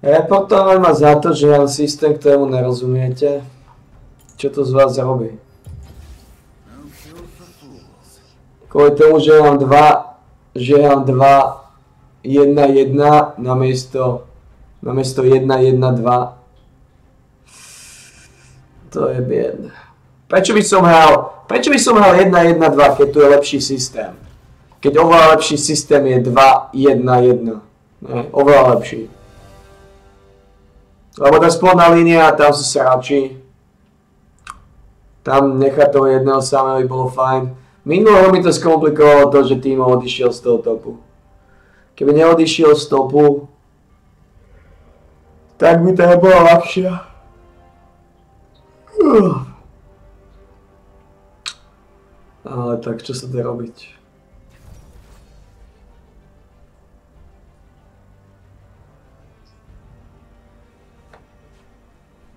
Reportovať ma za to, že mám systém, ktorému nerozumiete. Čo to z vás robí? Kvôli tomu, že mám dva, že mám dva 1-1 namiesto, namiesto 1-1-2. To je biedne. Prečo by som hral, prečo by som hral 1-1-2, keď tu je lepší systém? Keď oveľa lepší systém je 2-1-1. Ne, oveľa lepší. Lebo tá spodná línia, tam sú sráči. Tam nechať toho jedného samého by bolo fajn. Minulého mi to skomplikovalo to, že Timo odišiel z toho topu. Keby neodišiel z topu, tak by to nebolo ľahšie. Ale tak, čo sa dá robiť?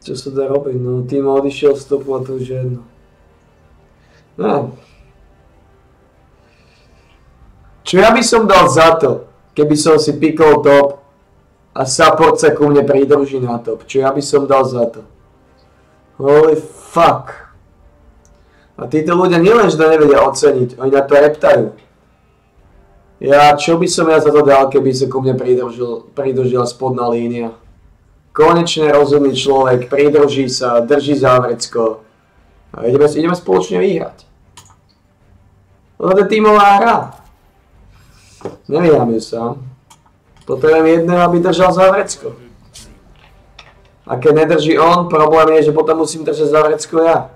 Čo sa dá robiť? No, tým odišiel z topu a to už je jedno. No. Čo ja by som dal za to, keby som si pikol top a support sa ku mne pridruží na top? Čo ja by som dal za to? Holy fuck. A títo ľudia nielen, že to nevedia oceniť, oni na to reptajú. Ja, čo by som ja za to dal, keby sa ku mne pridružil, pridružila spodná línia? Konečne rozumný človek, pridrží sa, drží závrecko a ideme, ideme spoločne vyhrať. Toto je tímová hra. Nevyhráme sa. Potrebujem jedného, aby držal závrecko. A keď nedrží on, problém je, že potom musím držať závrecko ja.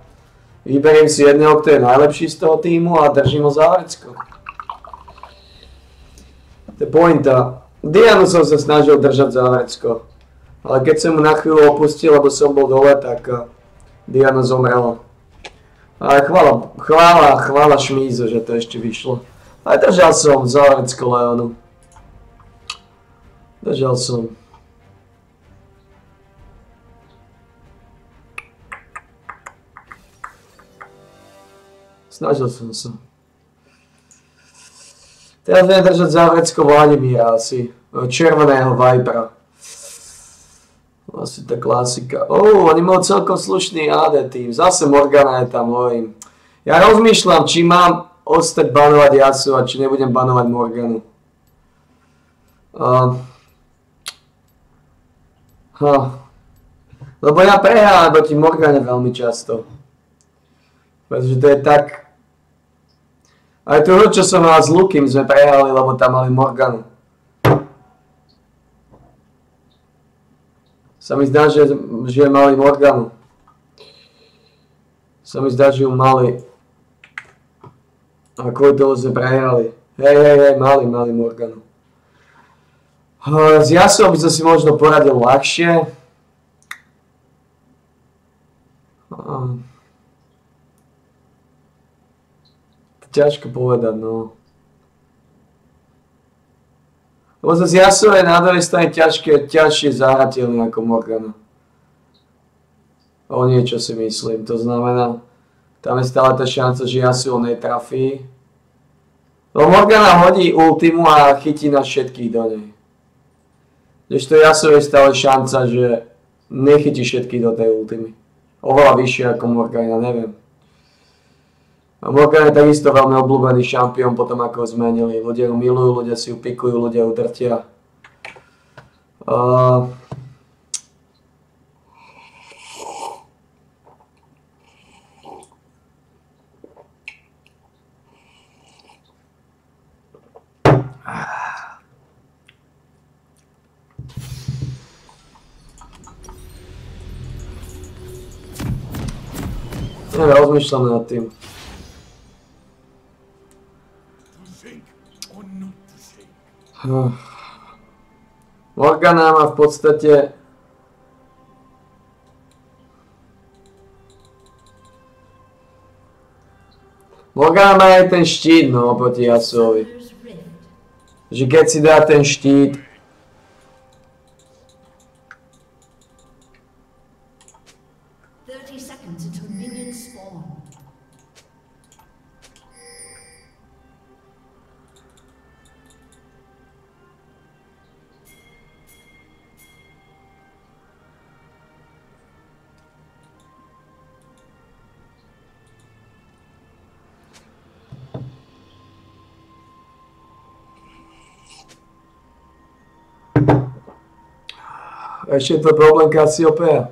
Vyberiem si jedného, kto je najlepší z toho týmu a držím ho závrecko. To je pointa. Dianu som sa snažil držať závrecko. Ale keď som mu na chvíľu opustil, lebo som bol dole, tak eh, Diana zomrela. Ale chvála, chvála, chvála Šmíze, že to ešte vyšlo. Ale držal som Zálecko Leonu. Držal som. Snažil som sa. Teraz budem držať Závrecko Vladimíra asi. Červeného Vipera. Asi tá klasika. Oh, oni majú celkom slušný AD tým. Zase Morgana je tam, hovorím. Ja rozmýšľam, či mám ostať banovať Jasu a či nebudem banovať Morganu. Uh, huh. Lebo ja prehrávam proti Morgane veľmi často. Pretože to je tak... Aj to, čo som mal s Lukim, sme prehrali, lebo tam mali Morganu. Sa mi zdá, že, že mali Morganu. Sa mi zdá, že ju mali. A kvôli toho sme prehrali. Hej, hej, hej, mali, mali Morganu. S Jasou by som si možno poradil ľahšie. Ťažko povedať, no. Lebo zase Yasuo je na druhej strane ťažké, ťažšie zahrateľný ako Morgana. O niečo si myslím. To znamená, tam je stále tá šanca, že Yasuo netrafí. Lebo Morgana hodí ultimu a chytí nás všetkých do nej. Kdežto Yasuo je stále šanca, že nechytí všetkých do tej ultimy. Oveľa vyššie ako Morgana, neviem. A Morgan je takisto veľmi obľúbený šampión potom ako ho zmenili. Ľudia ho milujú, ľudia si ju pikujú, ľudia ju drtia. Uh, rozmýšľam nad tým. Morgana má v podstate Morgana má aj ten štít, no, proti Yasuovi. Že keď si dá ten štít, Ešte je to problém Cassiopeia.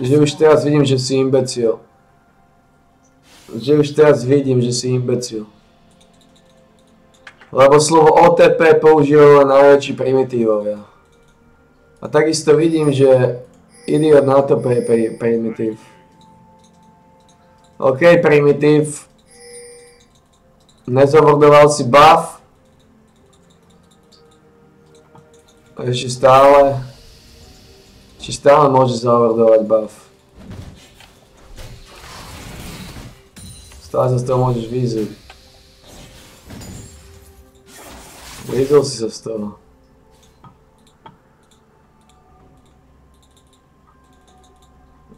Že už teraz vidím, že si imbecil. Že už teraz vidím, že si imbecil. Lebo slovo OTP používajú najväčší primitívovia. A takisto vidím, že idiot na to je primitív. OK, primitív. Nezavordoval si buff. Ešte stále. Znači stalno može zaordovat buff. Stalno s to možeš vizor. Lidl si sa stava.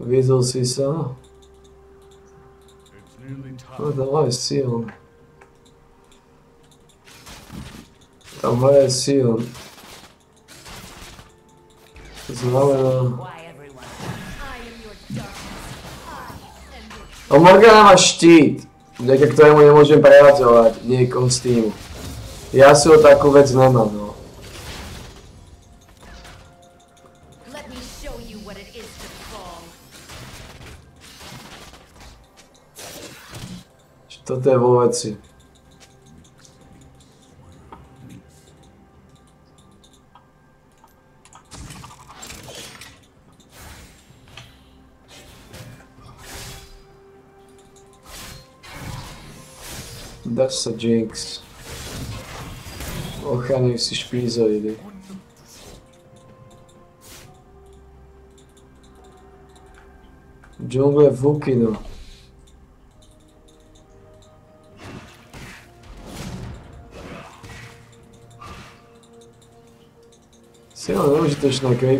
Videl si sa... No da ovo je ovaj silno. Tamo je. To znamená... O Morgana má štít, vďaka ktorému nemôžem prehadzovať niekoho z týmu. Ja si o takú vec nemám, no. Toto je vo veci. dessa Jinx. olha nem se espisa ele. Jungle é Wukino. Sei lá onde tá achando que eu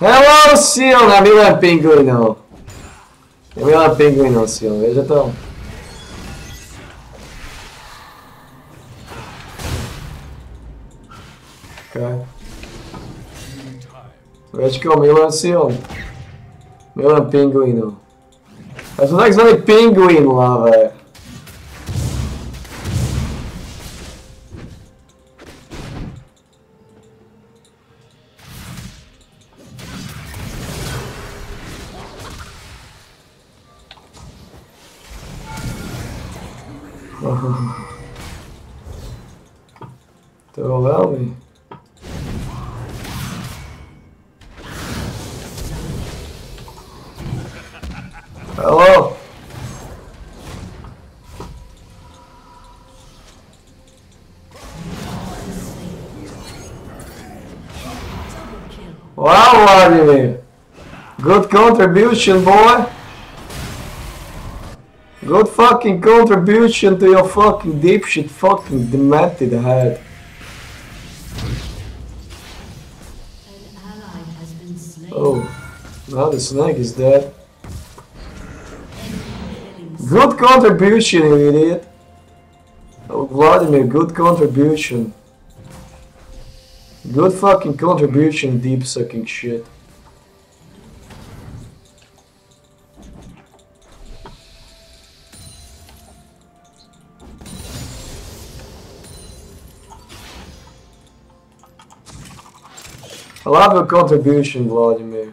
Hello, Sion! A é Pinguim não. A Milan é Pinguim não, Sion. Veja então. Tá- o tom? Okay. Večko, milujem Sion. Milujem pingvinov. Ja som takzvaný pingvin lover. To Contribution, boy! Good fucking contribution to your fucking dipshit fucking demented head. Oh, now the snake is dead. Good contribution, you idiot. Oh, Vladimir, good contribution. Good fucking contribution, deep sucking shit. I love your contribution, Vladimir.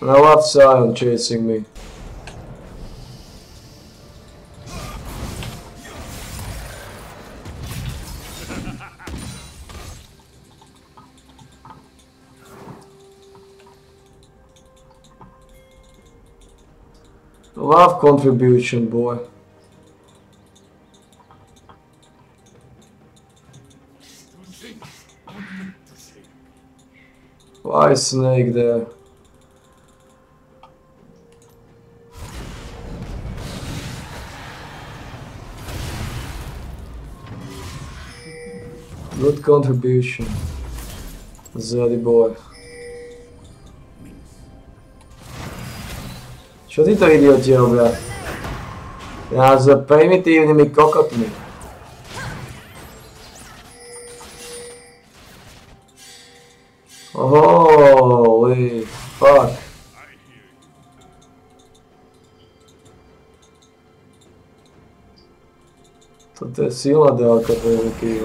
And I love Sion chasing me. Love contribution, boy. Why Snake there? Good contribution. Zedy boy. Čo títo idioti robia? Ja s primitívnymi kokotmi. Holy сила, да, которая ты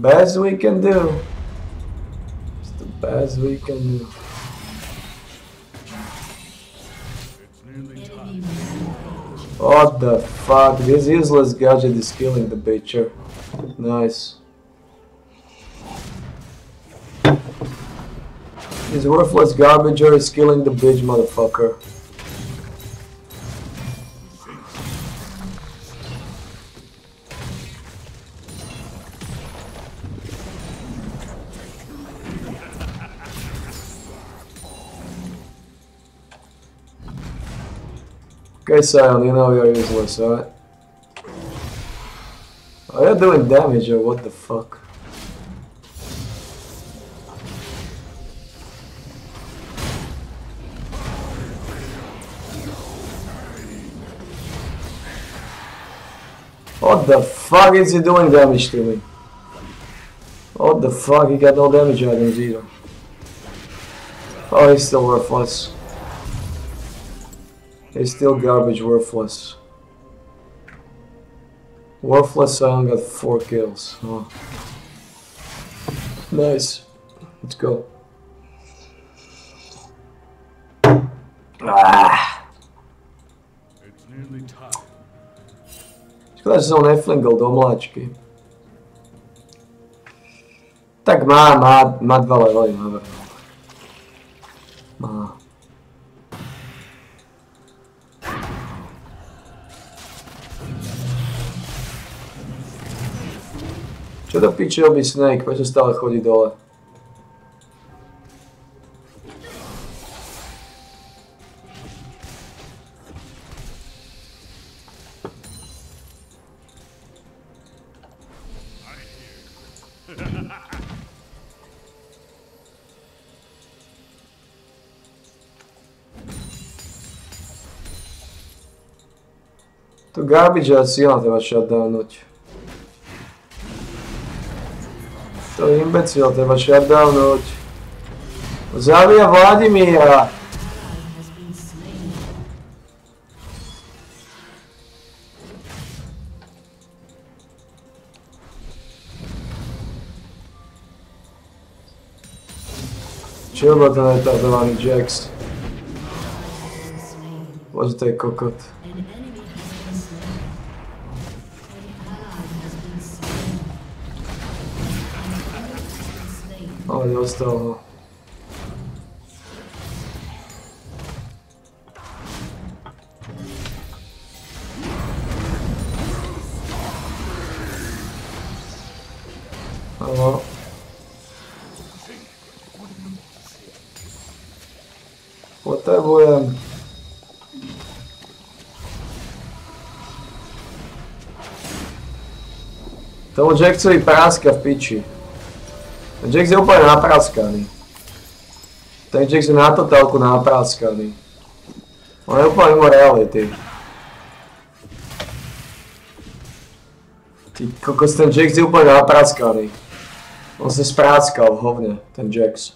best we can do. It's the best we can do. What the fuck? This useless gadget is killing the bitcher. Nice. This worthless garbager is killing the bitch motherfucker. You know you're useless, alright? Are you doing damage or what the fuck? What the fuck is he doing damage to me? What the fuck, he got no damage items either. Oh, he's still worthless. He's still garbage, worthless. Worthless, I only got 4 kills. Oh. Nice. Let's go. Ah. It's nearly time. Škoda, že som neflingol do mláčky. Tak má, má, má dva levely navrhnul. Čo da piče obi Snake, pa ću stale hodi dole. To garbage, ali si imate vaš dana noću. To je imbecil, treba shutdownúť. Zabija Vladimíra! Čo bol ten retardovaný Jax? To je kokot. Ale dostal ho. Áno. Potrebujem. Tomu Jacksovi práska v piči. Jax je úplne napraskaný. Ten Jax je na totálku napraskaný. On je úplne mimo reality. Ty kokos, ten Jax je úplne napraskaný. On sa spráskal v hovne, ten Jax.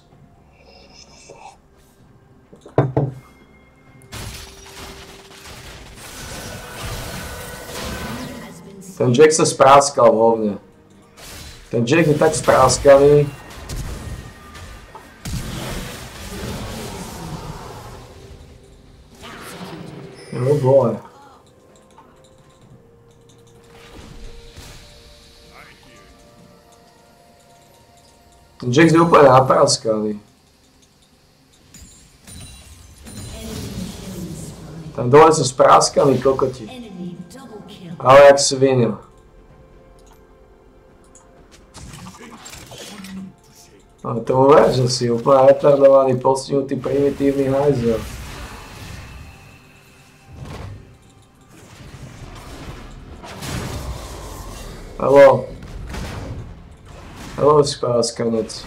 Ten Jack sa spráskal v hovne. Ten Jack je tak spráskaný. Oh boy. Ten Jax je úplne napraskaný. Tam dole sú spráskaní kokoti. Ale jak svinia. to uvedl si, úplně retardovaný postihu ty primitivní hajzel. Hello. Hello, spáskanec.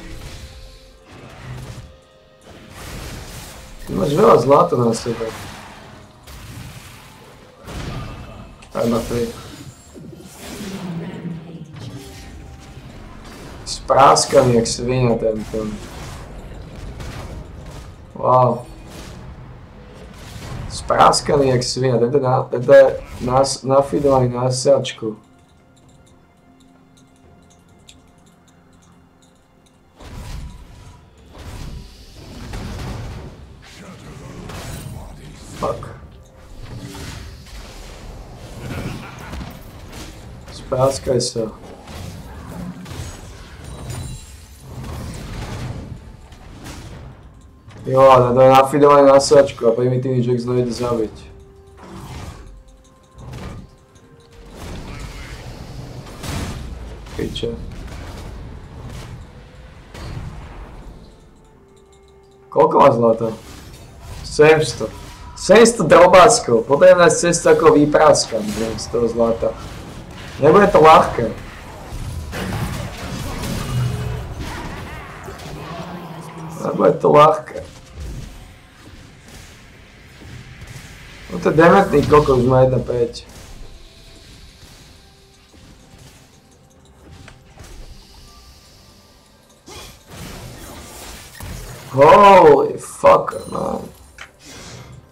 Ty máš veľa zlata na sebe. Aj na 3. spráskam jak svina ten, ten. Wow. Spráskaný jak svina, tento, na, tento je nás, nafidovaný na sačku. Fuck. Spráskaj sa. Jo, ale to je nafidovaný na sačku a primitívny Jax nejde zabiť. Piče. Koľko má zlata? 700. 700 drobáckov. Potrebujem nájsť cestu ako vypráskam z toho zlata. Nebude to ľahké. Nebude to ľahké. To demetný kokos, má 1.5. Holy fucker, man.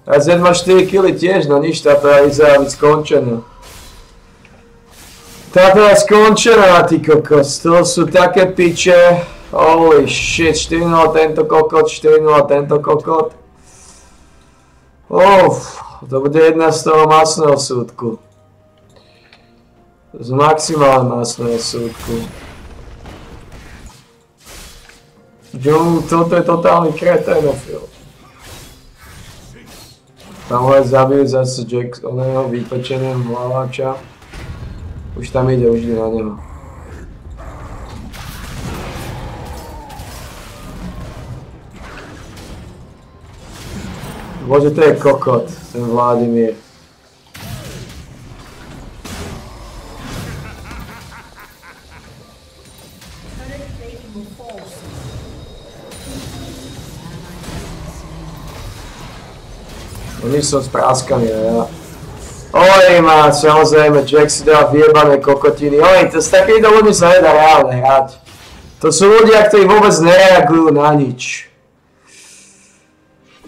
Ja z má 4 kg tiež, no nič, táto je byť skončená. Táto je skončená, ty kokos, to sú také piče. Holy shit, 4-0 tento kokot, 4-0 tento kokot. Uff. To bude jedna z toho masného súdku. Z maximálne masného súdku. Joe, toto je totálny kreténofil. Tam ho zabijú zase Jack, oného vypečeného hlaváča. Už tam ide, už ide na neho. Bože, to je kokot, ten Vladimír. Oni sú spráskaní, ja. Oj, má, samozrejme, Jack si dá vyjebané kokotiny. Oj, to s takýmito ľuďmi sa nedá reálne hrať. To sú ľudia, ktorí vôbec nereagujú na nič.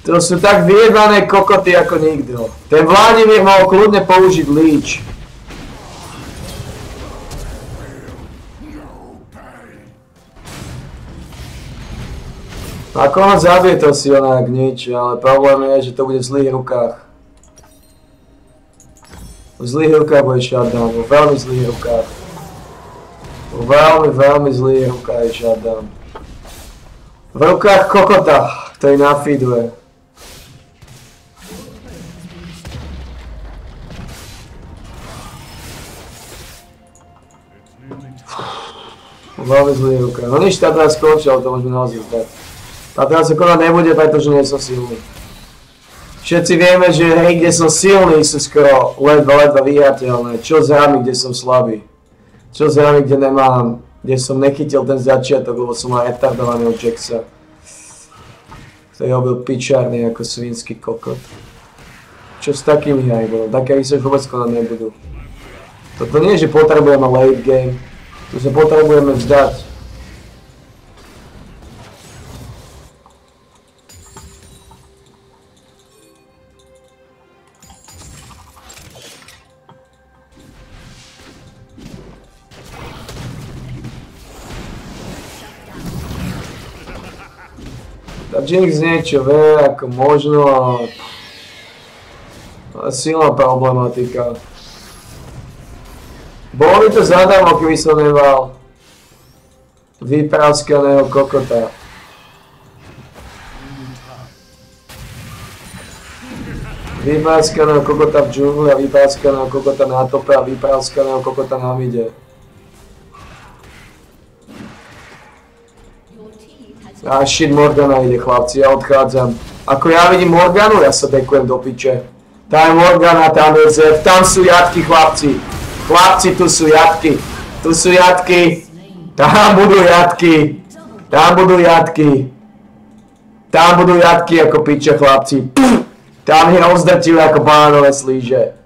To sú tak vyjebané kokoty ako nikto. Ten Vladimír mohol kľudne použiť líč. Ako on zabije to si onak nič, ale problém je, že to bude v zlých rukách. V zlých rukách bude shutdown, vo veľmi zlých rukách. Vo veľmi, veľmi zlých rukách je shutdown. V rukách kokota, ktorý nafeeduje. Veľmi zlý ruka. No nič, tá teraz skončila, to môžeme naozaj zdať. Tá teraz sa nebude, pretože nie som silný. Všetci vieme, že hry, kde som silný, sú skoro ledva, ledva vyhrateľné. Čo z hrami, kde som slabý? Čo z hrami, kde nemám, kde som nechytil ten začiatok, lebo som mal retardovaného Jacksa. Ktorý byl pičárny ako svinský kokot. Čo s takými hrami budú? Také hry sa vôbec konať nebudú. Toto nie je, že potrebujeme late game. Tu sa potrebujeme vzdať. Jinx niečo vie, ako možno, ale silná problematika. Bolo by to zadarmo, keby som nemal vypraskaného kokota. Vypraskaného kokota v džungli a vypraskaného kokota na tope a vypraskaného kokota na mide. A shit, Morgana ide chlapci, ja odchádzam. Ako ja vidím Morganu, ja sa dekujem do piče. Tá je Morgana, tam je Zef, tam sú jatky chlapci. Chlapci, tu sú jatky. Tu sú jatky. Tam budú jatky. Tam budú jatky. Tam budú jatky ako piče chlapci. Tam je rozdrtili ako pánové slíže.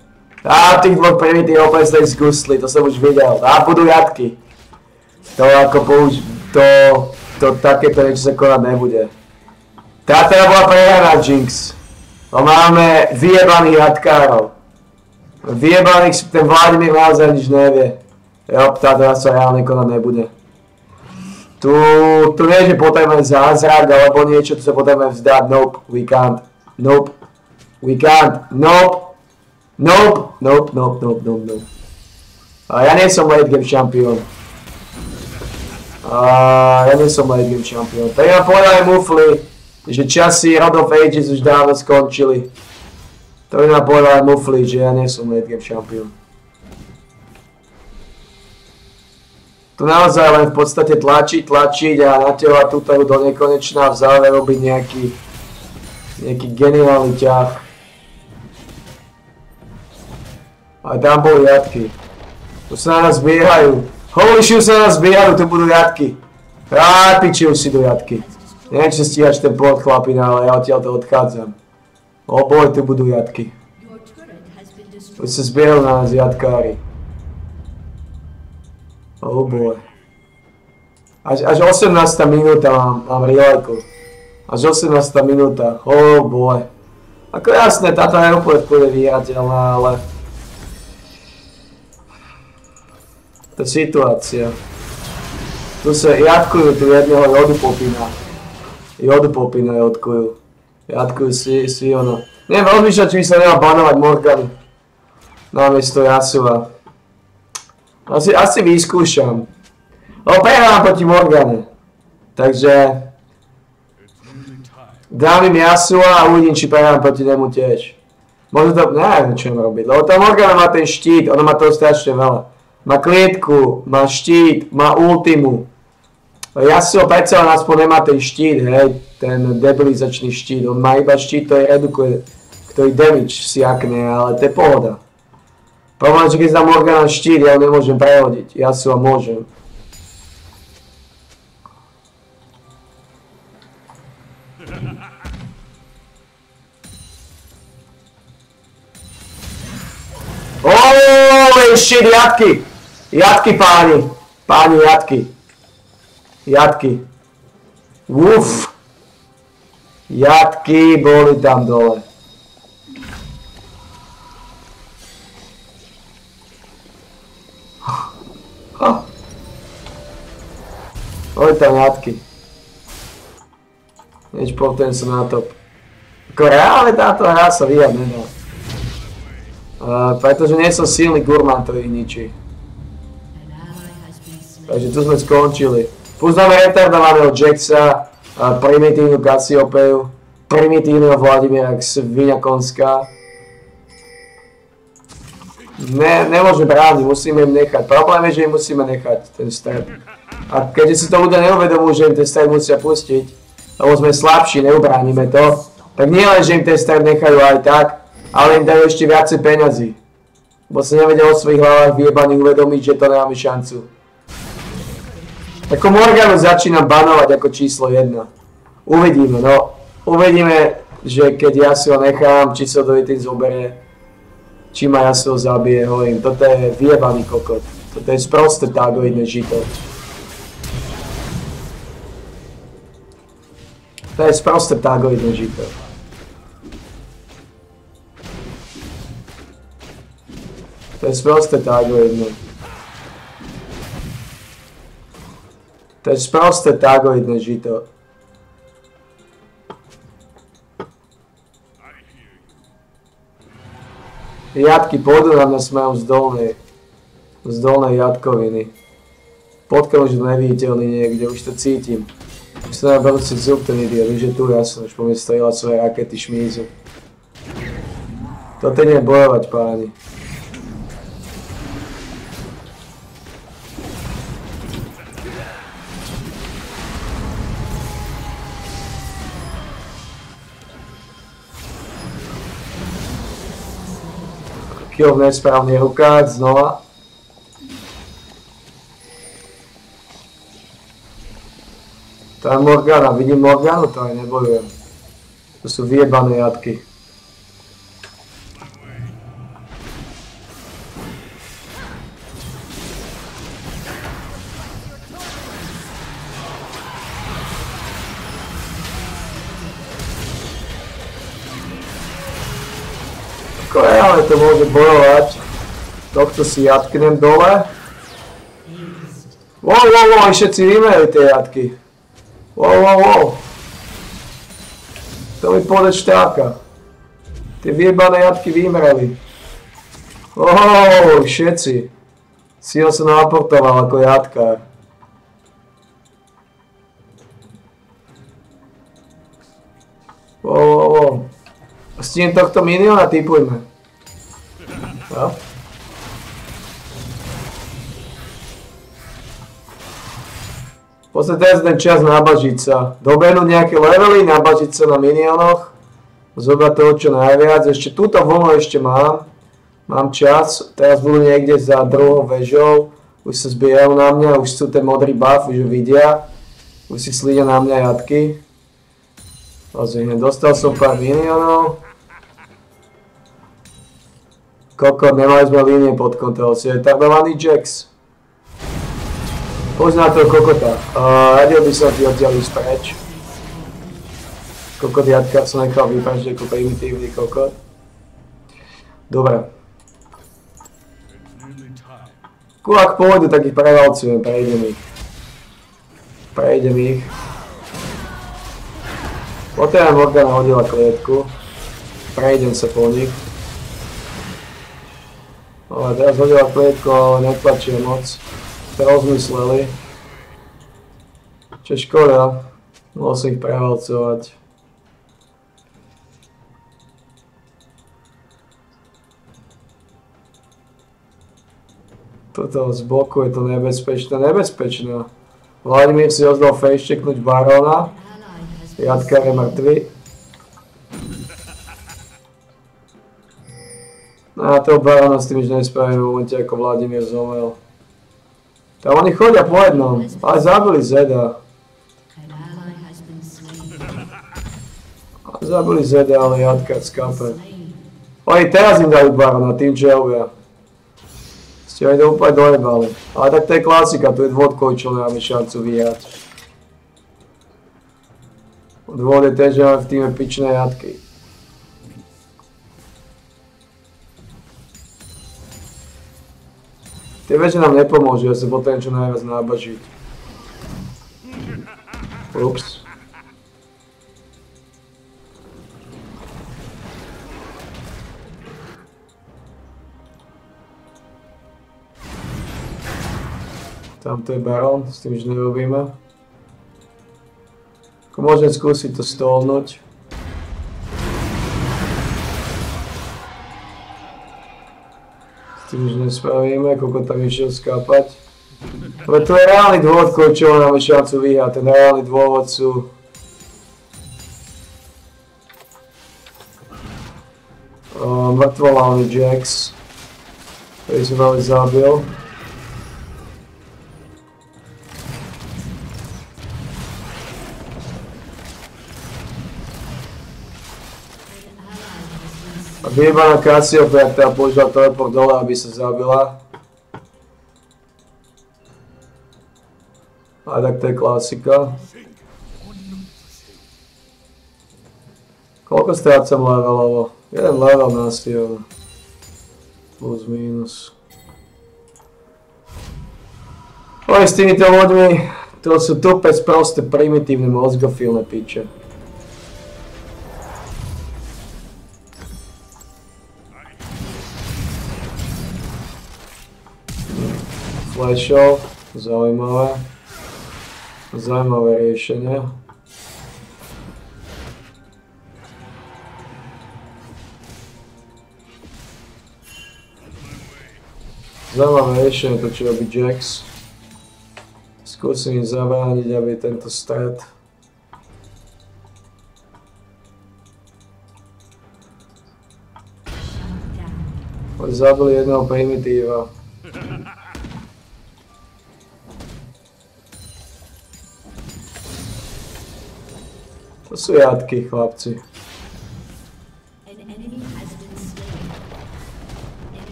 A tých dvoch primitých opäť ste zkusli, to som už videl. A budú jatky. To ako použ... To... To takéto niečo sa konať nebude. Tá teda bola prehraná Jinx. No máme vyjebaných jatkárov. Vyjebaných, ten Vladimír naozaj nič nevie. Jo, tá teraz sa reálne konať nebude. Tu, tu nie, že potrebujeme zázrak alebo niečo, tu sa potrebujeme vzdať. Nope, we can't. Nope. We can't. Nope. Nope. Nope, nope, nope, nope, nope. A ja nie som late game šampión. Ja nie som late game šampión. Tak ja povedal Mufli, že časy Rod of Ages už dávno skončili. To by nám povedal Mufli, že ja nie som late game šampión. Tu naozaj len v podstate tlačiť, tlačiť a natiaľať túto do nekonečná v závere robiť nejaký, nejaký geniálny ťah. A tam boli jatky. Tu sa na nás biehajú. Holy shit, sa na nás biehajú, tu budú jatky. Á, piči, už si do jatky. Neviem, či stíhaš ten plot, chlapina, ale ja odtiaľ to odchádzam. O boj, tu budú jatky. Tu sa zbiehajú na nás jatkári. Oh boy. Až, až 18. minúta mám, mám realiku. Až 18. minúta. Oh boy. Ako jasné, táto je úplne v ale... To je situácia. Tu sa jadkujú, tu jedného jodu popína. Jodu popína jodkujú. Jadkujú si, si ono. Neviem rozmýšľať, či by sa nemá banovať Morgan. Namiesto Yasuva. Asi, asi vyskúšam. No prehrávam proti Morgane. Takže... Dám im Yasua a uvidím, či prehrávam proti nemu tiež. Možno to... Neviem, čo im robiť, lebo tá Morgana má ten štít, ona má toho strašne veľa. Má klietku, má štít, má ultimu. Yasuo predsa len aspoň nemá ten štít, hej, ten debilizačný štít. On má iba štít, ktorý redukuje, ktorý damage siakne, ale to je pohoda. Problém, že keď dám Morgana štít, ja ho nemôžem prehodiť. Yasuo môžem. Holy shit, jatky! Jatky, páni. Páni, jatky. Jatky. Uf. Jatky boli tam dole. Boli tam jatky. Než potom som na to. Ako reálne táto hra sa vyjať nedá. Uh, pretože nie som silný gurmán, to ich ničí. Takže tu sme skončili. Poznáme retardovaného uh, primitívnu Cassiopeu, primitívneho Vladimíra Svinia Konská. Ne, nemôžeme brániť, musíme im nechať. Problém je, že im musíme nechať ten stred. A keďže si to ľudia neuvedomujú, že im ten stred musia pustiť, lebo sme slabší, neubránime to, tak nie len, že im ten stred nechajú aj tak, ale im dajú ešte viacej peňazí. Bo sa nevedia o svojich hlavách vyjebaných uvedomiť, že to nemáme šancu. Ako Morganu začínam banovať ako číslo 1. Uvidíme, no. Uvidíme, že keď ja si ho nechám, či sa do tým zoberie, či ma ja si ho zabije, hovorím. Toto je vyjebaný kokot. Toto je sprosté tagoidné žito. To je sprosté tagoidné žito. To je sprosté tagoidné. To je sprosté tagoidné žito. Na mňa smerom z dolnej, z dolnej jadkoviny. Potkan už neviditeľný niekde, už to cítim. Už sa dá veľmi zub ten idiot, už je tu jasno, už po mne strieľať svoje rakety šmízu. Toto nie je bojovať páni. Kill nesprávne hukať znova. Tá Morgana, vidím Morganu, to aj nebojujem. To sú vyjebané jatky. To môže bojovať. Tohto si jatknem dole. Wow, wow, wow, všetci vymeli tie jatky. Wow, wow, wow. To mi pôjde štáka. Tie vyjebané jatky vymreli. Oh, všetci. Si ho sa naportoval ako jatkár. Wow, wow, wow. S tým tohto miniona typujme. No. V podstate teraz ten čas nabažiť sa. Dobehnúť nejaké levely, nabažiť sa na minionoch. Zobrať toho čo najviac. Ešte túto vlnu ešte mám. Mám čas. Teraz budú niekde za druhou vežou. Už sa zbierajú na mňa, už sú ten modrý buff, už ho vidia. Už si slídia na mňa jatky. Rozumiem, dostal som pár minionov. Kokot, nemali sme línie pod kontrolou. Si retardovaný Jax? Poď na toho kokota. Uh, radil by som ti odtiaľ ísť preč. Kokot jadka som nechal vypažiť ako primitívny kokot. Dobre. Kulak pôjdu, tak ich prevalcujem, prejdem ich. Prejdem ich. Potom Morgana hodila klietku. Prejdem sa po nich. Ale teraz hodila klietku, ale netlačia moc. To rozmysleli. Čo škoda. Mohol som ich prevalcovať. Toto z boku je to nebezpečné, nebezpečné. Vladimír si ozdal fejšteknúť Barona. Jadkar je mŕtvy. A toho Barona s tým už nespravím v momente, ako Vladimír zomrel. Tam oni chodia po jednom, ale zabili Zeda. Zabili Zeda, ale Jadkar skape. Oni teraz im dali Barona, tým čo ja Ste aj to úplne dojebali. Ale tak to je klasika, tu je dôvodkov, čo nemáme šancu vyhrať. Dôvod je ten, že máme v týme pičné jatky. Tie veže nám nepomôžu, ja sa potrebujem čo najviac nábažiť. Ups. Tamto je Baron, s tým už nerobíme. Môžem skúsiť to stolnúť. Tým už nespravíme, koľko tam išiel skápať. Ale to je reálny dôvod, kvôli čomu máme šancu vyhrať. Ten reálny dôvod sú... Uh, mŕtvolavný Jax, ktorý som veľmi zabil. Vyjebaná Cassiopeia, ktorá použila teleport dole, aby sa zabila. A tak to je klasika. Koľko strácam levelovo? Jeden level na Sion. Plus minus. Oj, s týmito ľuďmi, to sú tupé, prosté, primitívne, mozgofilné piče. Flashov, zaujímavé. Zaujímavé riešenie. Zaujímavé riešenie to, čo robí Jax. Skúsim im zabrániť, aby tento stred zabili jedného primitíva. To su jatki hlapci.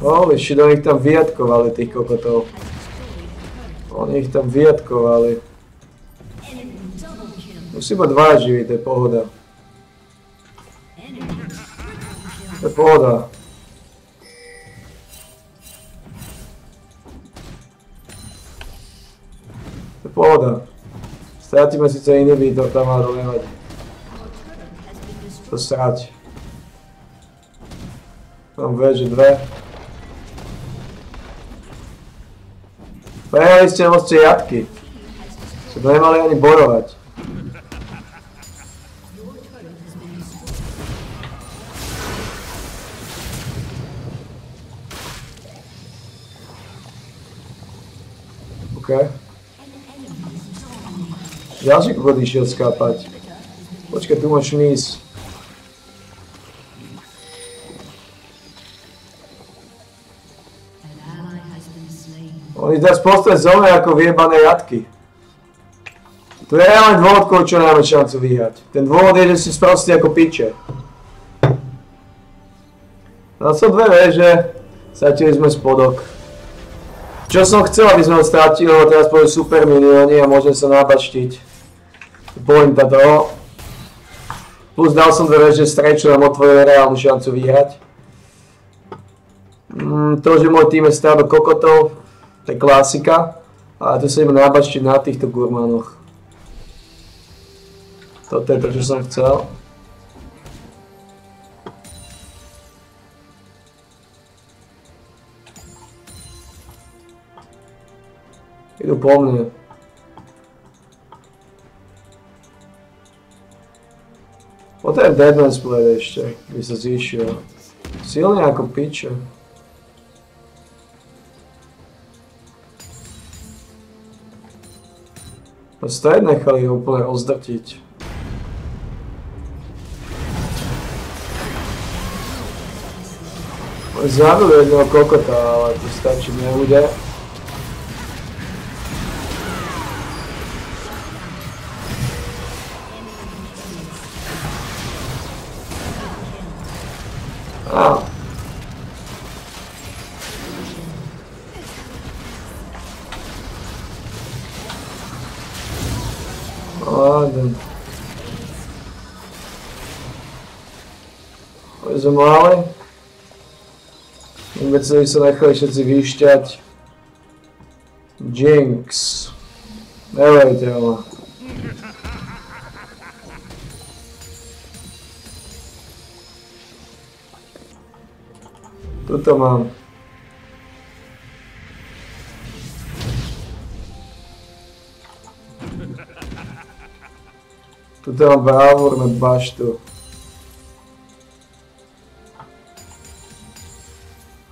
Pa Holy shit, oni ih tam vijatkovali tih kokotov. Oni ih tam vijatkovali. Tu ima dva živi, te pohoda. Te pohoda. To je pohoda. To je pohoda. Strátime síce inhibitor tam, ale nevadí. To srať. Mám veže dve. Prehrali ste moc tie jatky. Ste to nemali ani bojovať. Your Ďalší kokot išiel skápať. Počkaj, tu been slain. Oni teraz postať zóne ako vyjebané jatky. To je len dôvod, kvôli čo nemáme šancu vyhrať. Ten dôvod je, že si sprostý ako piče. Na sú dve veže, stratili sme spodok. Čo som chcel, aby sme ho stratili, lebo teraz boli super milióny a môžem sa nabačtiť. Pointa toho. Plus dal som dve veže strej, čo nám otvorili reálnu šancu vyhrať. Mm, to, že môj tým je stále kokotov, to je klasika. A to sa ideme nabačtiť na týchto gurmanoch. Toto je to, čo som chcel. Idú po mne. Potom je Deadman's Blade ešte, by sa zišiel. Silný ako piče. No stred nechali ho úplne ozdrtiť. Zabil jedného kokota, ale to stačí nebude. Olha. Coisa malé. Vôbec sme sa nechali všetci vyšťať. Jinx. Neveriteľné. Tuto mám. Tuto mám bravúr nad baštu.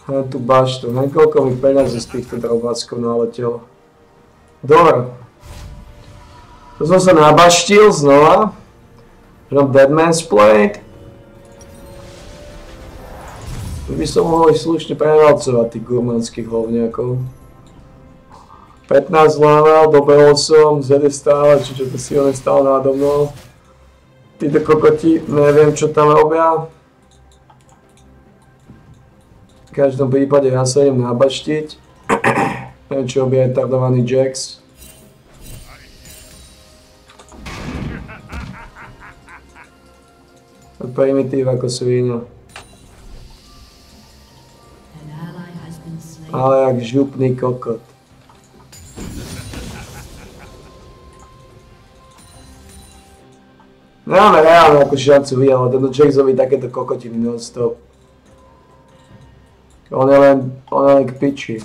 Na tú baštu. Niekoľko mi peniazy z týchto drobackov naletelo. Dobre. To som sa nabaštil znova. Mám Deadman's Plate. By som mohol ich slušne prevalcovať tých gurmanských hovňakov. 15 level, dobehol som, ZD stále, čiže to silne stále nádo mnou. Títo kokoti, neviem čo tam robia. V každom prípade ja sa idem nabaštiť. neviem čo robí retardovaný Jax. Primitív ako svíňa. Ale jak župný kokot. Nemáme reálne ako šancu tento Jax robí takéto kokotiny non-stop. On je len, on je len k piči.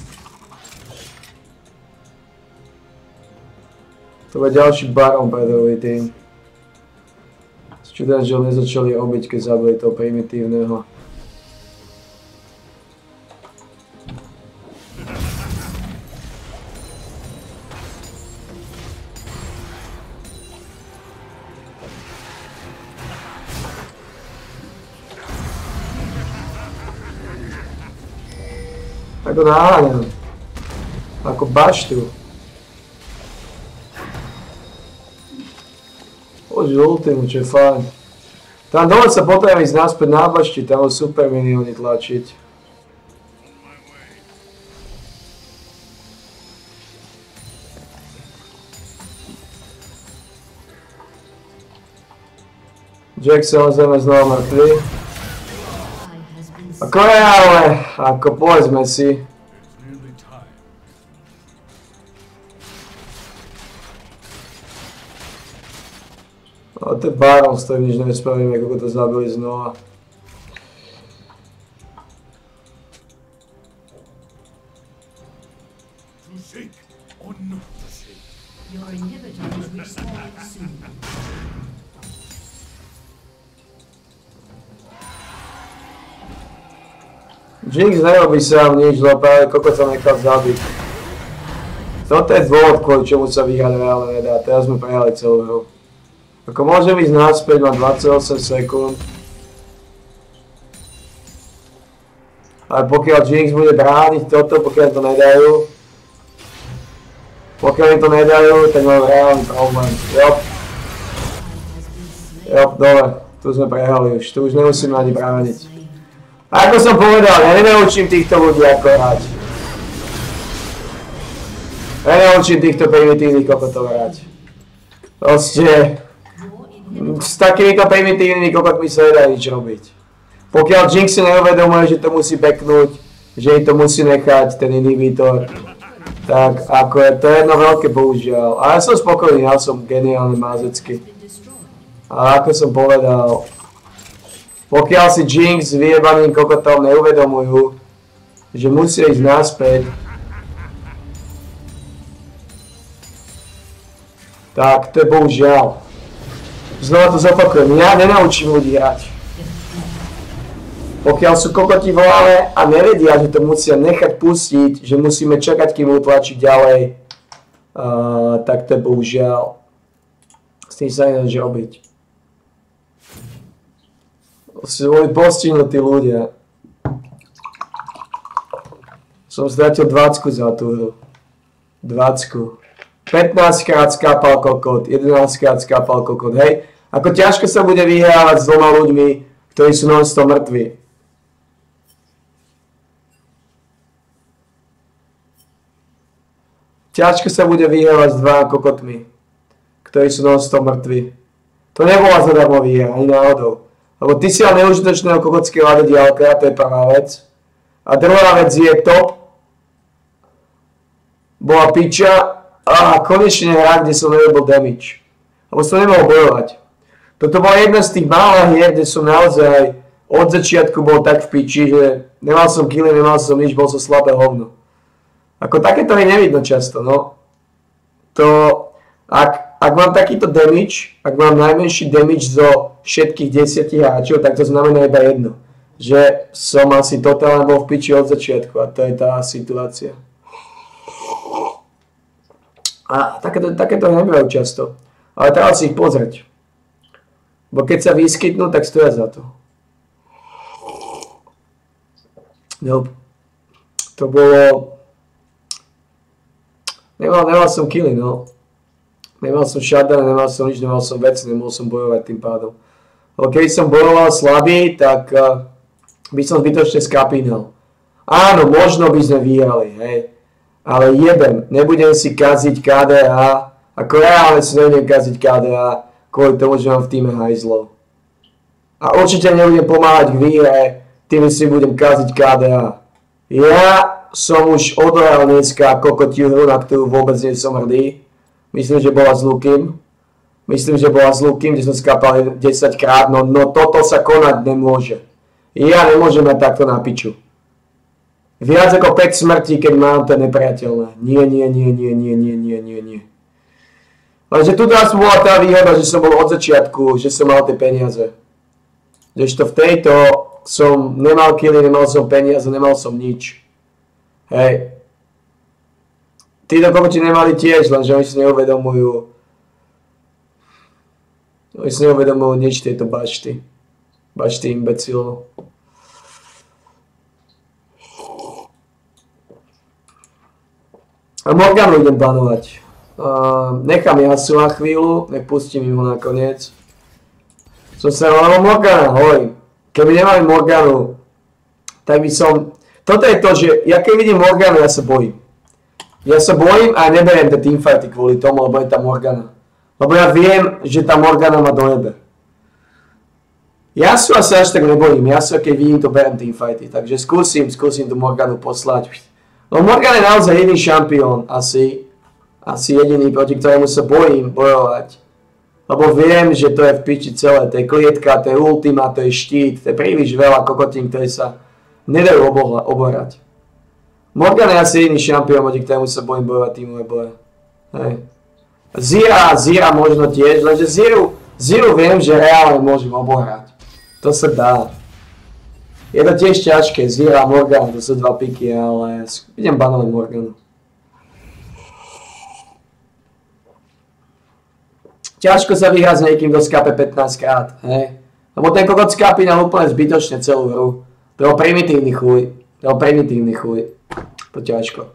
To bude ďalší baron predový tým. Čudujem, že ho nezačali obiť, keď zabili toho primitívneho. Ajde naravljam. Ono. Ako baš tu. Ođe ulti mu će fan. Tam dolaca potrajem iz naspred nabašći, tamo super i tlačit. tlačiti. Jack se on znao na 3. Skoro je, ale ako povedzme si, A to je Barons, to nič nevyspravíme, kako to zabili znova. Jinx nerobí sám nič, lebo práve kokot sa nechal zabiť. Toto je dôvod, kvôli čomu sa vyhrať reálne nedá. Teraz sme prehrali celú hru. Ako môžem ísť naspäť, mám 28 sekúnd. Ale pokiaľ Jinx bude brániť toto, pokiaľ to nedajú, pokiaľ im to nedajú, tak mám reálny problém. Jop, jop, dole. Tu sme prehrali už, tu už nemusíme ani brániť. A ako som povedal, ja nenaučím týchto ľudí ako hrať. Ja nenaučím týchto primitívnych kokotov hrať. Proste, s takýmito primitívnymi kokotmi sa nedá nič robiť. Pokiaľ Jinx si neuvedomuje, že to musí beknúť, že jej to musí nechať, ten inhibitor, tak ako je, to je jedno veľké bohužiaľ. A ja som spokojný, ja som geniálny mázecky. Ale ako som povedal, pokiaľ si Jinx s vyjebaným kokotom neuvedomujú, že musia ísť naspäť, tak to je bohužiaľ. Znova to zopakujem, ja nenaučím ľudí hrať. Pokiaľ sú kokoti v hlave a nevedia, že to musia nechať pustiť, že musíme čakať, kým utlačiť ďalej, uh, tak to je bohužiaľ. S tým sa nedá nič robiť. Sú boli postihnutí ľudia. Som stratil 20 za tú hru. 20. 15 krát skápal kokot, 11 krát skápal kokot, hej. Ako ťažko sa bude vyhrávať s dvoma ľuďmi, ktorí sú non-stop mŕtvi. Ťažko sa bude vyhrávať s dvoma kokotmi, ktorí sú non-stop mŕtvi. To nebola zadarmo výhra, ani náhodou. Lebo ty si mal neužitočného kokotského adediálka, to je prvá vec. A druhá vec je top. Bola piča a konečne hra, kde som nerobil damage. Lebo som nemohol bojovať. Toto bola jedna z tých mála hier, kde som naozaj od začiatku bol tak v piči, že nemal som killy, nemal som nič, bol som slabé hovno. Ako takéto je nevidno často, no. To, ak, ak mám takýto damage, ak mám najmenší damage zo všetkých desiatich hráčov, tak to znamená iba jedno. Že som asi totálne bol v piči od začiatku a to je tá situácia. A takéto, takéto nebývajú často. Ale treba si ich pozrieť. Bo keď sa vyskytnú, tak stoja za to. Nope. To bolo... Nemal, nemal som killy, no. Nemal som shutdown, nemal som nič, nemal som vec, nemohol som bojovať tým pádom. Lebo keby som bojoval slabý, tak uh, by som zbytočne skapínal. Áno, možno by sme vyhrali, hej. Ale jebem, nebudem si kaziť KDA, ako reálne si nebudem kaziť KDA, kvôli tomu, že mám v týme hajzlov. A určite nebudem pomáhať k výhre, tým si budem kaziť KDA. Ja som už odohral dneska kokotiu hru, na ktorú vôbec nie som hrdý. Myslím, že bola s Lukim. Myslím, že bola s Lukim, kde som skapal 10 krát, no, no toto sa konať nemôže. Ja nemôžem mať takto na piču. Viac ako 5 smrti, keď mám, to nepriateľné. Nie, nie, nie, nie, nie, nie, nie, nie, nie. Lenže tu nás bola tá výhoda, že som bol od začiatku, že som mal tie peniaze. Kdežto v tejto som nemal killy, nemal som peniaze, nemal som nič. Hej. Títo kokoti nemali tiež, lenže oni si neuvedomujú. Oni si neuvedomujú nič tieto bačty. Bačty imbecilov. A Morganu idem banovať. Uh, nechám Jasua chvíľu, nech pustím ho nakoniec. Som sa, lebo Morgana, hovorím, keby nemali Morganu, tak by som, toto je to, že ja keď vidím Morganu, ja sa bojím. Ja sa bojím a neberiem tie teamfighty kvôli tomu, lebo je tam Morgana. Lebo ja viem, že tá Morgana ma dojebe. Ja sa asi až tak nebojím, ja sa keď vidím to berem teamfighty, takže skúsim, skúsim tú Morganu poslať. No Morgan je naozaj jediný šampión, asi, asi jediný, proti ktorému sa bojím bojovať. Lebo viem, že to je v piči celé, to je klietka, to je ultima, to je štít, to je príliš veľa kokotín, ktoré sa nedajú oborať. Morgan je asi jediný šampión, proti ktorému sa bojím bojovať tímové boje. Hej. Zira, Zira možno tiež, lenže Ziru, Ziru viem, že reálne môžem oborať. To sa dá. Je to tiež ťažké, Zira a Morgan, to sú dva piky, ale idem banovať Morganu. Ťažko sa vyhrať s niekým, kto skape 15 krát, hej. Lebo ten kokot skápi nám úplne zbytočne celú hru. To je primitívny chuj. To je primitívny chuj. To ťažko.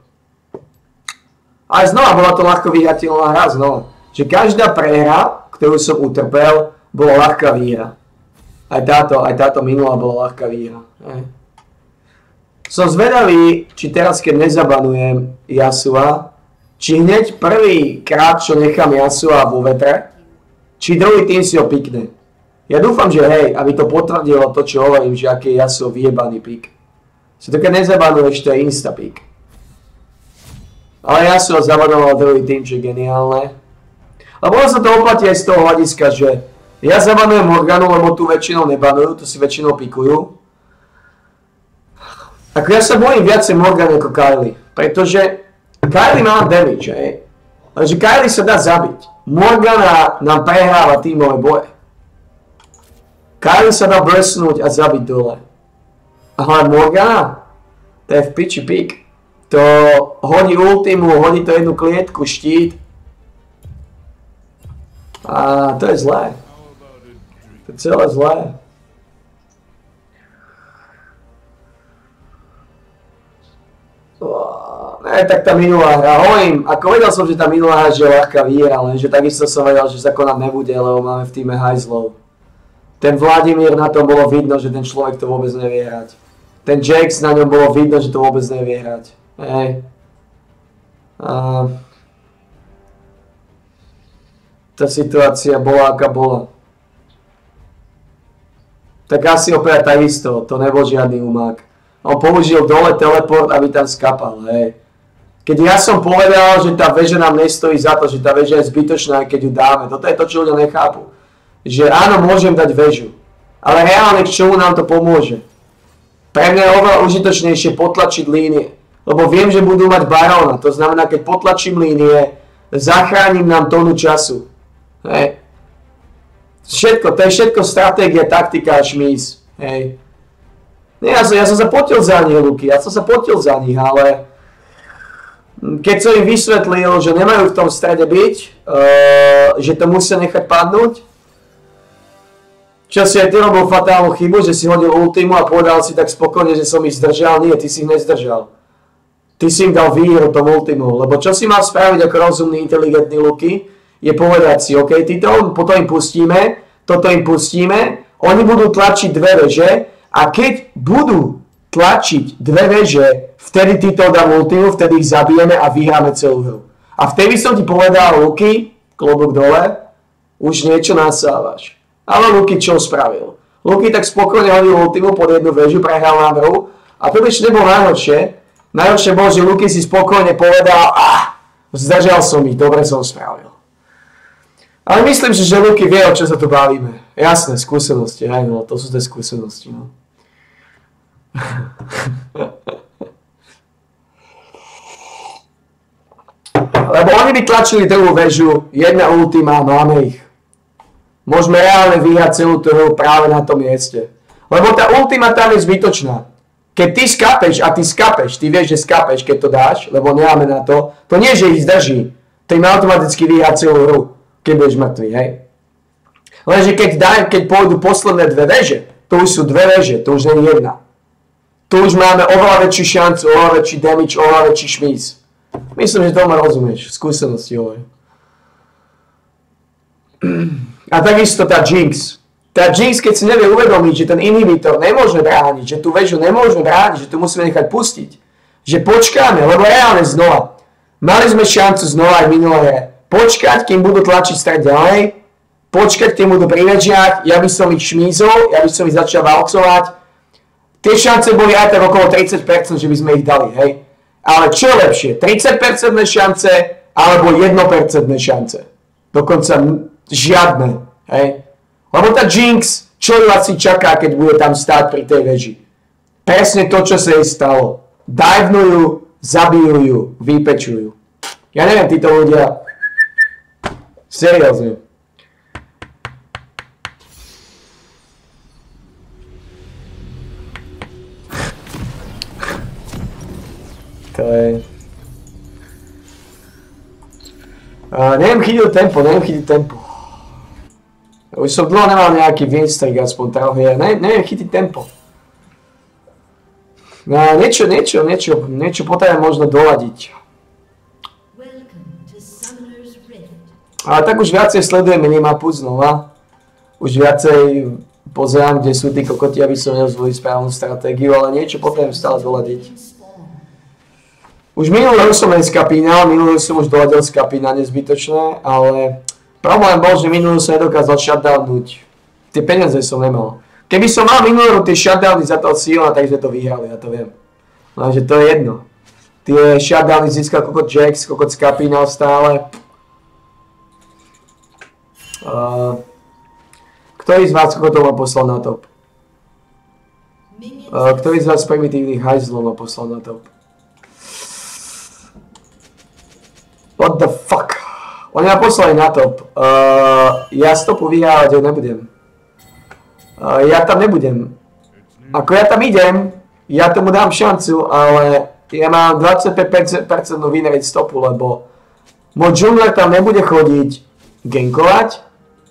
Ale znova bola to ľahko vyhrateľná hra znova. Že každá prehra, ktorú som utrpel, bola ľahká výhra. Aj táto, aj táto minulá bola ľahká výhra. Som zvedavý, či teraz, keď nezabanujem Jasua, či hneď prvý krát, čo nechám Jasua vo vetre, či druhý tým si ho pikne. Ja dúfam, že hej, aby to potvrdilo to, čo hovorím, že aký je Yasuo vyjebaný pik. Si to keď nezabanuješ, to je insta Ale Yasuo zabanoval druhý tým, je geniálne. A ono sa to oplatí aj z toho hľadiska, že ja zabanujem Morganu, lebo tu väčšinou nebanujú, tu si väčšinou pikujú. Ako ja sa bojím viacej Morgan ako Kylie, pretože Kylie má damage, hej. Takže Kylie sa dá zabiť. Morgana nám prehráva tímové boje. Kylie sa dá blesnúť a zabiť dole. Ale Morgana, to je v piči pik. To hodí ultimu, hodí to jednu klietku, štít. A to je zlé. To je celé zlé. Ne, tak tá minulá hra, hovorím, ako vedel som, že tá minulá hra je ľahká výhra, lenže takisto som vedel, že sa konať nebude, lebo máme v týme hajzlov. Ten Vladimír na tom bolo vidno, že ten človek to vôbec nevie hrať. Ten Jax na ňom bolo vidno, že to vôbec nevie hrať. Hej. A... Tá situácia bola, aká bola tak asi opäť takisto, to nebol žiadny umák. On použil dole teleport, aby tam skapal, hej. Keď ja som povedal, že tá väža nám nestojí za to, že tá väža je zbytočná, keď ju dáme, toto je to, čo ľudia nechápu. Že áno, môžem dať väžu, ale reálne k čomu nám to pomôže? Pre mňa je oveľa užitočnejšie potlačiť línie, lebo viem, že budú mať baróna, to znamená, keď potlačím línie, zachránim nám tónu času. Hej. Všetko, to je všetko stratégia, taktika a šmís. Hej. Nie, ja, som, ja som sa potil za nich, Luky, ja som sa potil za nich, ale keď som im vysvetlil, že nemajú v tom strede byť, uh, že to musia nechať padnúť, čo si aj ty robil fatálnu chybu, že si hodil ultimu a povedal si tak spokojne, že som ich zdržal. Nie, ty si ich nezdržal. Ty si im dal výhru tom ultimu, lebo čo si mal spraviť ako rozumný, inteligentný Luky, je povedať si, OK, títo, potom im pustíme, toto im pustíme, oni budú tlačiť dve veže a keď budú tlačiť dve veže, vtedy títo dá ultimu, vtedy ich zabijeme a vyhráme celú hru. A vtedy som ti povedal, Luky, klobok dole, už niečo nasávaš. Ale Luky čo spravil? Luky tak spokojne hodil ultimu pod jednu väžu, prehral nám hru a to ešte nebolo najhoršie. Najhoršie bolo, že Luky si spokojne povedal, ah, zdržal som ich, dobre som spravil. Ale myslím si, že Luky vie, o čo sa tu bavíme. Jasné, skúsenosti, aj no, to sú tie skúsenosti, no. Lebo oni by tlačili druhú väžu, jedna ultima, máme ich. Môžeme reálne vyhrať celú tú práve na tom mieste. Lebo tá ultima tam je zbytočná. Keď ty skapeš a ty skapeš, ty vieš, že skapeš, keď to dáš, lebo nemáme na to, to nie, že ich zdrží. To im automaticky vyhrať celú hru keď budeš mŕtvý, hej. Lenže keď, daj, keď pôjdu posledné dve veže, to už sú dve veže, to už nie je jedna. Tu už máme oveľa väčšiu šancu, oveľa väčší damage, oveľa väčší šmís. Myslím, že tomu rozumieš, skúsenosti hovorím. A takisto tá Jinx. Tá Jinx, keď si nevie uvedomiť, že ten inhibitor nemôže brániť, že tú väžu nemôže brániť, že tu musíme nechať pustiť, že počkáme, lebo reálne znova. Mali sme šancu znova aj minulé počkať, kým budú tlačiť stred ďalej, počkať, kým budú pri vežiach, ja by som ich šmízol, ja by som ich začal valcovať. Tie šance boli aj tak okolo 30%, že by sme ich dali, hej. Ale čo lepšie, 30% šance alebo 1% šance? Dokonca žiadne, hej. Lebo tá Jinx, čo ju asi čaká, keď bude tam stáť pri tej veži? Presne to, čo sa jej stalo. Divenujú, zabijú ju, vypečujú. Ja neviem, títo ľudia, seriózne. To je... Uh, neviem chytiť tempo, neviem chytiť tempo. Už som dlho nemal nejaký winstreak aspoň ja ne, neviem chytiť tempo. No, niečo, niečo, niečo, niečo potrebujem možno doladiť. Ale tak už viacej sledujem minimapu znova. Už viacej pozerám, kde sú tí kokoti, aby som nezvolil správnu stratégiu, ale niečo potrebujem stále doladiť. Už minulý som len skapínal, minulý som už doladil skapína nezbytočné, ale Problém bol, že minulú som nedokázal shutdownnúť. Tie peniaze som nemal. Keby som mal minulú tie shutdowny za to síla, tak sme to vyhrali, ja to viem. Lenže to je jedno. Tie shutdowny získal kokot Jax, kokot skapínal stále. Uh, ktorý z vás kokotov ma poslal na top? Uh, ktorý z vás primitívnych hajzlov ma poslal na top? What the fuck? Oni ma poslali na top. Uh, ja stopu vyhrávať nebudem. Uh, ja tam nebudem. Ako ja tam idem, ja tomu dám šancu, ale ja mám 25% winrate stopu, lebo môj džungler tam nebude chodiť genkovať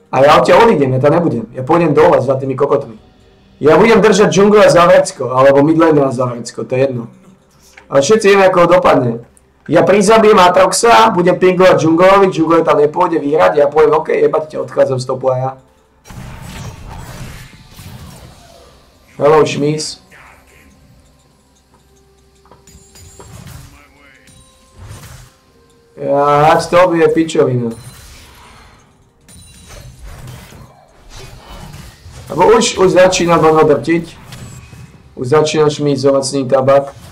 a ja odtiaľ odídem, ja tam nebudem. Ja pôjdem dole za tými kokotmi. Ja budem držať džungler za vrecko, alebo midlanera za vrecko, to je jedno. Ale všetci vieme, ako ho dopadne. Ja prizabijem Atroxa, budem pingovať džunglovi, džunglovi tam nepôjde vyhrať, ja poviem, OK, jebať ťa, odchádzam z topu a ja. Hello, Schmiss. Ja, to obije pičovina. Lebo už, už začína do drtiť. Už začína šmízovať s ním tabak.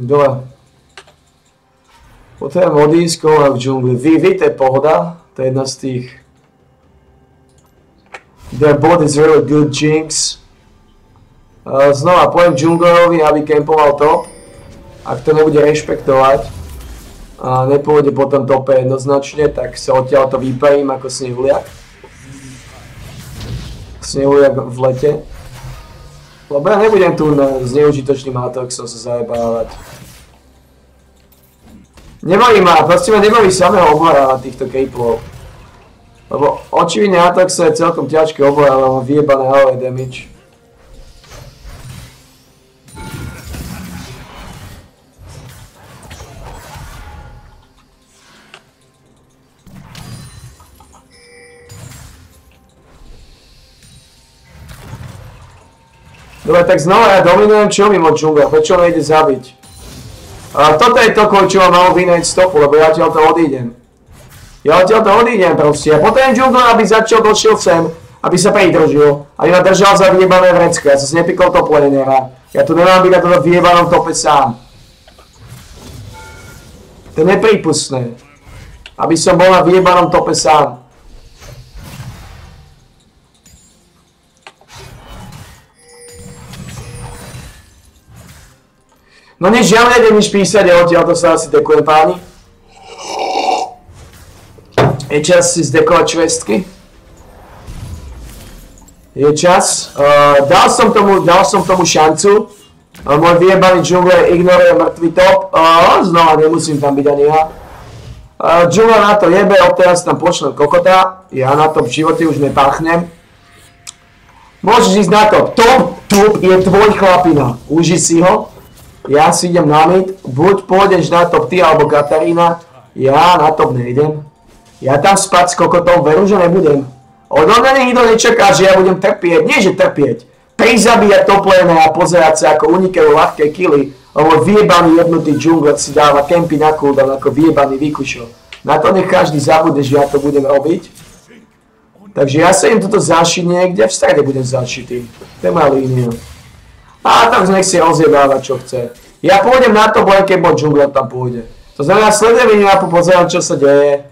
Dole. Potrebujem odísť v džungli. Vy, vy, to je pohoda. To je jedna z tých... Their bot is really good, Jinx. Znova, poviem džunglerovi, aby campoval top. Ak to nebude rešpektovať a nepôjde po tom tope jednoznačne, tak sa odtiaľ to vyparím ako snehuliak. Snehuliak v lete. Lebo ja nebudem tu zneužitočným Atoxom sa zajebávať. Nebaví ma, proste ma nebaví samého obohra týchto creeplov. Lebo očividne Atox je celkom ťažké obohra, ale má vyjebané AOE damage. Dobre, tak znova ja dominujem čo mimo džungla, prečo ma ide zabiť? A toto je to, čo ma malo vyneť stopu, lebo ja odtiaľ to odídem. Ja odtiaľ to odídem proste. Ja potrebujem džungla, aby začal došiel sem, aby sa pridržil, aby ma držal za vyjebané vrecko. Ja som si nepikol top lanera. Ja tu nemám byť na toto vyjebanom tope sám. To je nepripustné. Aby som bol na vyjebanom tope sám. No nič, ja nejdem nič písať, ja odtiaľ to sa asi dekujem páni. Je čas si zdekovať švestky. Je čas. Uh, dal, som tomu, dal som tomu šancu. Uh, môj vyjebaný džungler ignoruje mŕtvý top. Uh, znova nemusím tam byť ani ja. Uh, džungler na to jebe, odteraz tam počnem kokota. Ja na top v živote už nepáchnem. Môžeš ísť na top. Top, top je tvoj chlapina. Uži si ho. Ja si idem na mid. Buď pôjdeš na top ty alebo Katarína. Ja na top nejdem. Ja tam spať s kokotom veru, že nebudem. Odo mňa nikto nečaká, že ja budem trpieť. Nie, že trpieť. Prizabíjať top lane a pozerať sa, ako unikajú ľahké killy. Lebo vyjebaný jednotý džungler si dáva kempy na cooldown ako vyjebaný výkušo. Na to nech každý zabude, že ja to budem robiť. Takže ja sa im toto zašiť niekde, v strede budem zašitý. To je moja línia. A tak nech si rozjebáva, čo chce. Ja pôjdem na to, len keď džungler tam pôjde. To znamená, sledujem mapu, pozerám, čo sa deje.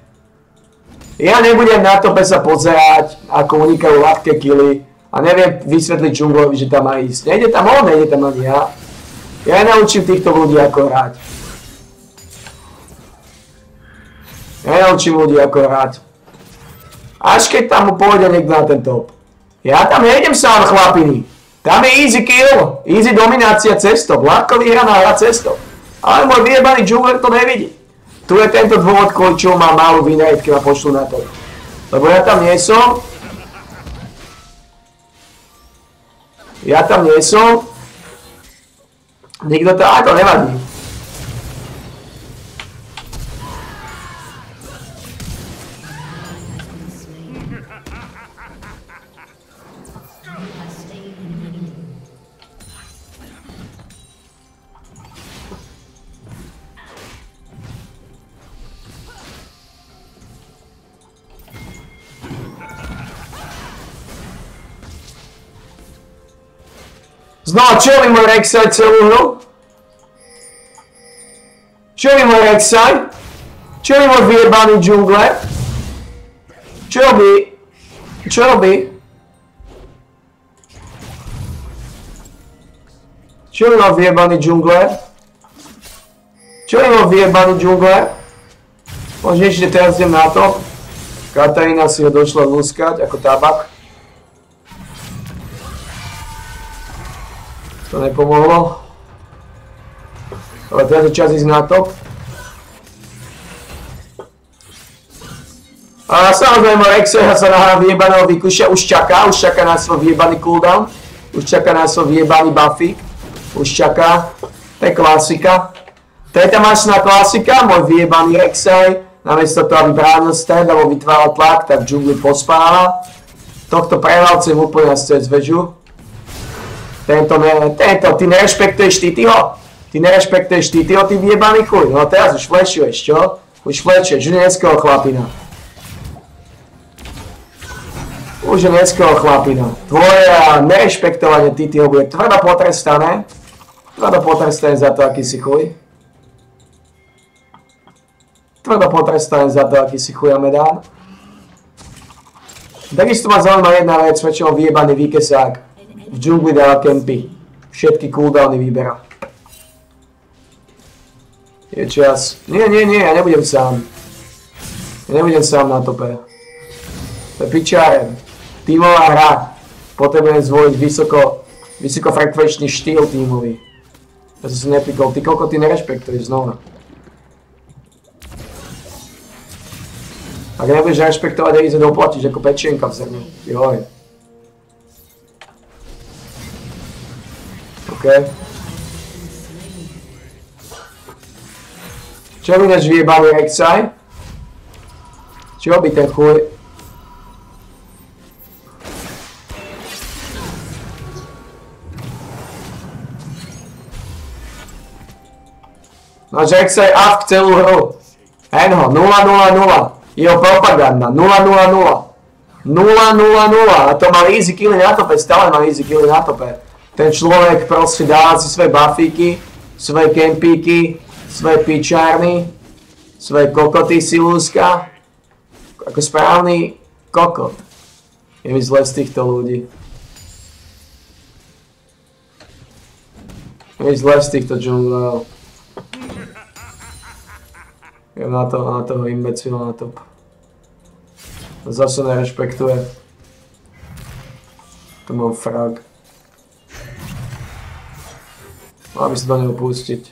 Ja nebudem na tope sa pozerať, ako unikajú ľahké killy a neviem vysvetliť džunglovi, že tam má ísť. Nejde tam on, nejde tam ani ja. Ja naučím týchto ľudí, ako hrať. Ja naučím ľudí, ako hrať. Až keď tam pôjde niekto na ten top. Ja tam nejdem sám chlapiny. Tam je easy kill, easy dominácia cestou, ľahko vyhraná hra cestou. Ale môj vyjebaný džungler to nevidí. Tu je tento dôvod, kvôli čomu mám winrate, keď ma pošlu na to. Lebo ja tam nie som. Ja tam nie som. Nikto to, aj to nevadí. Znova, čo mi môj Rek'Sai celú hru? Čo mi môj Rek'Sai? Čo mi môj vyjebaný džungler? Čo robí? Čo robí? Čo mi môj vyjebaný džungler? Čo mi môj vyjebaný džungler? Možno ešte teraz idem na to. Katarína si ho došla lúskať ako tabak. Nepomohlo. Ale teraz je čas ísť na top. A samozrejme Rexeha sa nahrá vyjebaného výkušia, už čaká, už čaká na svoj vyjebaný cooldown. Už čaká na svoj vyjebaný buffy. Už čaká. To je klasika. To je tá mašná klasika, môj vyjebaný Rexej. Namiesto toho, aby bránil stand alebo vytváral tlak, tak džungli pospáva. Tohto prevalcem úplne cez väžu. Tento, ne, tento, ty nerešpektuješ ty, ho? Ty nerešpektuješ ty, ho, ty vyjebaný chuj. No teraz už flešuješ, čo? Už flešuješ, už dneského chlapina. Už dneského chlapina. Tvoje nerešpektovanie ho bude tvrdo potrestané. Tvrdo potrestané za to, aký si chuj. Tvrdo potrestané za to, aký si chuj Amedán. Takisto ma zaujíma jedna vec, väčšinou vyjebaný výkesák v džungli dáva kempy. Všetky cooldowny vyberá. Je čas. Nie, nie, nie, ja nebudem sám. Ja nebudem sám na tope. To je pičárem. Tímová hra. Potrebujem zvoliť vysoko, vysokofrekvenčný štýl tímový. Ja som si nepikol. Ty koľko ty nerešpektuješ znova. Ak nebudeš rešpektovať, aj ísť doplatíš ako pečienka v zemi. Joj. OK. Čo mi než vyjebaný Rek'Sai? Čo robí ten chuj? No Rek'Sai AFK celú hru. Henho, 0-0-0. Jeho propaganda, 0-0-0. 0-0-0. A to mal easy killy na tope, stále mal easy killy na tope. Ten človek proste dáva si svoje bafíky, svoje kempíky, svoje pičárny, svoje kokoty si lúska. Ako správny kokot. Je mi zle z týchto ľudí. Je mi zle z týchto džunglov. Je na, to, na toho imbecila na top. Zase nerešpektuje. To bol frag. Máme sa do neho pustiť.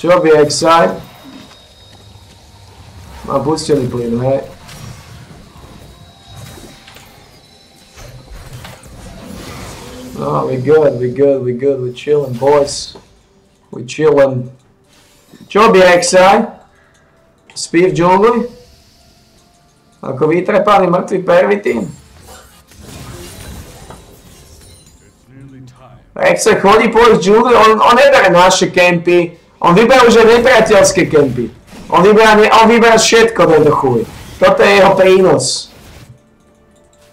Čo robí Exile? Ma pustili plyn, hej. No, we good, we good, we good, we chillin', boys. We chillin'. Čo robí Exile? Spí v džungli? Ako vytrepaný mŕtvý pervitín? Jak sa chodí po džungli, on, on nebere naše kempy, on vyberá už aj nepriateľské kempy. On vyberá, on vyberá všetko, tento chuj. Toto je jeho prínos.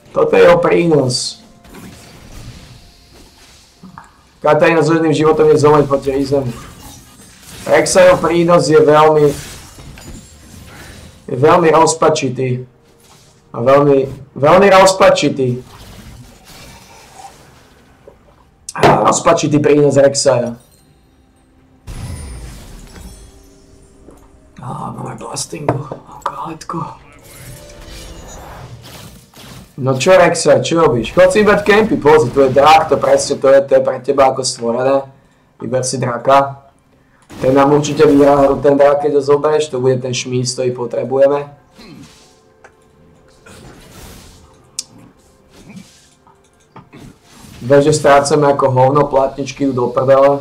Toto je jeho prínos. Katarína s ľudným životom je tej zemi. Rexa jeho prínos je veľmi je veľmi rozpačitý. A veľmi, veľmi rozpačitý. A rozpačitý prínos Rexaja. Á, máme blastingu. Alkoholitku. No čo Rexa, čo robíš? Chod si vybrať kempy, pozri, tu je drak, to presne to je, to je pre teba ako stvorené. Vyber si draka. Ten nám určite vyhrá hru, ten drak, keď ho zoberieš, to bude ten šmís, ktorý potrebujeme. Veže strácame ako hovno, platničky idú do prdele.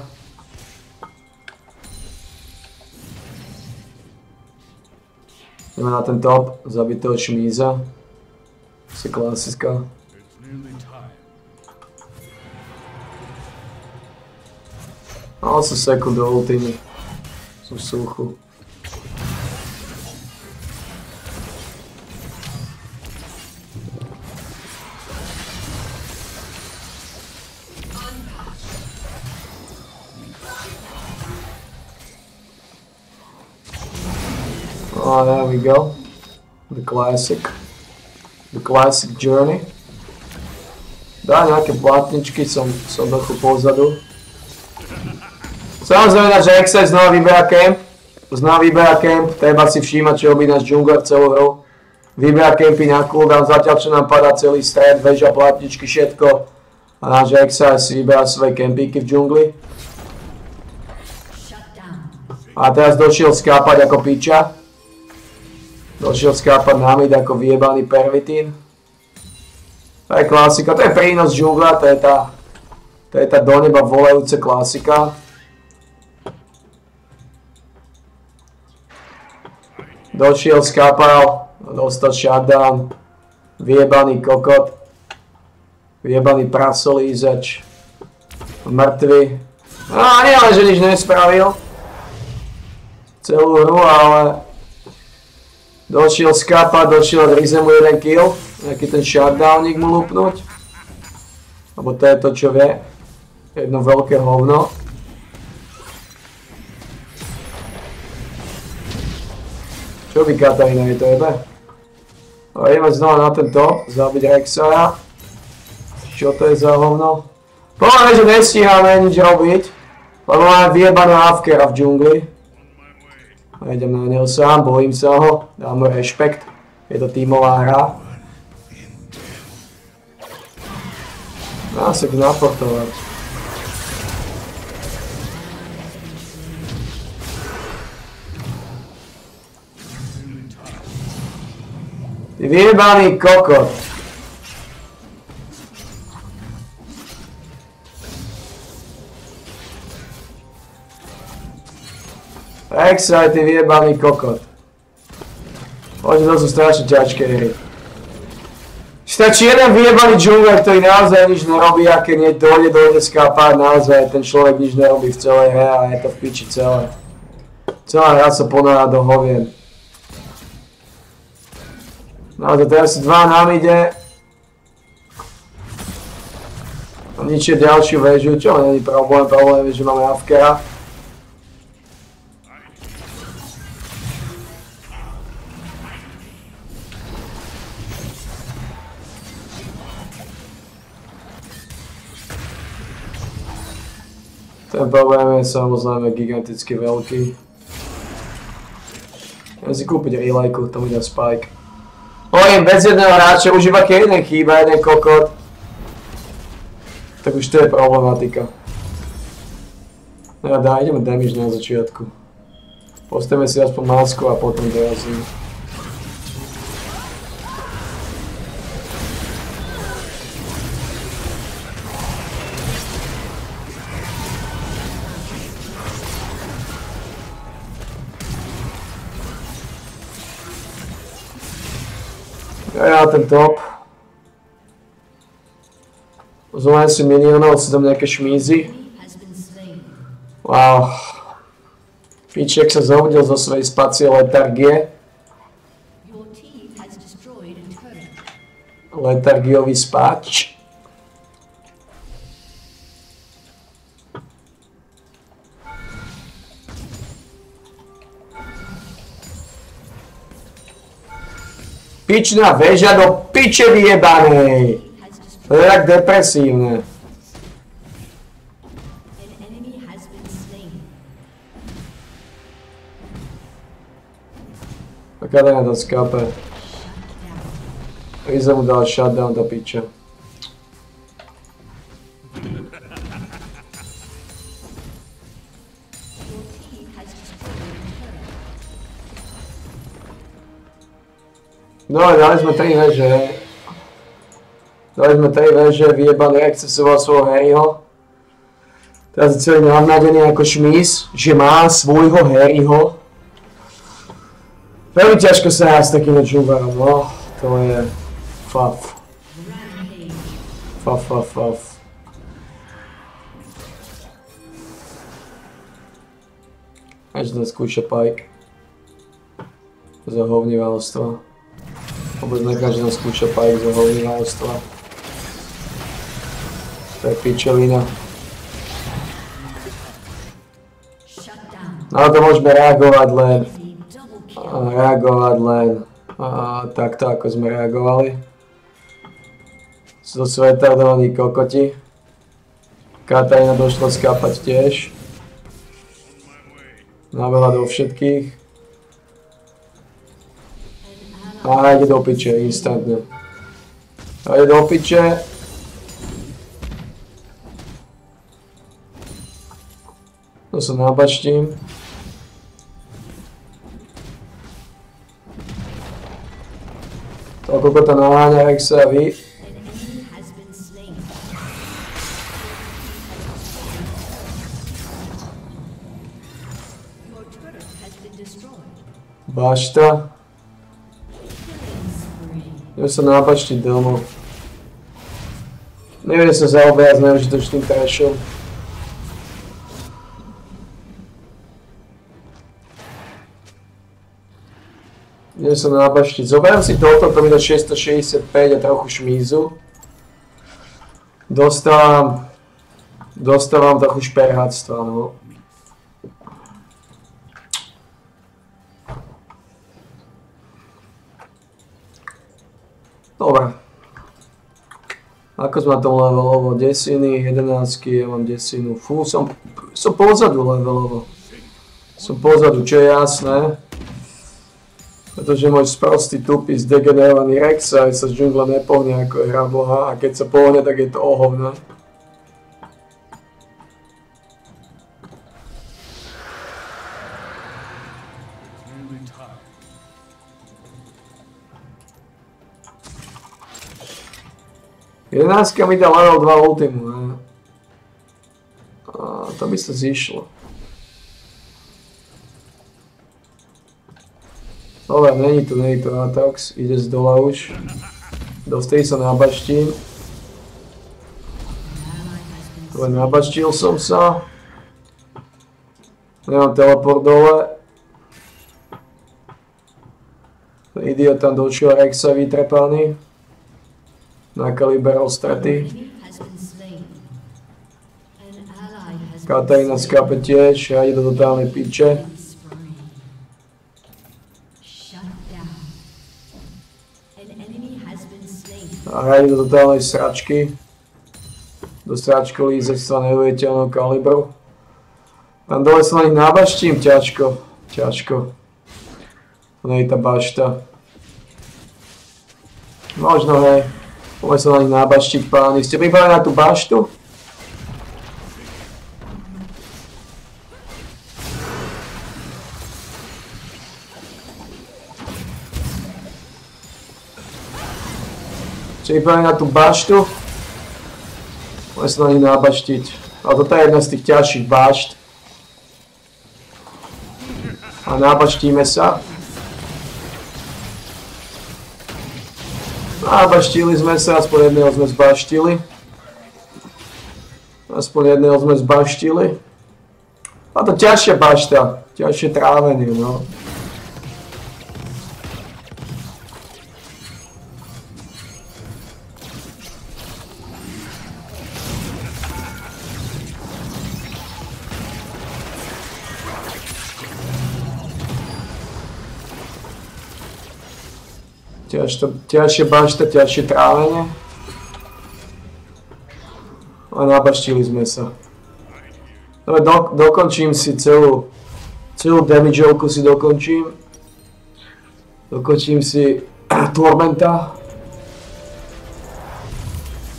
Ideme na ten top, zabitého šmíza. Si klasická. It's nearly time. Mal som sekundu ultimy. Som v suchu. Oh, there we go. The classic. The classic journey. Dá nejaké platničky, som, som trochu pozadu. Samozrejme, že Excel znova vyberá camp. Znova vyberá camp, treba si všímať, čo robí náš jungler celou hrou. Vyberá campy na cooldown, zatiaľ čo nám padá celý stred, väža, platničky, všetko. A náš Excel si vyberá svoje campíky v džungli. A teraz došiel skápať ako piča. Došiel skápať na mid ako vyjebaný pervitín. To je klasika, to je prínos džungla, to je tá, to je tá do neba volajúca klasika. Došiel, skápal, dostal shutdown, vyjebaný kokot, vyjebaný prasolízač, mŕtvy. No nie len, že nič nespravil, celú hru, ale došiel skápať, došiel od Rizemu jeden kill, nejaký ten shutdowník mu lupnúť. Lebo to je to, čo vie. Jedno veľké hovno. Čo by Katarína je to jebe? A ideme znova na ten top, zabiť Rexara. Čo to je za hovno? Povedme, že nestíhame nič robiť. Lebo máme vyjebaného Avkera v džungli. A idem na neho sám, bojím sa ho, dám mu rešpekt. Je to tímová hra. Tu naportovať. Ty vyjebaný kokot. Exaj, ty vyjebaný kokot. Poďme, to sú strašne ťažké hry. Stačí jeden vyjebaný džungler, ktorý naozaj nič nerobí a keď nie dojde, dojde skápať, naozaj ten človek nič nerobí v celej hre a je to v piči celé. Celá hra sa ponára do hovien. Naozaj teraz si dva nám ide. A ničie ďalšiu väžu, čo není problém, problém je, že máme Afkera. Ten problém je samozrejme giganticky veľký. Ja si kúpiť relajku, tomu ide spike. Hovorím, bez jedného hráča, už iba keď jeden chýba, jeden kokot. Tak už to je problematika. No ja dá, ideme damage na začiatku. Postavíme si aspoň masku a potom dorazíme. Ja ten top. Zvolen si minionov, sú tam nejaké šmízy. Wow. Piček sa zobudil zo svojej spacie letargie. Letargiový spáč. Pičná väža do piče vyjebanej. To je tak depresívne. Kada na to skape. Riza mu dal shutdown do piče. No, dali sme 3 veže. Dali sme 3 veže, vyjebaný accessoval svojho Harryho. Teraz je celý navnadený ako šmís, že má svojho Harryho. Veľmi ťažko sa hrá s takým čúvarom, no. To je... Faf. Faf, faf, faf. Až to skúša Pike. Za hovnivalstvo. Vôbec ne každý skúša Pike za hovnivalstvo. To je pičovina. Na to môžeme reagovať len. Reagovať len a, takto, ako sme reagovali. Zo sveta dovaní kokoti. Katarina došla skápať tiež. Nabela do všetkých. A ide do piče, instantne. A ide do piče. To sa nabačtím. To kokota naháňa, jak sa vy. An spree. Idem sa nabačtiť domov. Neviem sa zaoberať s neužitočným trashom. Idem sa nabačtiť. Zoberiem si toto, to mi dá 665 a trochu šmízu. Dostávam... Dostávam trochu šperháctva, no. Dobre. Ako sme tom levelovo? Desiny, jedenáctky, ja mám desinu. Fú, som, som pozadu levelovo. Som pozadu, čo je jasné. Pretože môj sprostý, tupý, zdegenerovaný Rexa sa z džungla nepohne ako je hra boha a keď sa pohne, tak je to ohovné. Jedenáctka mi dá level 2 ultimu? A to by sa zišlo. Dobre, není tu, není tu Atox, ide z dola už. Dostej sa nabačtím. Dobre, nabačtil som sa. Nemám teleport dole. Idiot tam došiel Rexa vytrepaný. Ally has been Katarina skápe tiež a ide do totálnej piče. A ide do totálnej sračky. Do sračko lízectva neuveriteľného kalibru. Tam dole sa na nich nabaštím, ťažko, ťažko. To nie je tá bašta. Možno, hej. Pomyslelný nábaštík páni. Ste pripravení na tú baštu? Ste pripravení na tú baštu? Pomyslelný nábaštiť. Ale toto je jedna z tých ťažších bašt. A nábaštíme sa. Nabaštili sme sa, aspoň jedného sme zbaštili. Aspoň jedného sme zbaštili. A to ťažšia bašta, ťažšie trávenie, no. Ťažšie bašta, ťažšie trávenie. A nabaštili sme sa. Dobre, do, dokončím si celú, celú damageovku si dokončím. Dokončím si Tormenta.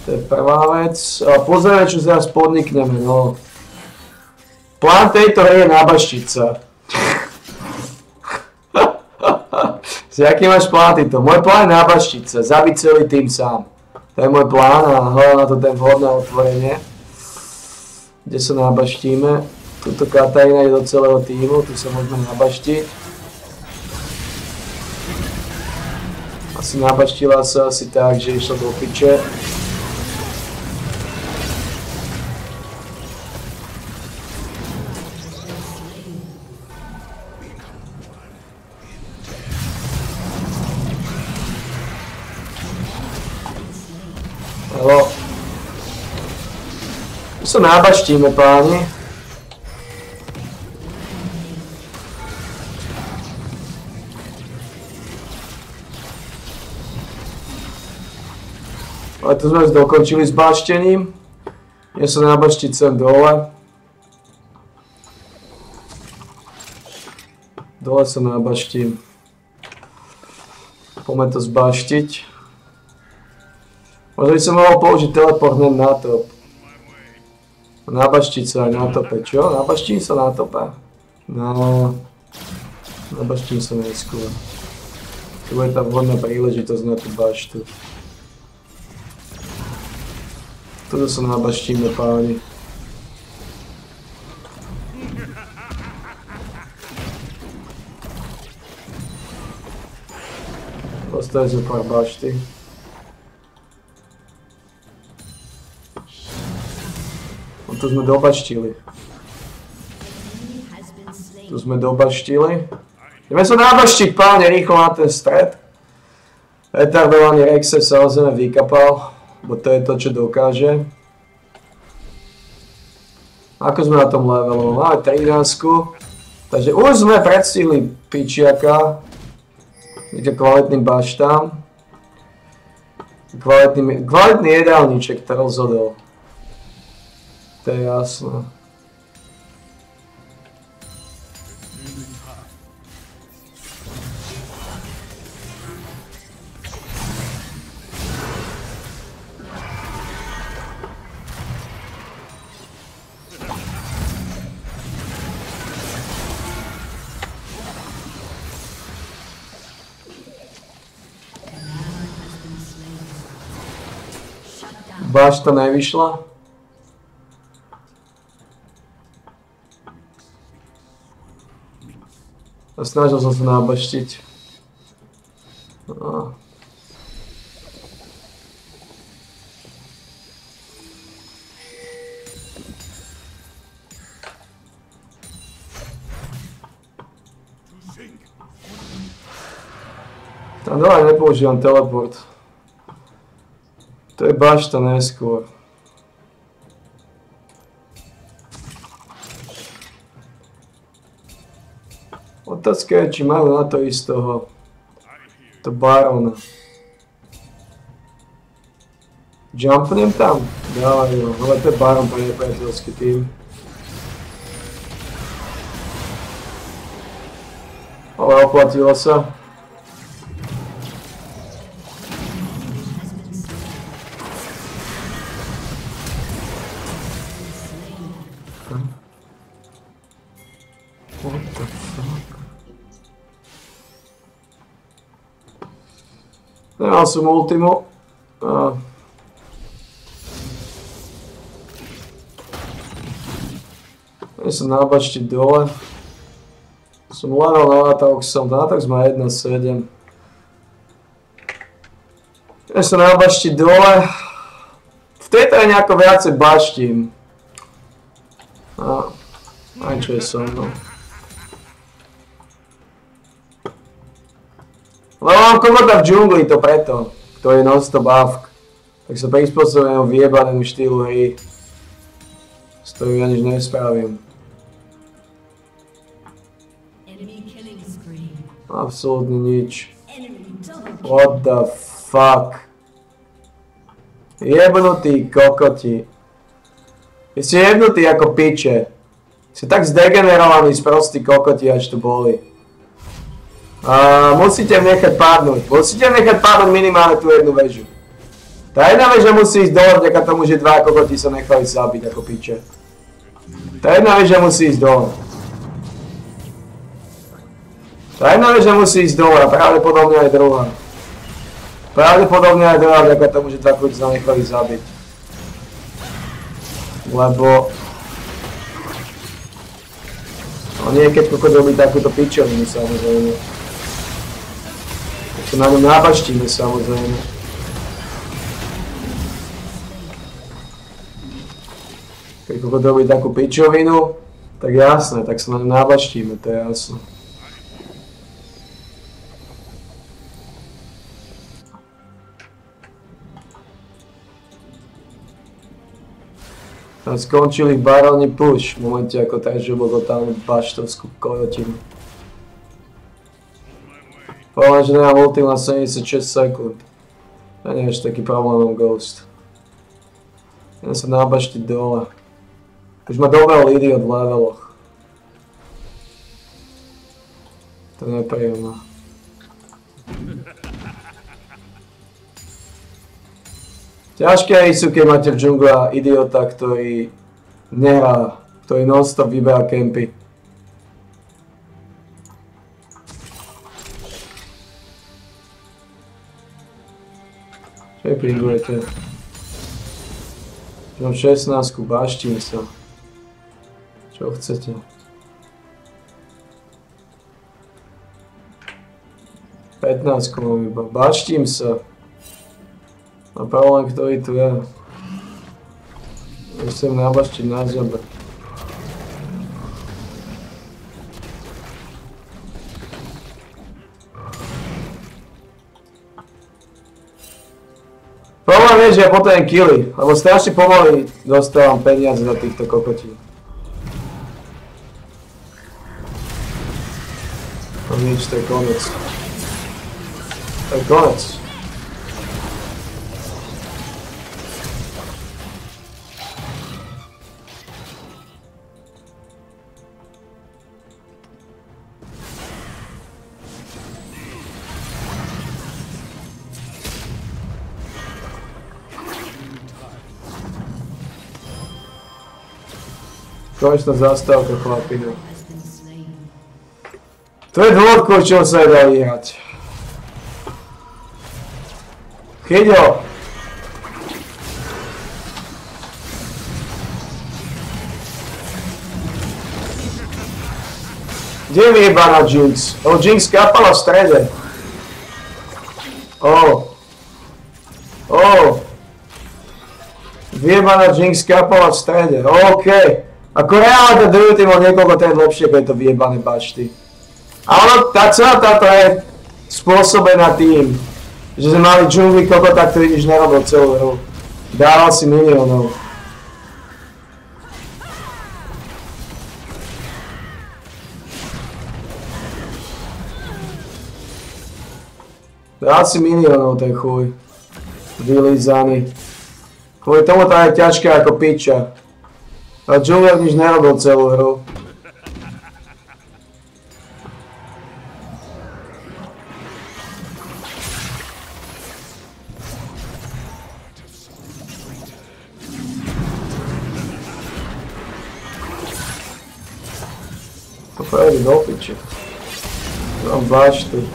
To je prvá vec. A pozrieme, čo teraz podnikneme, no. Plán tejto hry je nabaštiť sa. S aký máš plán ty to? Môj plán je nabaštiť sa, zabiť celý tým sám. To je môj plán a hľadám na to ten vhodné otvorenie. Kde sa nabaštíme. Tuto Katarína je do celého týmu, tu sa môžeme nabaštiť. Asi nabaštila sa asi tak, že išla do piče. Sa nábaštíme, páni. Ale tu sme dokončili s baštením. Je sa nábaštiť sem dole. Dole sa nábaštím. Poďme to zbaštiť. Možno by som mohol použiť teleport na top. Nabaštiť sa aj na tope, čo? Nabaštím sa na tope? No... Nabaštím sa neskôr. Tu bude tá vhodná príležitosť na tú baštu. Tuto sa nabaštíme páni. Postavím sa pár bašty. Tu sme dobaštili. Tu sme dobaštili. Ideme sa nabaštiť páne rýchlo na ten stred. Retardovaný Rexe samozrejme vykapal, bo to je to, čo dokáže. Ako sme na tom levelu? Máme 13. Takže už sme predstihli pičiaka. Kde kvalitným baštám. Kvalitný, kvalitný jedálniček to rozhodol. To je jasné. Bašta nevyšla. Snažil som sa nábaštiť. No. Tam dole nepoužívam teleport. To je bašta neskôr. Otázka je, či majú na to ísť toho, to barona. Jumpnem tam? Dávajú, ale to je baron pre nepriateľský tým. Ale oplatilo sa. Nemal som ultimu. No. Ja sa nabačte dole. Som level na Atox, som na Atox má 1.7. Ja sa nabačte dole. V tejto je nejako viacej baštím. A, aj čo je so mnou. Lebo mám komota v džungli, to preto. To je non-stop avk. Tak sa prispôsobujem vyjebanému štýlu hry. Z ktorého ja nič nespravím. Absolútne nič. What the fuck? Jebnutí kokoti. Vy ste jebnutí ako piče. Ste tak zdegenerovaní sprostí kokoti, až tu boli. A musíte nechať padnúť. Musíte nechať padnúť minimálne tú jednu väžu. Tá jedna väža musí ísť dole vďaka tomu, že dva kokoti sa nechali zabiť ako piče. Tá jedna väža musí ísť dole. Tá jedna väža musí ísť dole a pravdepodobne aj druhá. Pravdepodobne aj druhá vďaka tomu, že dva kokoti sa nechali zabiť. Lebo... No nie, keď kokot robí takúto pičovinu samozrejme. Sa na ňom nábaštíme samozrejme. Keď robí takú pičovinu, tak jasné, tak sa na ňom nábaštíme, to je jasné. Skončili v baróni push v momente ako takže bol totálne baštovskú kojotinu. Povedal, že nemám ulti na 76 sekúnd. Ja nie je taký problémom Ghost. Ja sa nábaštiť dole. Už má dobré lídy od leveloch. To je nepríjemné. Ťažké sú, keď máte v džungla idiota, ktorý nehrá, ktorý non-stop vyberá kempy. Pingujete? Mám 16, baštím sa. Čo chcete? Petnáctku mám iba, baštím sa. A problém, ktorý tu je. Musím nabaštiť na zebe. Že ja potrebujem killy, lebo strašne pomaly dostávam peniaze za týchto kokotí. No nič, to je konec. To je konec. Konečná zastávka, chlapina. To je dôvodko, čo sa dá vyhrať. Chyďo! Kde je vyjebaná Jinx? O, Jinx kapala v strede. O. O. Vyjebaná Jinx kapala v strede. OK. Ako reálne ten druhý tým bol niekoľko ten lepšie, je to vyjebané bašty. A ono, tá celá táto je spôsobená tým, že sme mali džungli kokota, ktorý nič nerobil celú hru. Dával si miliónov. Dal si miliónov ten chuj. Vylízaný. Kvôli tomu to je ťažké ako piča. A Jungler nič nerobil celú hru. To pojede do piče. Mám baštu.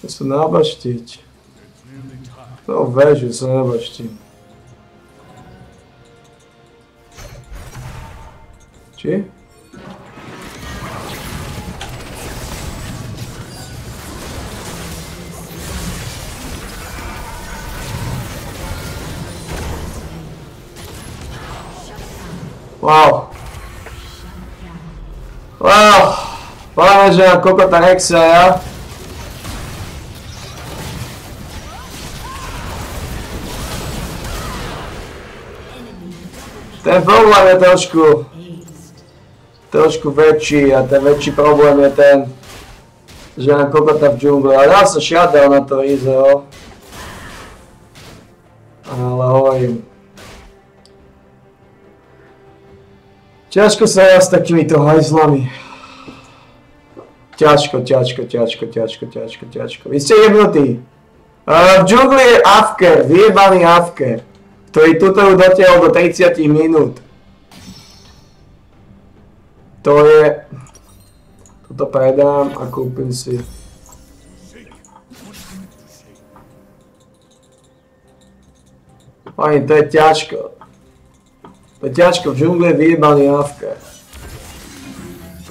Chcem sa nabaštiť. Nearly time. No vežu sa nabaštím. Či? Wow. Wow. Páne, že kokota Hexa, ja. Ten problém je trošku, trošku väčší a ten väčší problém je ten, že nám kokota v džungli. Ale dá sa shutdown na to Izeo. Ale hovorím. Ťažko sa ja s takýmito hajzlami. Ťažko, ťažko, ťažko, ťažko, ťažko, ťažko. Vy ste jebnutí. Uh, v džungli je Afker, vyjebaný Afker ktorý tuto dotiahol do 30 minút. To je... Toto predám a kúpim si. Pani, to je ťažko. To je ťažko, v džungli je vyjebaný AFK.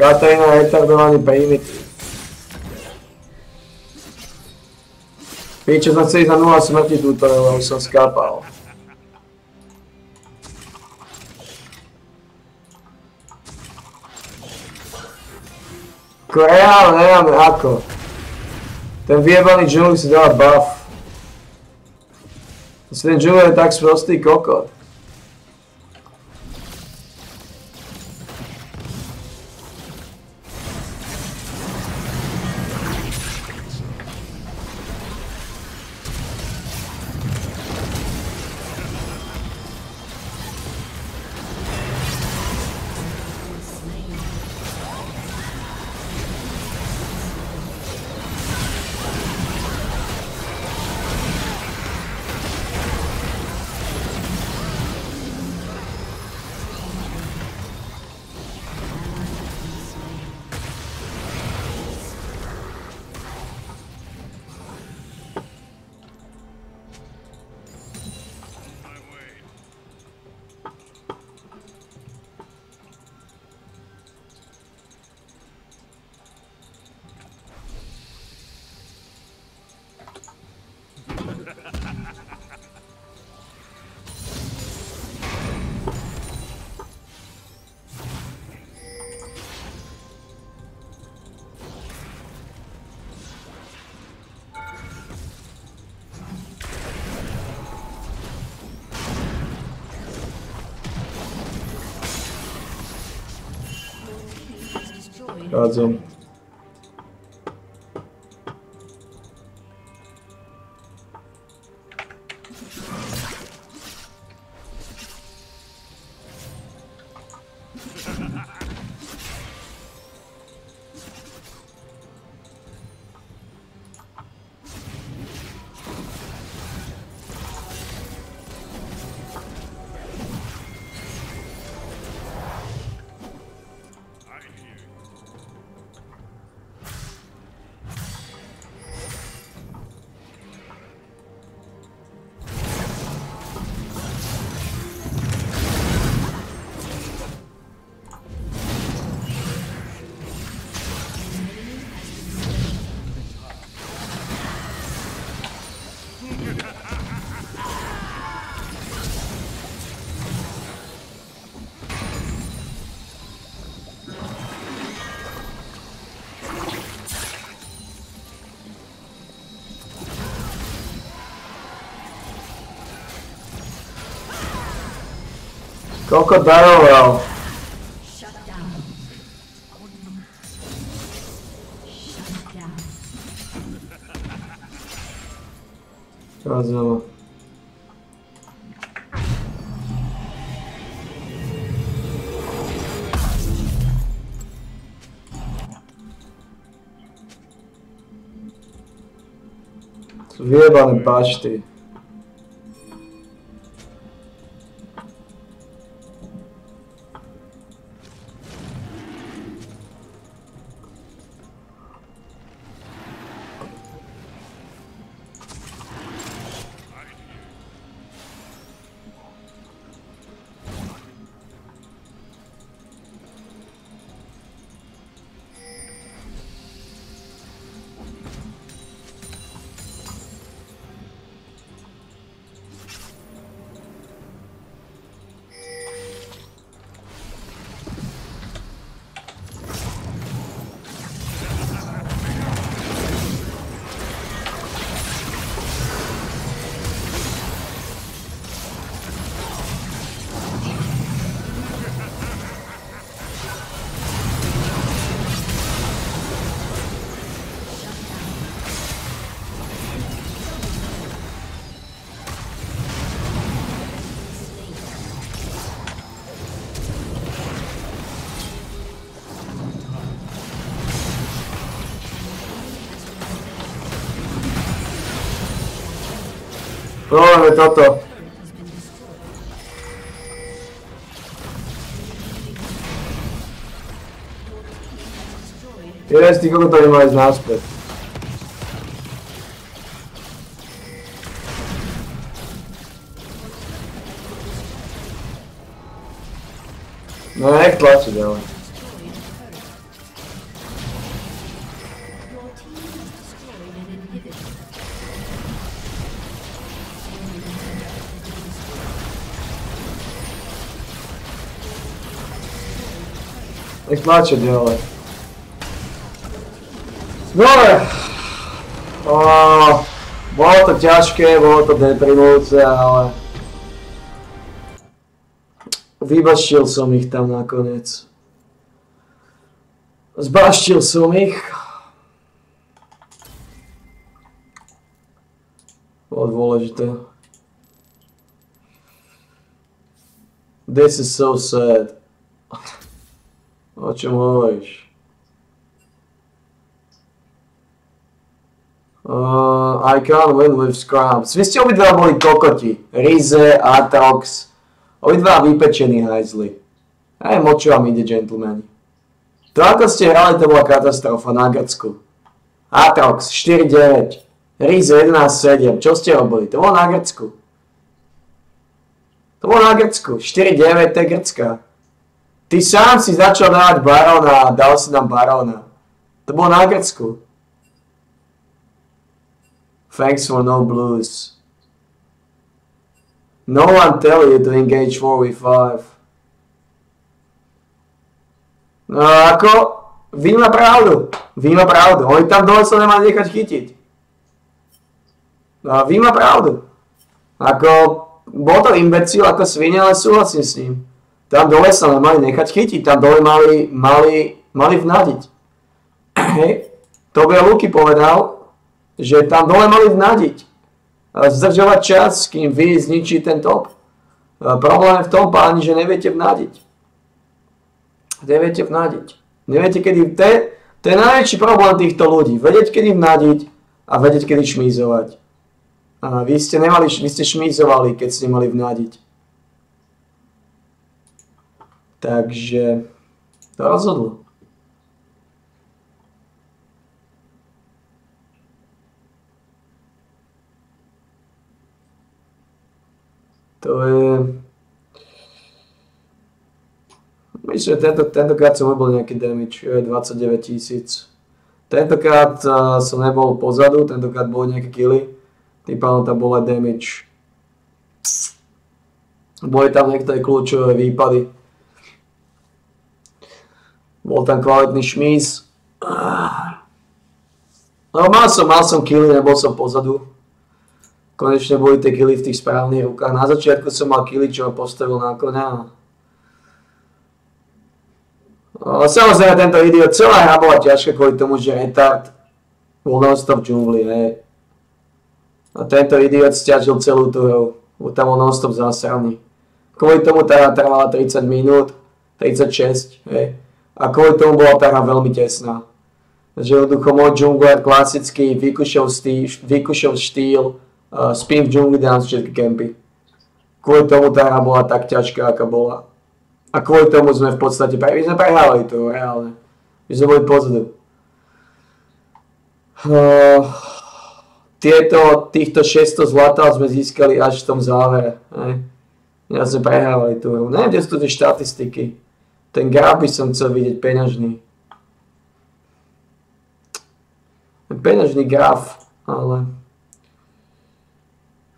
Katarina retardovaný primitív. Pičo, som chcel ísť na 0 smrti túto, lebo som skápal. Reálne nemáme ako. Ten vyjebaný džungl si dáva buff. Ten džungl je tak sprostý kokot. Hádzam. I Crocodile Well. Fazer uma. Vê lá embaixo, tem. Je toto. Jeden z tých kokotov nemá ísť naspäť. No nech tlačí ďalej. Nech tlačí ďalej. Dobre. O, bolo to ťažké, bolo to deprimujúce, ale... Vybaštil som ich tam nakoniec. Zbaštil som ich. Bolo dôležité. This is so sad. Čom hovoríš? Uh, I can't win with scrubs. Vy ste obidva boli kokoti. Rize, Atrox. Obidva vypečení hajzli. Aj moc čo vám ide, gentlemani. To ako ste hrali, to bola katastrofa na Grecku. Atrox 4-9. Rize 11-7. Čo ste robili? To bolo na Grecku. To bolo na Grecku. 4-9, to je Grecka. Ty sám si začal dávať Barona a dal si nám Barona. To bolo na Grecku. Thanks for no blues. No one tell you to engage 4v5. No ako, vy pravdu. Vy pravdu. Oni tam dole sa nemali nechať chytiť. No má pravdu. Ako, bol to imbecil ako svine, ale súhlasím s ním. Tam dole sa nemali nechať chytiť, tam dole mali, mali, mali vnadiť. Hej, to by Luky povedal, že tam dole mali vnadiť. Zdržovať čas, kým vy zničí ten top. Problém je v tom, páni, že neviete vnadiť. Neviete vnadiť. Neviete, kedy... Je, to je najväčší problém týchto ľudí. Vedieť, kedy vnadiť a vedieť, kedy šmízovať. A vy ste, nemali, vy ste šmízovali, keď ste mali vnadiť. Takže to rozhodlo. To je... Myslím, že tento, tentokrát som nebol nejaký damage, je 29 tisíc. Tentokrát uh, som nebol pozadu, tentokrát boli nejaké killy. Tým pádom tam bol aj damage. Boli tam niektoré kľúčové výpady. Bol tam kvalitný šmíz. No mal som, mal som killy, nebol som pozadu. Konečne boli tie killy v tých správnych rukách. Na začiatku som mal killy, čo ma postavil na konia. Ale samozrejme tento idiot, celá hra bola ťažká kvôli tomu, že retard bol non-stop v džungli, hej. A tento idiot stiažil celú tú hru. Bol tam bol non-stop zasraný. Kvôli tomu tá trvala 30 minút, 36, hej. A kvôli tomu bola tá hra veľmi tesná. Že jednoducho môj džungler klasický, Vikušov štýl, Vikušov štýl uh, spím v džungli, si všetky kempy. Kvôli tomu tá hra bola tak ťažká, aká bola. A kvôli tomu sme v podstate, my sme prehrávali to reálne. My sme boli pozadu. Uh, tieto, týchto 600 zlata sme získali až v tom závere. Ne? Ja sme prehrávali tú hru. Neviem, kde sú tie štatistiky. Ten graf by som chcel vidieť peňažný. Peňažný graf, ale...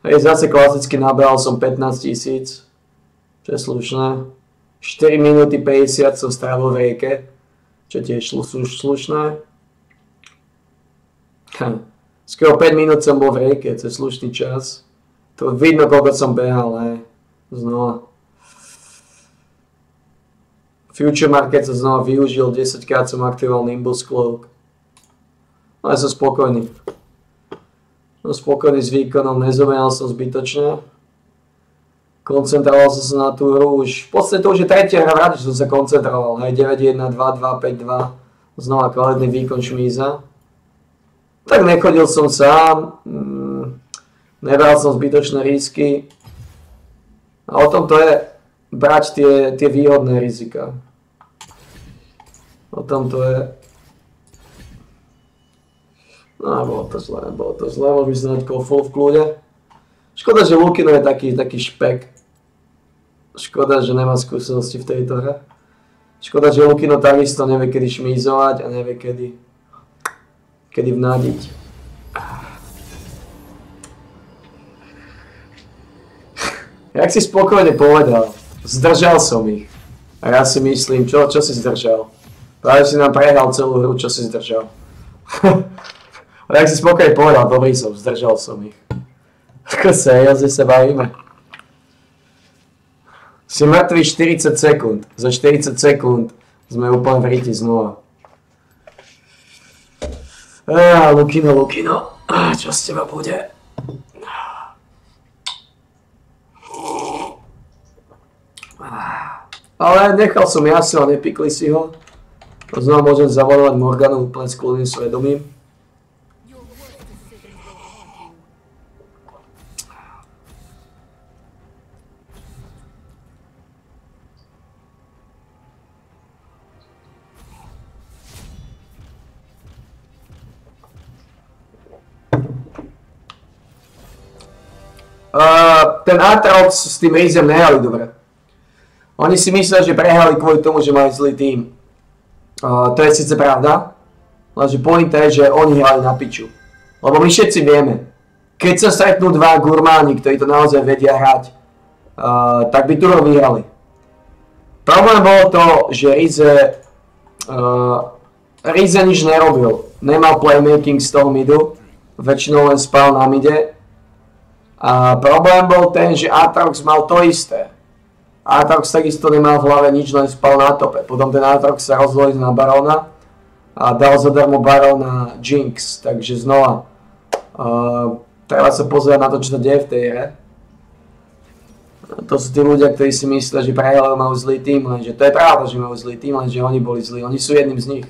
Hej, zase klasicky nabral som 15 tisíc. Čo je slušné. 4 minúty 50 som strávil v rieke. Čo tiež sú slušné. Hm. Skoro 5 minút som bol v rieke, to je slušný čas. To vidno, koľko som behal, hej. Znova. Future Market som znova využil, 10 krát som aktivoval Nimbus Cloak. Ale som spokojný. Som spokojný s výkonom, nezomenal som zbytočne. Koncentroval som sa na tú hru už, v podstate to už je tretia hra v rade, že som sa koncentroval, hej, 9-1, 2-2, 5-2, znova kvalitný výkon šmíza. Tak nechodil som sám, mm, Nebral som zbytočné risky. A o tom to je brať tie, tie výhodné rizika. O tom to je. No, bolo to zlé, bolo to zlé, by som dať full v kľude. Škoda, že Lukino je taký, taký špek. Škoda, že nemá skúsenosti v tejto hre. Škoda, že Lukino takisto nevie kedy šmízovať a nevie kedy, kedy vnadiť. Jak si spokojne povedal, zdržal som ich. A ja si myslím, čo, čo si zdržal? Práve si nám prehral celú hru, čo si zdržal. Ale jak si spokojne povedal, dobrý som, zdržal som ich. Seriózne sa bavíme. Si mŕtvý 40 sekúnd. Za 40 sekúnd sme úplne v ríti znova. Á, Lukino, Lukino. Čo z teba bude? Ale nechal som a nepikli si ho. Znova môžem zavolovať Morganu úplne s kľudným svedomím. Uh, ten Atrox s tým Rizem nehrali dobre. Oni si myslia, že prehrali kvôli tomu, že majú zlý tým. Uh, to je síce pravda, lenže pointa je, že oni hrali na piču. Lebo my všetci vieme, keď sa stretnú dva gurmáni, ktorí to naozaj vedia hrať, uh, tak by Turo vyhrali. Problém bolo to, že Rize, uh, Rize nič nerobil. Nemal playmaking z toho midu, väčšinou len spal na mide. A problém bol ten, že Atrox mal to isté. Atrox takisto nemal v hlave nič, len spal na tope. Potom ten Atrox sa rozhodol na Barona a dal zadarmo Barona Jinx. Takže znova, uh, treba sa pozrieť na to, čo sa deje v tej hre. To sú tí ľudia, ktorí si myslia, že prehrali majú zlý tým, lenže to je pravda, že majú zlý tým, lenže oni boli zlí. Oni sú jedným z nich.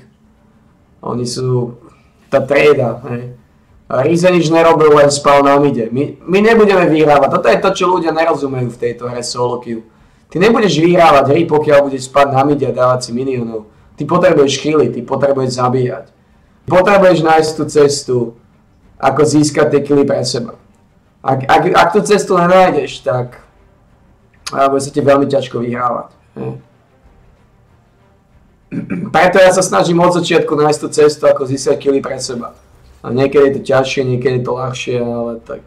Oni sú tá trieda, hej. Rize nič nerobil, len spal na mide. My, my nebudeme vyhrávať. Toto je to, čo ľudia nerozumejú v tejto hre solo queue. Ty nebudeš vyhrávať hry, pokiaľ budeš spať na mide a dávať si minionov. Ty potrebuješ chýliť, ty potrebuješ zabíjať. Potrebuješ nájsť tú cestu, ako získať tie killy pre seba. Ak, ak, ak tú cestu nenájdeš, tak bude sa ti veľmi ťažko vyhrávať. Preto ja sa snažím od začiatku nájsť tú cestu, ako získať killy pre seba. A niekedy je to ťažšie, niekedy je to ľahšie, ale tak...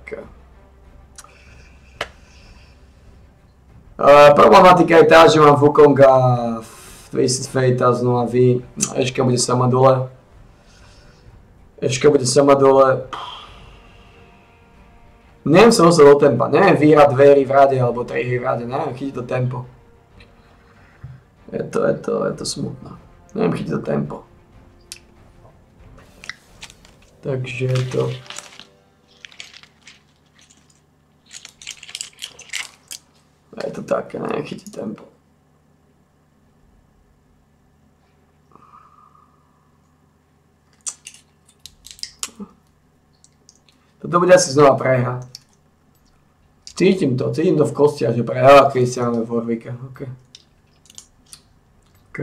Uh, problematika je tá, že mám Wukonga v Twisted Fate a vy. Eška bude sama dole. Eška bude sama dole. Neviem sa dostať do tempa. Neviem vyhrať dve hry v rade alebo tri hry v rade. Neviem chytiť to tempo. Je to, je to, je to smutné. Neviem chytiť to tempo. Takže je to... Je to také, neviem chytiť tempo. Toto bude asi znova prehra. Cítim to, cítim to v kostiach, že prehráva Christian v Warwicka. OK. OK.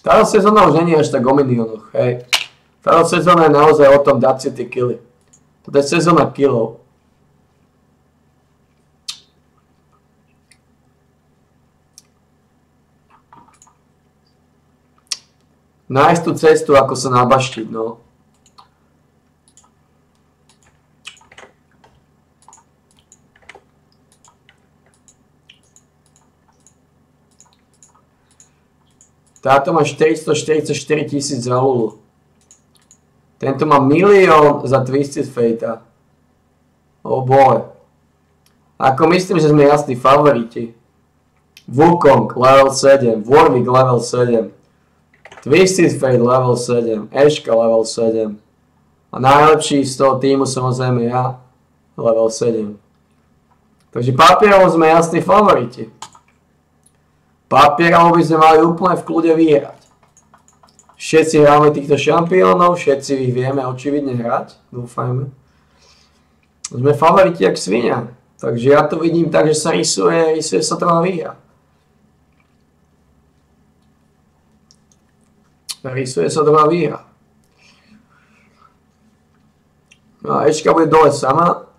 Táto sezóna už není až tak o minionoch, hej. Táto sezóna je naozaj o tom dať si tie killy. Toto je sezóna killov. Nájsť tú cestu, ako sa nabaštiť, no. Táto má 444 tisíc za Lulu. Tento má milión za Twisted Fate. Oh boy. Ako myslím, že sme jasní favoriti. Wukong level 7, Warwick level 7, Twisted Fate level 7, Eška level 7 a najlepší z toho týmu samozrejme ja level 7. Takže papierovo sme jasní favoriti. Papierovo by sme mali úplne v kľude vyhrať. Všetci hráme týchto šampiónov, všetci ich vieme očividne hrať, dúfajme. Sme favoriti jak svinia, takže ja to vidím tak, že sa rysuje, rysuje sa trvá výhra. Rysuje sa trvá výhra. No a Ečka bude dole sama,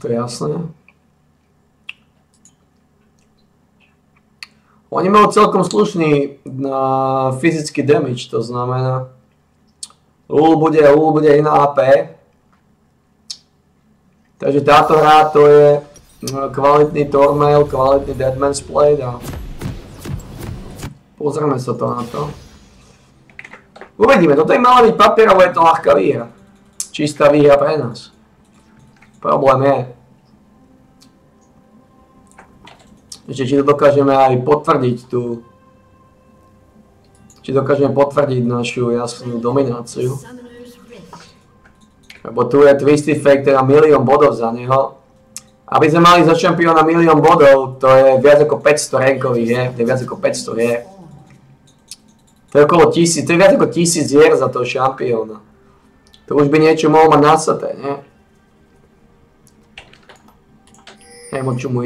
to je jasné. Oni majú celkom slušný na fyzický damage, to znamená Lul bude, Lul bude iná AP. Takže táto hra to je no, kvalitný Tormail, kvalitný Deadman's Blade a pozrieme sa to na to. Uvidíme, toto je mala byť papierovo, je to ľahká výhra. Čistá výhra pre nás. Problém je, Ešte či to dokážeme aj potvrdiť tú... Či dokážeme potvrdiť našu jasnú domináciu. Lebo tu je Twisty Fake, teda milión bodov za neho. Aby sme mali za šampióna milión bodov, to je viac ako 500 rankových hier, to je viac ako 500 hier. To je okolo tisíc, to je viac ako tisíc hier za toho šampióna. To už by niečo mohol mať nasaté, nie? Neviem, o čo mu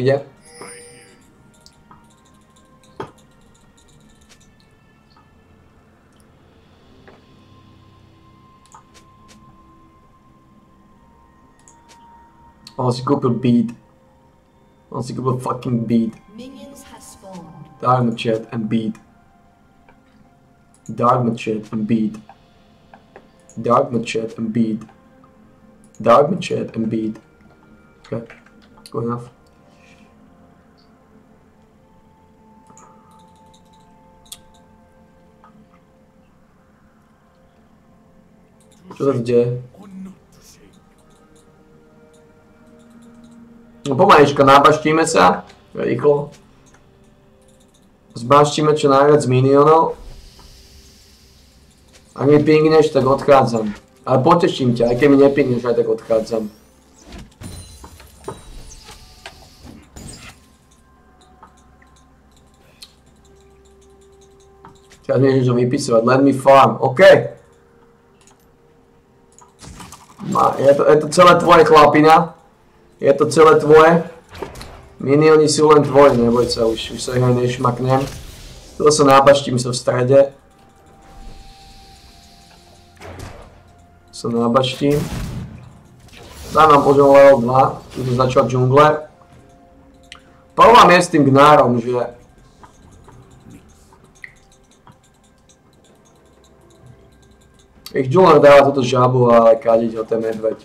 ide. On si kúpil beat. On si kúpil fucking beat. Minions have spawned. Diamond chat and beat. Diamond chat and beat. Diamond chat and beat. Diamond chat and beat. Okay, good enough. Čo sa No pomalička, nabaštíme sa. Rýchlo. Zbaštíme čo najviac minionov. Ak mi pingneš, tak odchádzam. Ale poteším ťa, aj keď mi nepingneš, aj tak odchádzam. Teraz mi niečo vypisovať. Let me farm. OK. Je to celé tvoje chlapina. Je to celé tvoje. Minioni sú len tvoje, neboj sa, už, už sa ich aj nešmaknem. Tu sa nábaštím sa v strede. Sa nábaštím. Dám nám možno level 2, tu to začal džungle. Problém je s tým gnárom, že ich džungler dáva túto žabu a kadiť ho ten medveď.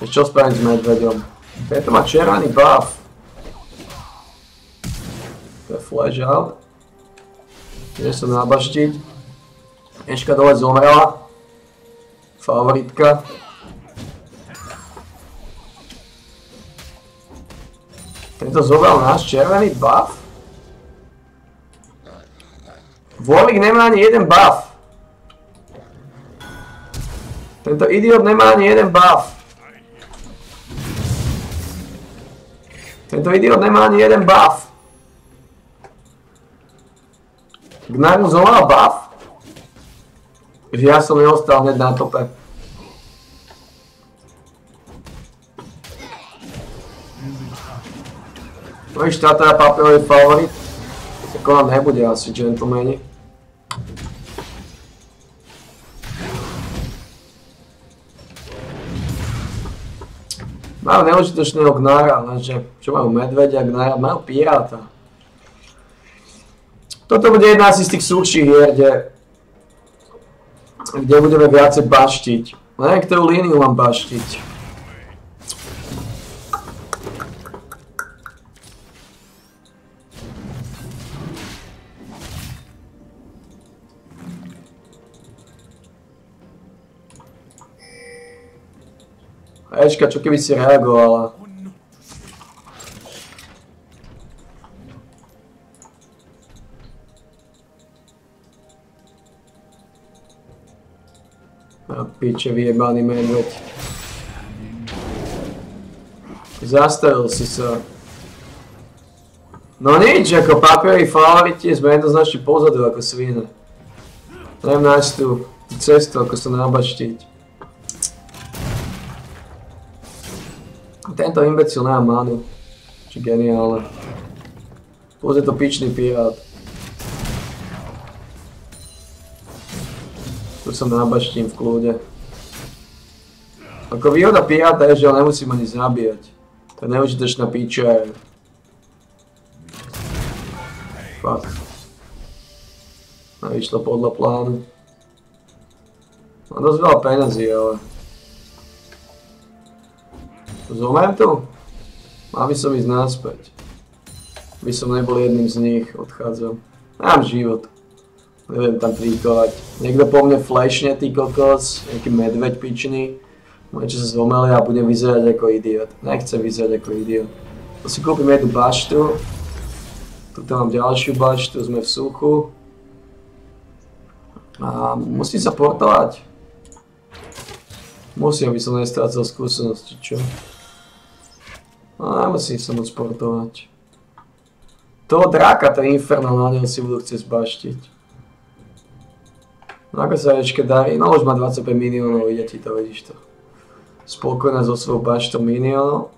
Vieš čo spraviť s medveďom? Tento má červený buff. To je flash out. Ide sa nabaštiť. Eška dole zomrela. Favoritka. Tento zobral náš červený buff? Warwick nemá ani jeden buff. Tento idiot nemá ani jeden buff. Tento idiot nemá ani jeden buff. Gnar mu zomrel buff? Že ja som neostal hneď na tope. No i je papierový favorit. Tak ona nebude asi gentlemani. Majú neužitočného gnára, lenže čo majú medvedia, gnára, majú piráta. Toto bude jedna z tých súčích hier, kde, kde budeme viacej baštiť. Len ktorú líniu mám baštiť. Ečka, čo keby si reagovala? A piče, vyjebaný medveď. Zastavil si sa. No nič, ako papieroví favoriti sme jednoznačne pozadu ako svine. Neviem nájsť tú cestu, ako sa nabaštiť. Tento imbecil nemá manu. Či geniálne. Plus to pičný pirát. Tu sa nabaštím v kľude. Ako výhoda piráta je, že ho nemusím ani zabíjať. To je neužitočná píča. Fuck. A vyšlo podľa plánu. Mám dosť veľa peniazí, ale... Zomrem tu? Mal by som ísť naspäť. By som nebol jedným z nich, odchádzam. Mám život. Neviem tam trikovať. Niekto po mne flashne, ty kokos, nejaký medveď pičný. Môj čo sa zomele a budem vyzerať ako idiot. Nechcem vyzerať ako idiot. To si kúpim jednu baštu. Tuto mám ďalšiu baštu, sme v suchu. A musím sa portovať. Musím, aby som nestrácal skúsenosti, čo? No nemusím sa moc sportovať. Toho dráka, to Inferno, na neho si budú chcieť zbaštiť. No ako sa Ečke darí? No už má 25 miliónov, ide ti to, vidíš to. Spokojná so svojou baštou miliónov.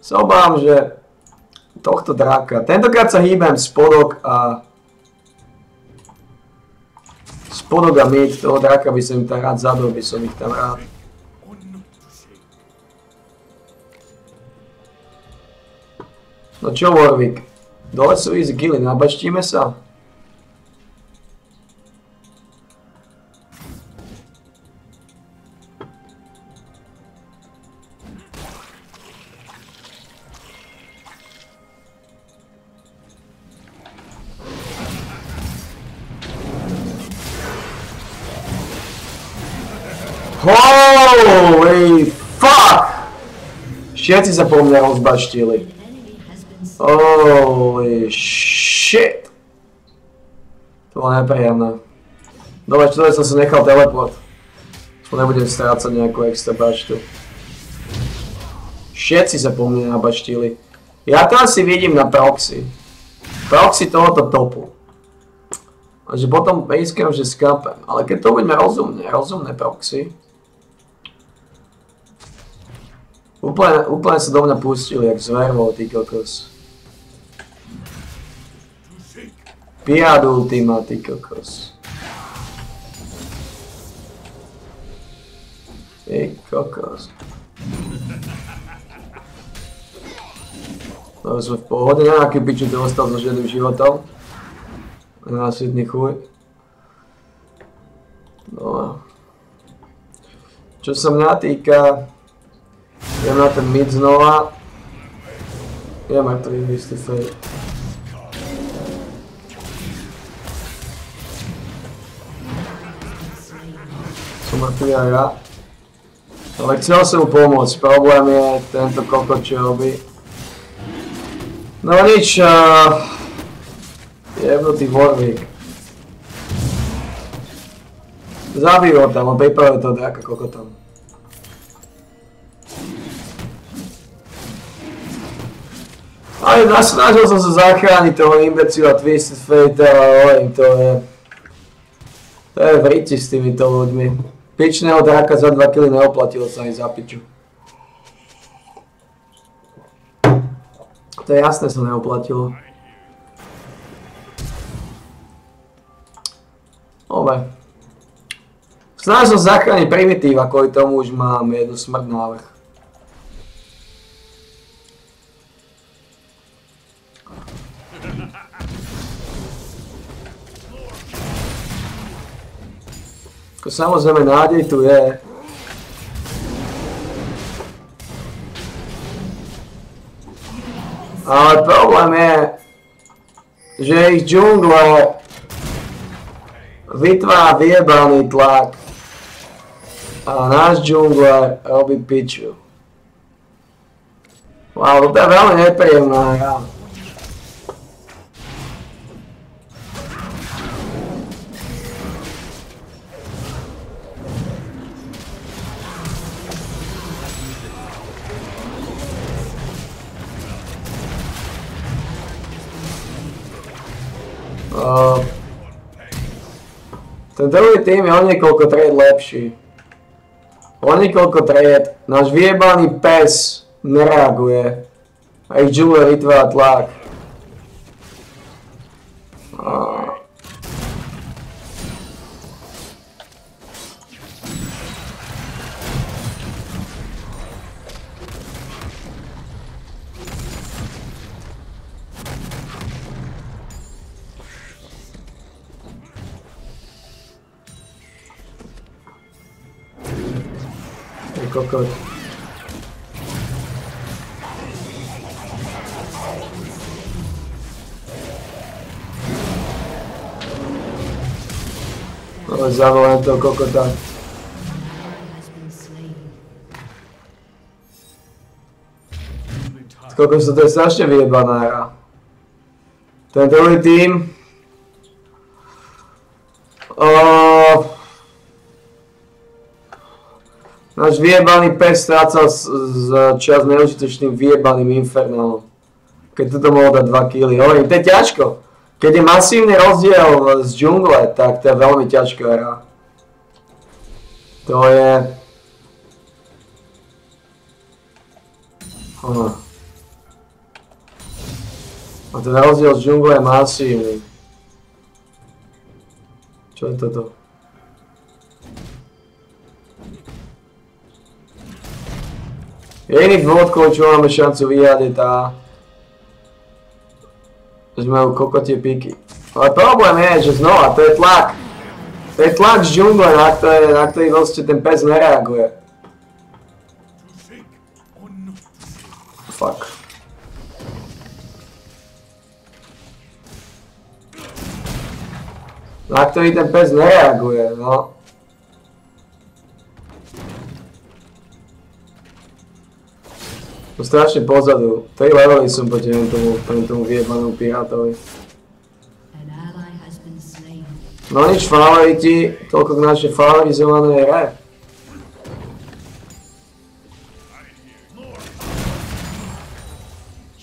Sa obávam, že tohto dráka, tentokrát sa hýbem spodok a spodok a mid toho dráka by som im tam rád zabil, by som ich tam rád. No čo Warwick? Dole sú easy killy, nabaštíme sa? Holy fuck! Všetci sa po mňa rozbaštili. Holy shit! To bolo nepríjemné. Dobre, čo som si nechal teleport. Čo nebudem strácať nejakú extra baštu. Všetci sa po mne nabaštili. Ja to asi vidím na proxy. Proxy tohoto topu. A že potom basecamp, že skapem. Ale keď to budeme rozumne, rozumné proxy. Úplne, úplne sa do mňa pustili, jak zvervo, ty kokos. Piad ultima, ty kokos. Ty kokos. To sme v pohode, nejaký piču to ostal so žiadnym životom. Násidný chuj. No Čo sa mňa týka, idem na ten mid znova. Je mŕtvý, istý fake. Aj ja. Ale chcel som mu pomôcť, problém je tento kokot, čo robí. No nič, uh, jebnutý Warwick. Zabij ho tam a pripravil to draka kokotom. Ale snažil som sa zachrániť toho imbecila Twisted Fate, ale to je... To je v s týmito ľuďmi. Piečného dráka za 2 kg neoplatilo sa aj za piču. To je jasné, sa neoplatilo. Dobre. Snažil som zachrániť primitív a kvôli tomu už mám jednu smrť návrh. To samozrejme nádej tu je. Ale problém je, že ich džungle vytvára vyjebaný tlak. A náš džungle robí piču. Wow, to je veľmi nepríjemná hra. Ehm, ten druhý tým je o niekoľko trade lepší. O niekoľko trade. Náš vyjebaný pes nereaguje. A ich Jewel vytvára tlak. Uh, kokot. Ale zavolám toho kokota. Slain. Kokos, to je strašne vyjebaná hra. Ten druhý tým... O... Náš vyjebaný pes strácal z, z čas neužitočným vyjebaným infernálom. Keď to mohol dať 2 kg. Hovorím, to je ťažko. Keď je masívny rozdiel z džungle, tak to je veľmi ťažká hra. To je... Aha. A ten rozdiel z džungle je masívny. Čo je toto? Jediný dôvod, kvôli čo máme šancu vyhrať je tá, že majú kokotie píky. Ale problém je, že znova, to je tlak. To je tlak z džungle, na ktorý, na ktorý vlastne ten pes nereaguje. Fuck. Na ktorý ten pes nereaguje, no. Som strašne pozadu. 3 levely som proti tomu, proti tomu vyjebanému pirátovi. No nič, favoriti, toľko k našej favorizovanej hre.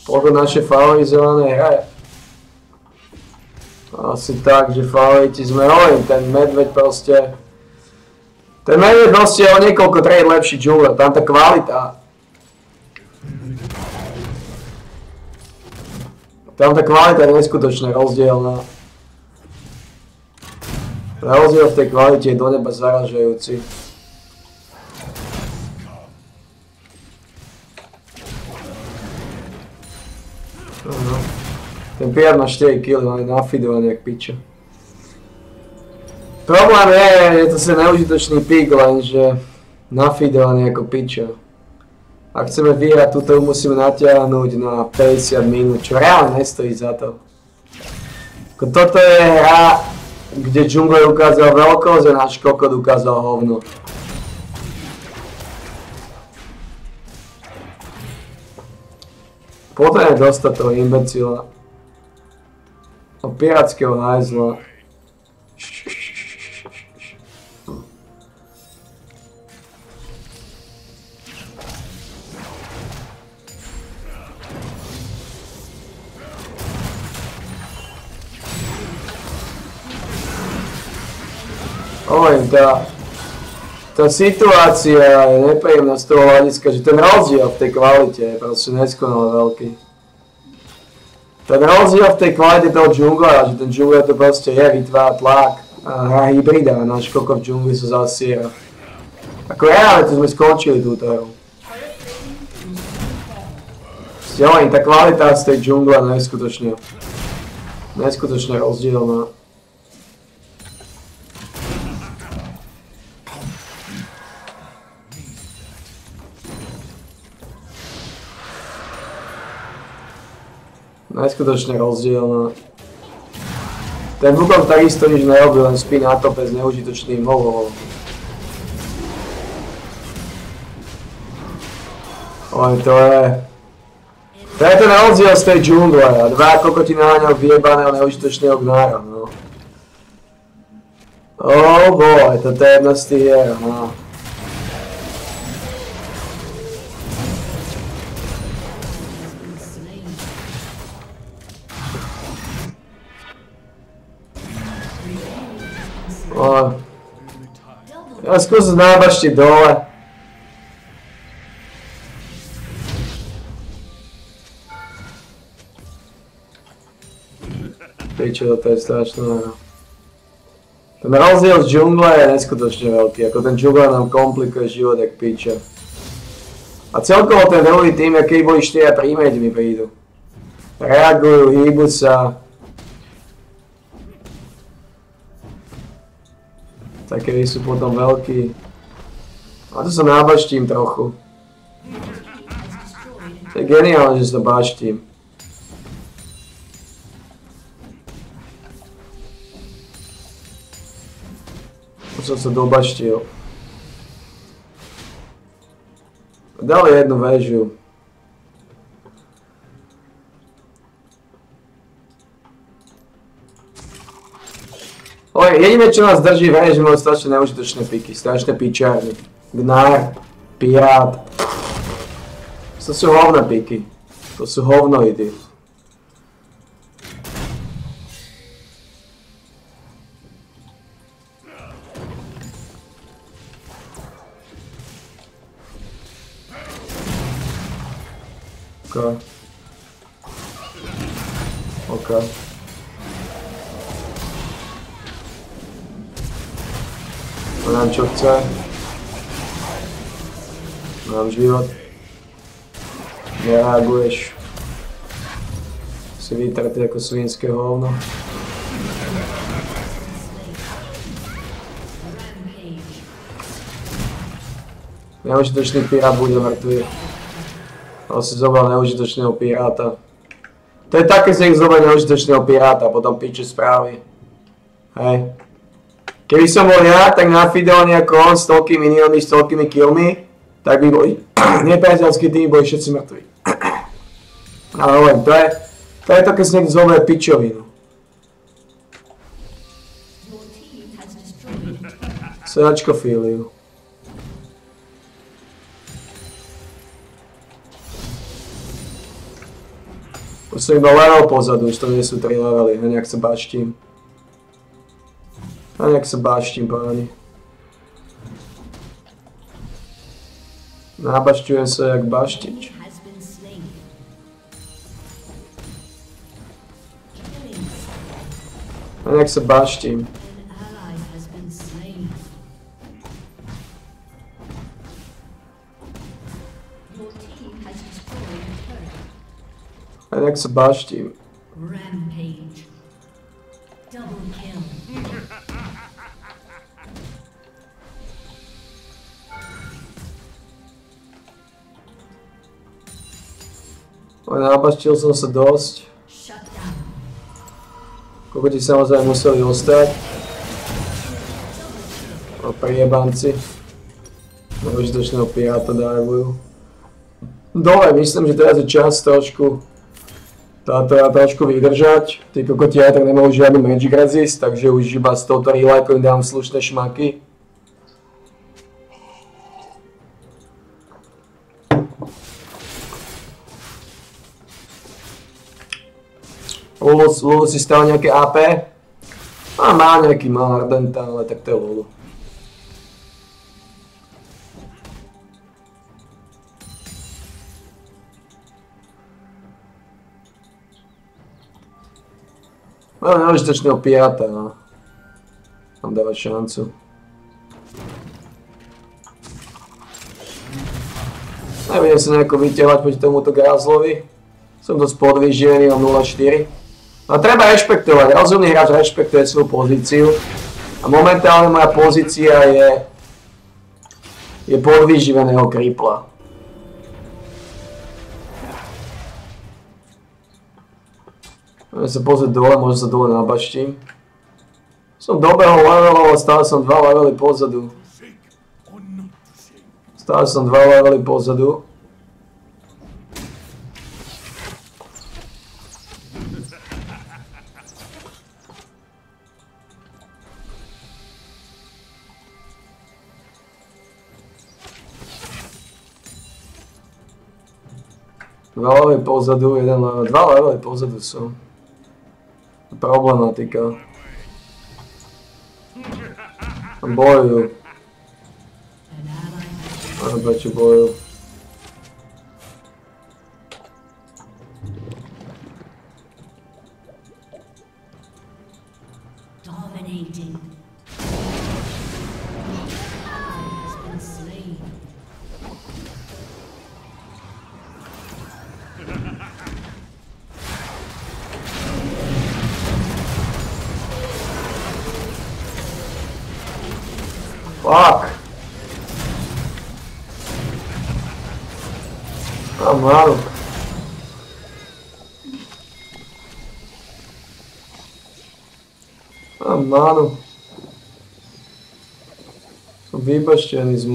Toľko k našej favorizovanej hre. Asi tak, že favoriti sme hovorím, ten medveď proste... Ten medveď proste je o niekoľko trade lepší džungler, tam tá kvalita. Tam tá kvalita je neskutočne rozdielna. Rozdiel v tej kvalite je do neba zaražajúci. Ten PR má 4 kg, ale nafidovaný jak piča. Problém je, je to sa neužitočný pík, lenže nafidovaný ako piča. Ak chceme vyhrať, túto musíme natiahnuť na 50 minút, čo reálne nestojí za to. Toto je hra, kde Jungle ukázal veľkosť a náš kokot ukázal hovno. Potrebujem dostať toho imbecila. Od pirátskeho hajzla. Hovorím, tá, tá situácia je nepríjemná z toho hľadiska, že ten rozdiel v tej kvalite je proste neskonale veľký. Ten rozdiel v tej kvalite toho džungla, že ten džungler to proste je, vytvára tlak a hra hybrida a náš koko v džungli sa zasiera. Ako reálne tu sme skončili túto hru. Hovorím, tá kvalita z tej džungla je neskutočne, neskutočne rozdielna. Neskutočne rozdielna. Ten Wukong takisto nič nerobil, len spí na tope s neužitočným holom. Oj, to je... To je ten rozdiel z tej džungle a dva kokoti naháňal vyjebaného neužitočného gnára, no. Oh boy, toto je jedna z tých hier, no. O, Double ja skús nábašti dole. Pičo, to je strašné. Ten rozdiel z džungle je neskutočne veľký, ako ten džungla nám komplikuje život jak piča. A celkovo ten druhý tým, keď boli 4 prímeď mi prídu. Reagujú, hýbu sa. Také sú potom veľkí. A to sa nábaštím trochu. To je geniálne, že sa baštím. Som sa dobaštil. Dali jednu väžu. Ale jediné, čo nás drží v že máme strašne neužitočné piky, strašné pičárny. Gnár, pirát. To sú hovno piky. To sú hovnoidy. Ok. Ok. Mám čo chce. Mám život. Nereaguješ. Si vytratý ako svinské hovno. Neužitočný pirát bude mŕtvý. On si zobral neužitočného piráta. To je také, že ich zobrať neužitočného piráta, potom piče správy. Hej. Keby som bol ja, tak na Fidel ako on s toľkými minionmi, s toľkými killmi, tak by boli nepriateľskí tými boli všetci mŕtvi. Ale hovorím, to je, to je to, keď si niekto zoberie pičovinu. Sedačko fíliu. Už som iba level pozadu, už to nie sú 3 levely, a nejak sa baštím. A nejak sa baštím, páni. Nabašťujem sa jak baštič. has been slain. Killing spree. A nejak sa baštím. An ally Ale nabaštil som sa dosť. Kokoti samozrejme museli ostať. A priebanci. Neužitočného piráta divujú. Dole, myslím, že teraz je čas trošku táto ja trošku vydržať. Tí kokoti aj tak nemajú žiadny magic resist, takže už iba s touto relajkou im dám slušné šmaky. Lulu, Lulu si stal nejaké AP? A má nejaký má Ardenta, ale tak to je Lulu. Mám neužitočného piata, no. Mám dávať šancu. Nebudem sa nejako vyťahovať proti tomuto Grázlovi. Som dosť podvyživený, mám 0-4. A treba rešpektovať, rozumný hráč rešpektuje svoju pozíciu. A momentálne moja pozícia je je podvyživeného kripla. Môžem sa pozrieť dole, možno sa dole nabaštím. Som dobehol levelov a stále som 2 levely pozadu. Stále som 2 levely pozadu. Dva levely pozadu, jeden level, dva levely pozadu som. Problematika. Bojujú. Proti bojujú. dominating. Fuck! Ah, mano. Ah, mano. Są wybaczcieni z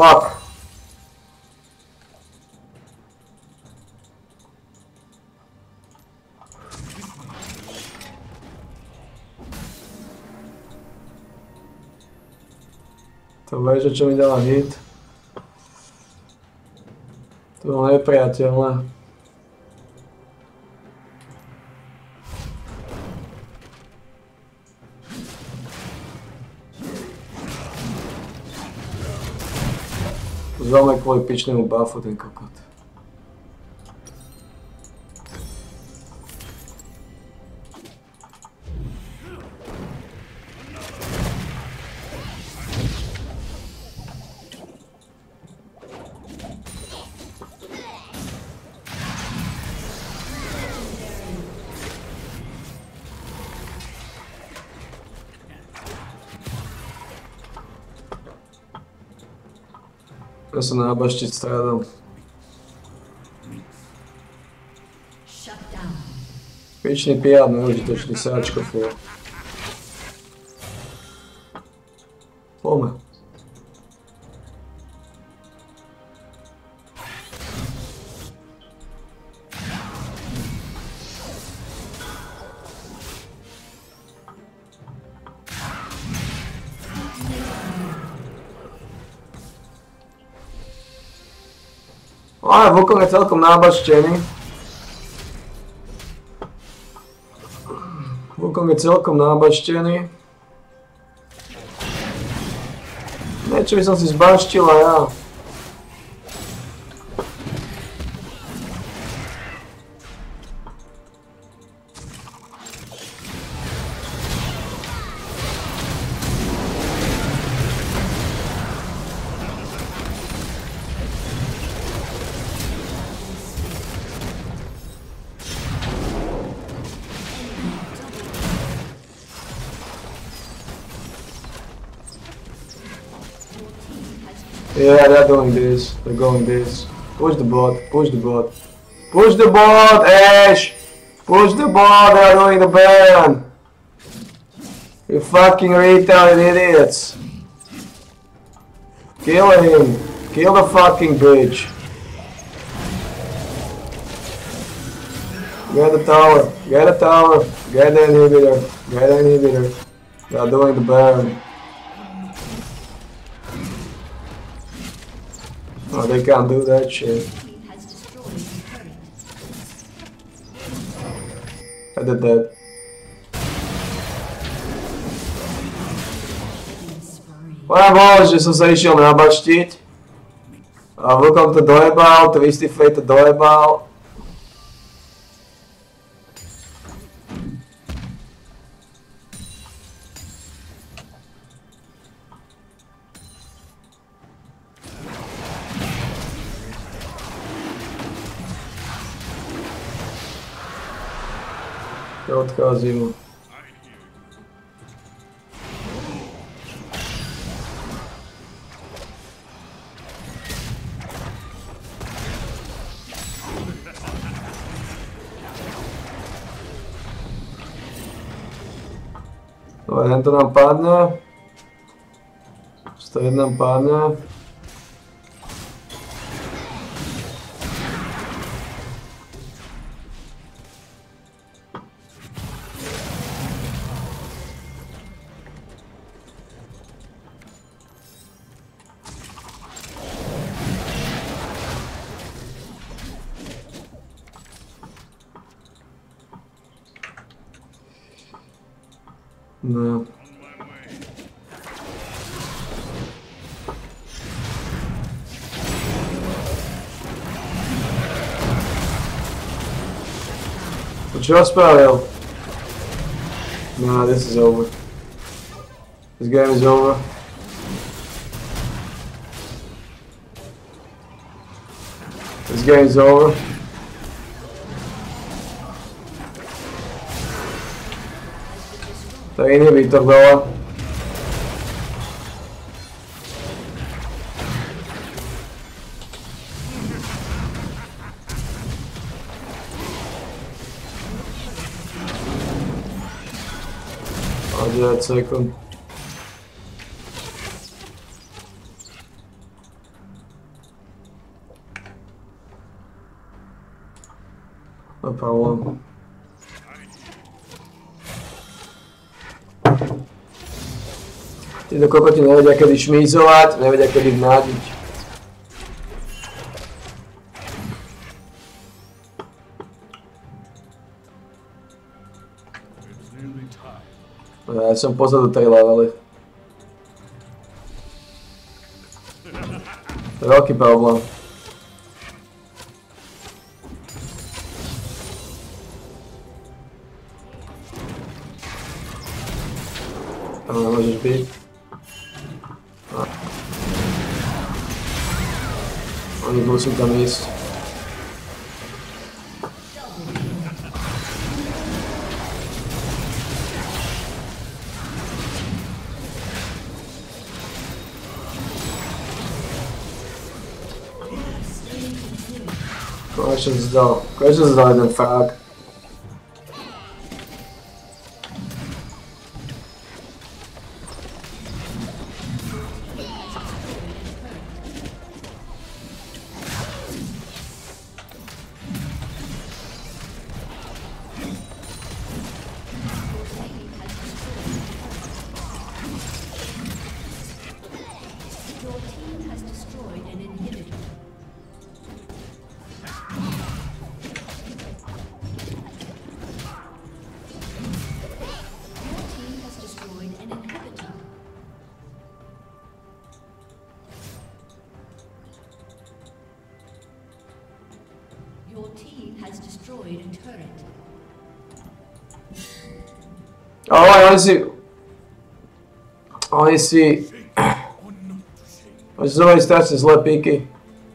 Fuck. To veže, čo mi dala hit. To bolo nepriateľné. Зваме кој пичне му бафот, како. Ja sa nábaštiť strádam. Shut down. Pičný PR, neužitočný Vokon je celkom nábaštený. Vokon je celkom nábaštený. Niečo by som si zbaštila ja. Doing this. They're going this. Push the bot. Push the bot. Push the bot, Ash! Push the bot. They're doing the ban. You fucking retarded idiots. Kill him. Kill the fucking bitch. Get the tower. Get the tower. Get the inhibitor. Get the inhibitor. They're doing the ban. Oh, they can't do that shit. I did that. Bol, že som sa išiel nabaštiť. A Vlkom uh, to dojebal, Twisty Fate to dojebal. Ja odcházím. Dobre, tento nám padne. 101 nám padne. Čo spravil? Nah, this is over. This game is over. This game is over. To je inhibitor dole. A 9 sekúnd. No problém. Títo kokoti nevedia kedy šmízovať, nevedia kedy vnádiť. It's Ja som pozadu tej levely. To je veľký problém. Tam nemôžeš byť. A. Oni musím tam ísť. Konečne si dal, konečne si dal strašne zlé píky.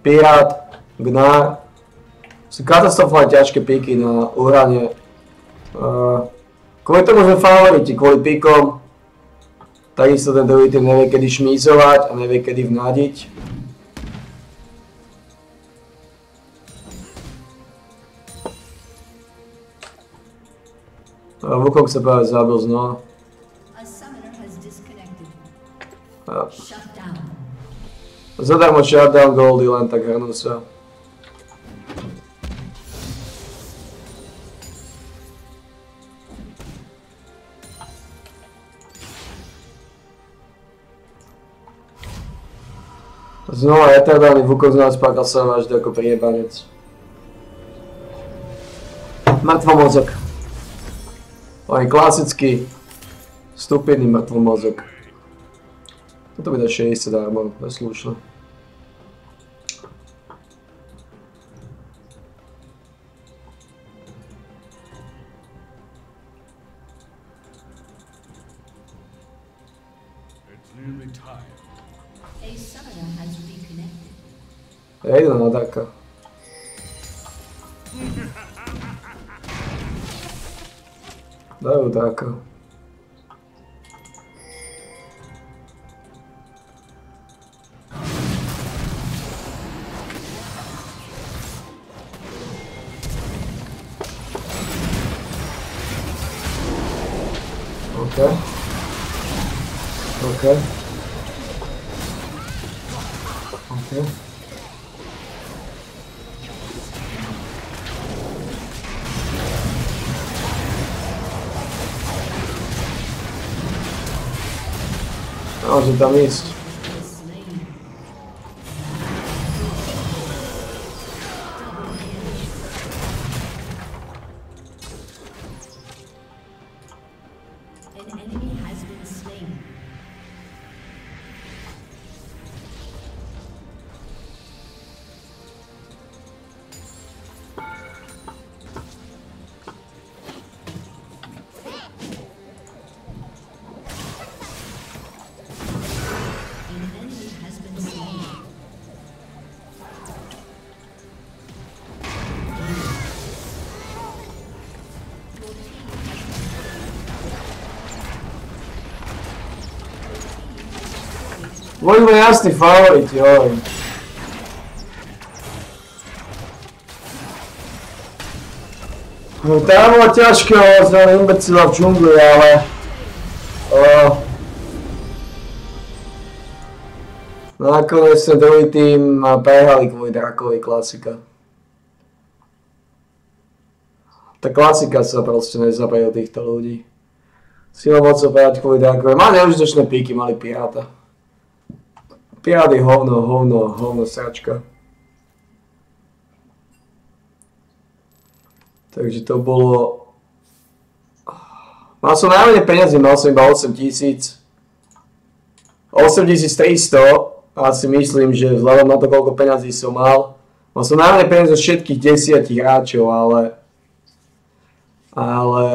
Pirát, Gnár. Sú katastrofálne ťažké píky na uhranie. Uh, kvôli tomu sme favoriti, kvôli píkom. Takisto ten druhý tým nevie kedy šmízovať a nevie kedy vnadiť. A Vukok sa práve zabil znova. Zadarmo shutdown goldy, len tak hrnú sa. Znova retardálny Vukov z nás pakal sa až ako priebanec. Mŕtvomozok. On je klasický stupidný mŕtvomozok. Toto by dá 60 armor, to je slušné. Dajú Môže Sme jasný favorit, joj. No tam bolo ťažké ozvať imbecila v džungli, ale... O, nakoniec sme druhý tým prehrali kvôli Drakovi klasika. Tá klasika sa proste nezapajú týchto ľudí. Sila mocou prehrať kvôli Drakovi. Mali neužitočné píky, mali Piráta. Je hovno, hovno, hovno sračka. Takže to bolo... Mal som najmenej peniazy, mal som iba 8 tisíc. 8300 a si myslím, že vzhľadom na to, koľko peňazí som mal, mal som najmenej peniazy zo všetkých desiatich hráčov, ale... Ale...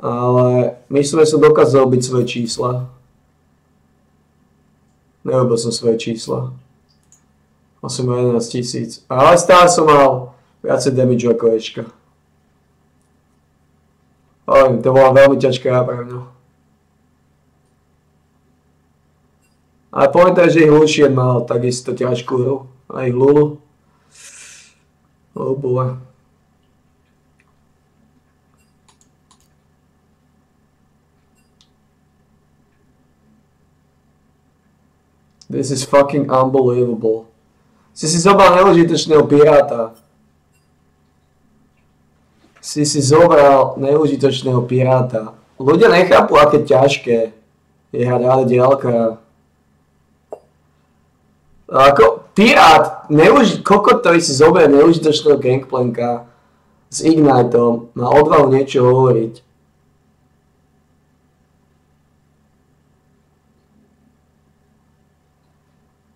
ale myslím, že som dokázal byť svoje čísla. Nerobil som svoje čísla. Mal som 11 tisíc. Ale stále som mal viacej damage ako Ečka. Ale to bola veľmi ťažká hra pre mňa. Ale pamätaj, že ich Lucian mal takisto ťažkú hru. Aj Lulu. Oh boy. This is fucking unbelievable. Si si zobral neužitočného piráta. Si si zobral neužitočného piráta. Ľudia nechápu, aké ťažké je hrať AD Ako pirát, neuži- kokot, ktorý si zoberie neužitočného gangplanka s Igniteom, má odvahu niečo hovoriť.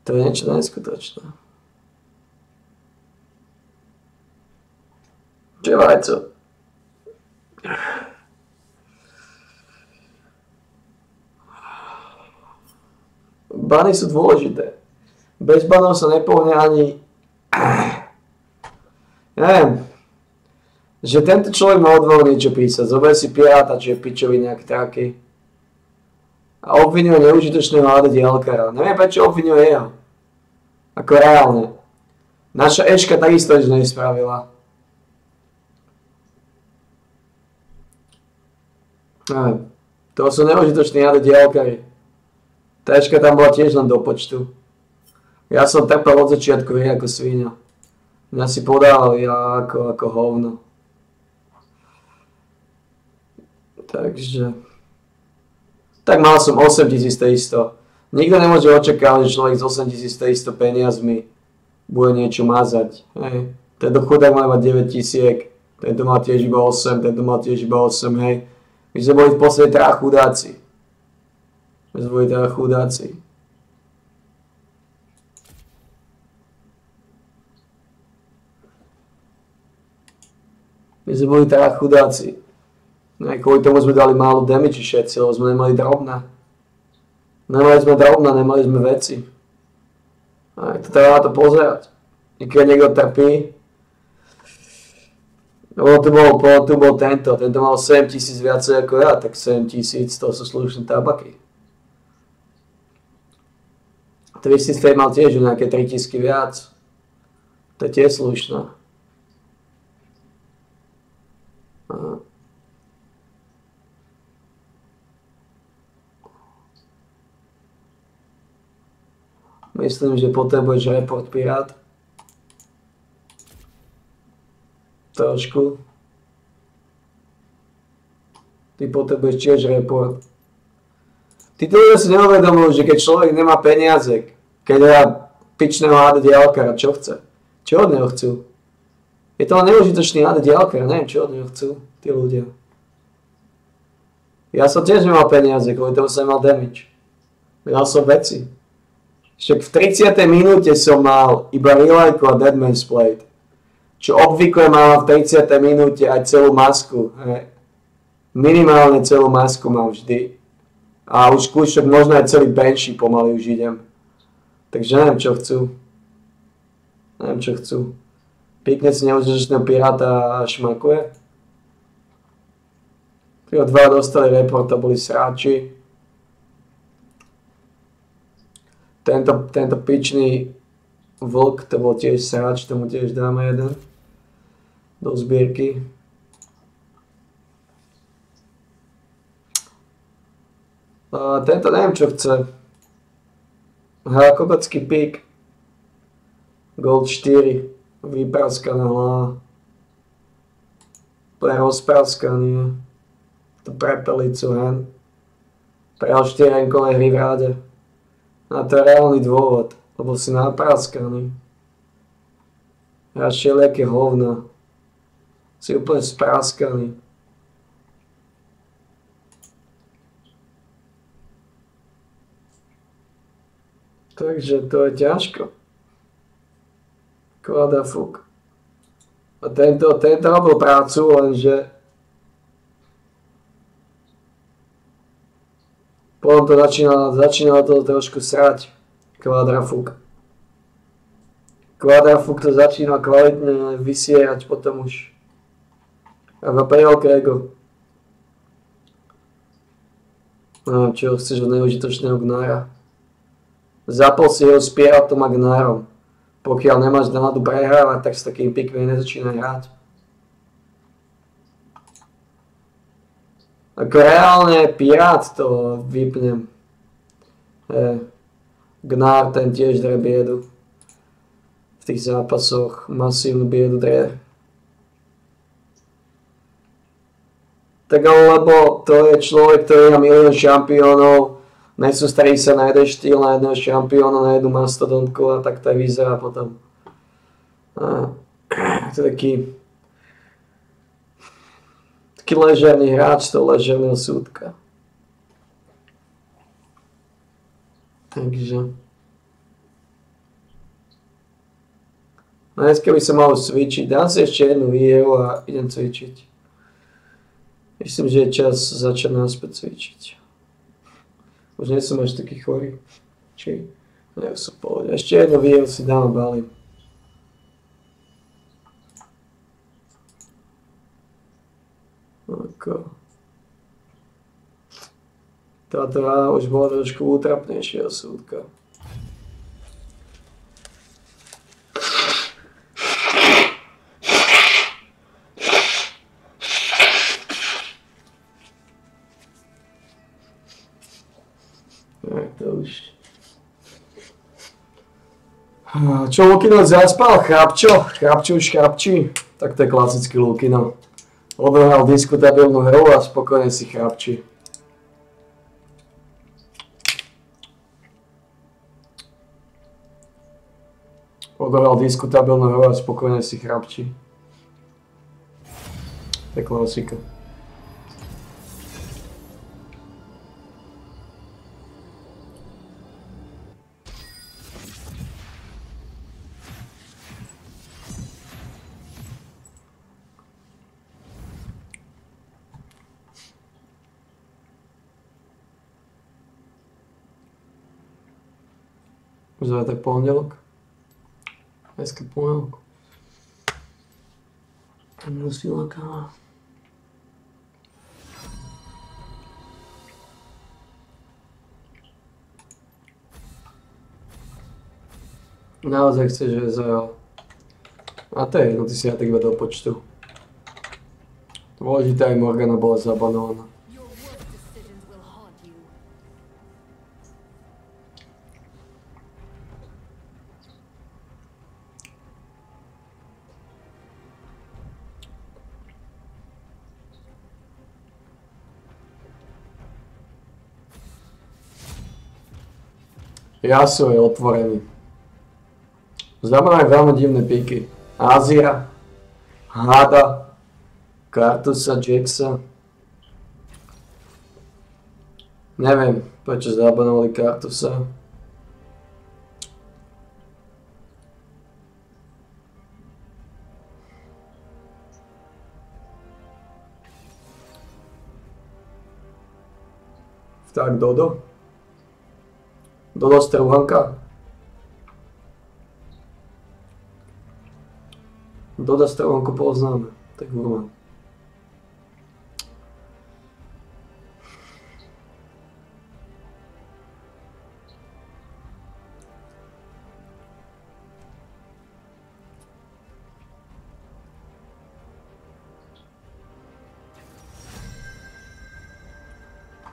To je niečo neskutočné. Čo vajco? Bany sú dôležité. Bez banov sa nepohne ani... Neviem. Že tento človek má odvahu niečo písať. Zober si piráta, či je pičovi nejaký taký. A obvinuje neužitočného AD dielkara. Neviem, prečo obvinuje jeho. Ako reálne. Naša Eška takisto nič nespravila. Neviem. To sú neužitoční jade diálkari. Tečka tam bola tiež len do počtu. Ja som trpel od začiatku vie ako svíňa. Mňa si podávali ako, ako hovno. Takže... Tak mal som 8300. Nikto nemôže očakávať, že človek s 8300 peniazmi bude niečo mazať. Hej. Tento chudák má mať 9000, tento má tiež iba 8, tento má tiež iba 8, hej. My sme boli v podstate teda chudáci. My sme boli teda chudáci. My sme boli teda chudáci. No aj kvôli tomu sme dali málo damage všetci, lebo sme nemali drobná. Nemali sme drobná, nemali sme veci. A to treba na to pozerať. I keď niekto trpí, lebo tu bol, tu bol tento, tento mal 7 tisíc viacej ako ja, tak 7 tisíc, to sú slušné tabaky. Twisted Fate mal tiež nejaké 3 tisícky viac. To je tiež slušné. Myslím, že potrebuješ report pirát. trošku. Ty potrebuješ tiež report. Ty to si neuvedomujú, že keď človek nemá peniaze, keď hľa pičného AD diálkara, čo chce? Čo od neho chcú? Je to neužitočný AD diálkar, neviem, čo od neho chcú tí ľudia. Ja som tiež nemal peniaze, kvôli tomu som nemal damage. Mal som veci. Však v 30. minúte som mal iba Relayku a Deadman's Plate čo obvykle má v 30. minúte aj celú masku. Hej. Minimálne celú masku mám vždy. A už kľúčok možno aj celý benchy pomaly už idem. Takže neviem, čo chcú. Neviem, čo chcú. Píkne si neužitočného piráta a šmakuje. Tí dva dostali report a boli sráči. Tento, tento pičný vlk, to bol tiež sráč, tomu tiež dáme jeden do zbierky. A tento neviem čo chce. Hra kopecký pík. Gold 4. Vypraskaná hlava. Pre rozpraskaný. To prepelicu hen. Prehal 4 renkové hry v ráde. A to je reálny dôvod, lebo si napraskaný. Hráš všelijaké hovna. Si úplne spráskaný. Takže to je ťažko. Kvada fuk. A tento, tento robil prácu, lenže potom to začínalo, začínalo to trošku srať. Kvadrafuk. Kvadrafuk to začína kvalitne vysierať potom už. A v veľké ego. No, čo chceš od neužitočného gnára? Zapol si ho s Pieratom a Gnárom. Pokiaľ nemáš náladu prehrávať, tak s takými pikmi nezačínaj hrať. Ako reálne Pirát to vypnem. E, Gnár ten tiež dre biedu. V tých zápasoch masívnu biedu dre. Tak lebo to je človek, ktorý má milión šampiónov, nesústredí sa na jeden štýl, na jedného šampióna, na jednu mastodontku a tak to vyzerá potom. A, to je taký taký ležerný hráč toho ležerného súdka. Takže... No dneska by som mal cvičiť. Dám si ešte jednu výhru a idem cvičiť. Myslím, že je čas začať náspäť cvičiť. Už nie som až taký chorý. Či nech som povedať. Ešte jedno video si dám a balím. Ako. Táto rána už bola trošku útrapnejšia súdka. Čo Lukino zaspal? Chrapčo? Chrapčo už chrapčí? Tak to je klasický Lukino. Odohral diskutabilnú hru a spokojne si chrapčí. Odohral diskutabilnú hru a spokojne si chrapčí. To je klasika. Zajtra je pondelok. Dneska pondelok. Rozsvíla káva. Naozaj chceš, zajal. A to je jedno, ty si ja tak do počtu. Dôležité aj Morgana bola zabanovaná. Yasuo je otvorený. Znamenajú veľmi divné píky. Azira, Hada, Kartusa, Jaxa. Neviem, prečo zabanovali Kartusa. Tak, Dodo. до острова Ланка. До достреланку ползнана, так гурман.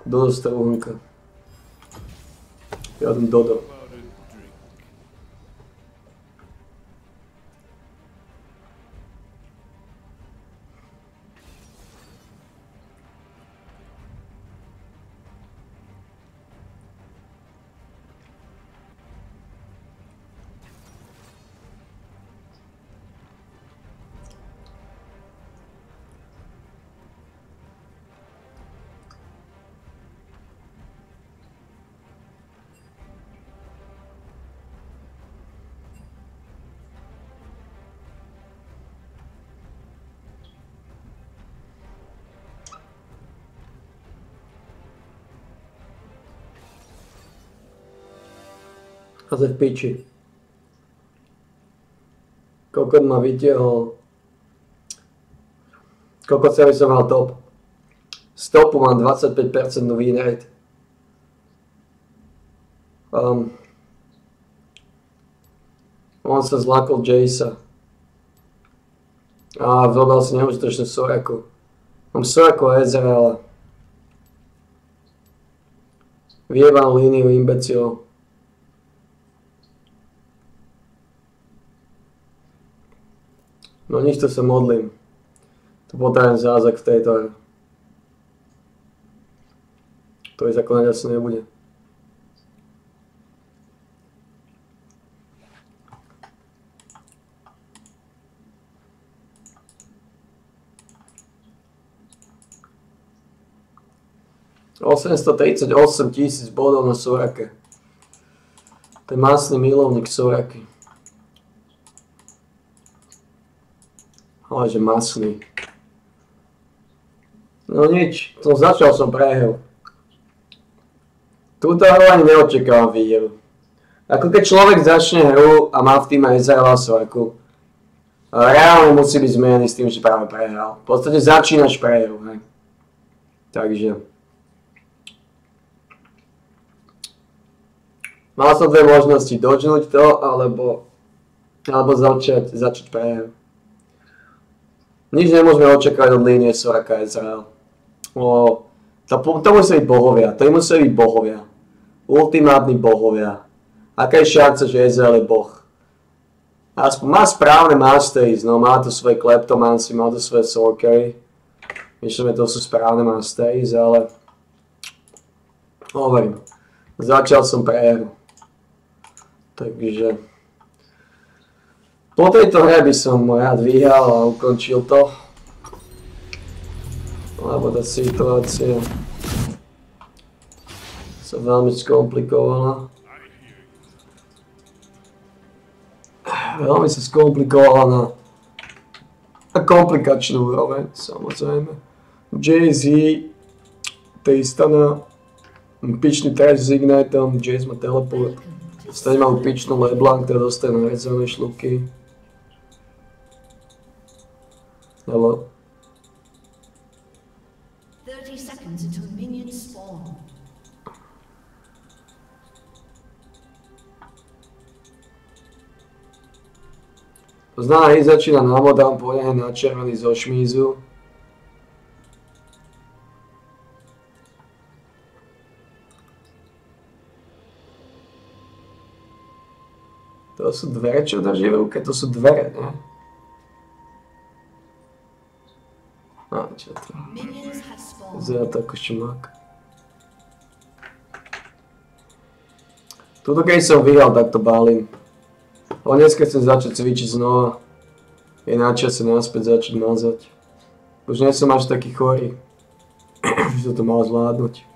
до Сталонка. Idem Dodo. A to v piči. Kokot ma vytiahol. Kokot sa som mal top. Z topu mám 25% win rate. Um, on sa zlakol Jaysa. A zobral si neužitočnú Soraku. Mám Soraku a Ezreala. Vyjebal líniu imbecilov. No nič, to sa modlím. To potrebujem zázak v tejto hre. To je zakonať asi nebude. ...838 tisíc bodov na Sorake. To je masný milovník Soraky. Ale že masný. No nič, som začal som prehel. Túto hru ani neočakávam výhru. Ako keď človek začne hru a má v týme Ezreala Sorku, reálne musí byť zmenený s tým, že práve prehral. V podstate začínaš prehru, hej. Takže... Mal som dve možnosti, dodžnúť to, alebo, alebo začať, začať prehru. Nič nemôžeme očakávať od línie Soraka Ezreal. O, to, to musí byť bohovia, to musí byť bohovia. Ultimátni bohovia. Aká je šanca, že Ezreal je boh? Aspoň má správne masteries, no má to svoje kleptomancy, má to svoje sorcery. Myslím, že to sú správne masteries, ale... Hovorím, začal som prehru. Takže... Po tejto hre by som rád vyhral a ukončil to. Lebo tá situácia sa veľmi skomplikovala. Veľmi sa skomplikovala na, na komplikačnú úroveň, samozrejme. Jay-Z, Tristana, pičný trash s Ignitem, Jace má teleport. Stane mám pičnú Leblanc, ktorá dostane narezované šlupky. Hello. 30 seconds until minions spawn. To znamená, hej začína na modrám, pôjde na červený zo šmízu. To sú dvere, čo drží v ruke? To sú dvere, ne? Spawned. Vyzerá to ako šumák. Tuto keď som vyhral, tak to balím. Ale dneska chcem začať cvičiť znova. Je na čase naspäť začať mazať. Už nie som až taký chorý. Už to mal zvládnuť.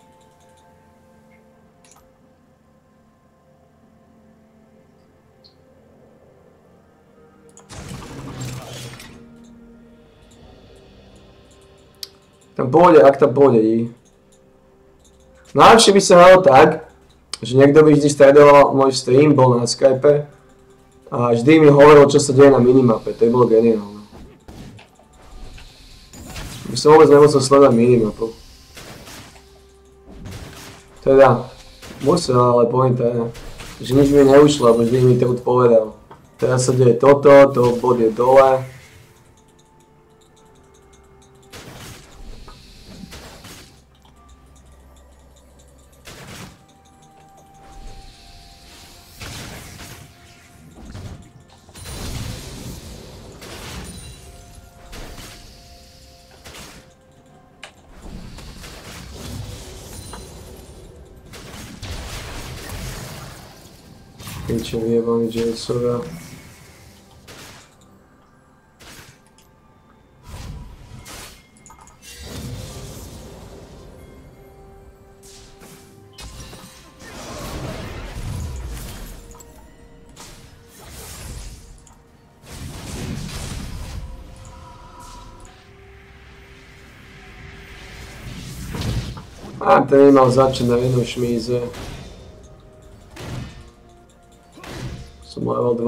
Tam pôjde, ak tam pôjde. Najlepšie by sa halo tak, že niekto by vždy stredoval môj stream, bol na Skype a vždy mi hovoril, čo sa deje na minimape, to je bolo geniálne. By som vôbec nemusel sledovať minimapu. Teda, musel, ale pointa je, že nič mi neušlo, lebo vždy mi to povedal. Teraz sa deje toto, to bod je dole, Piče, vyjebaní Jasovia. A ten nemal začať na jednu šmíze. Som level 2.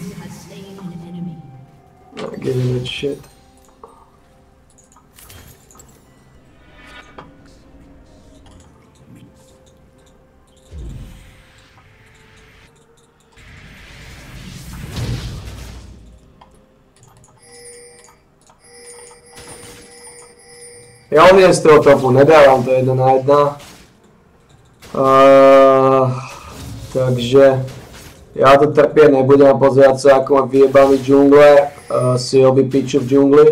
You have slain an enemy. Not getting that shit. Ja odjem z toho topu, nedávam to jedna na jedna. Uh, takže ja to trpieť nebudem a pozerať sa ako ma vyjebali džungle, uh, si obi piču v džungli,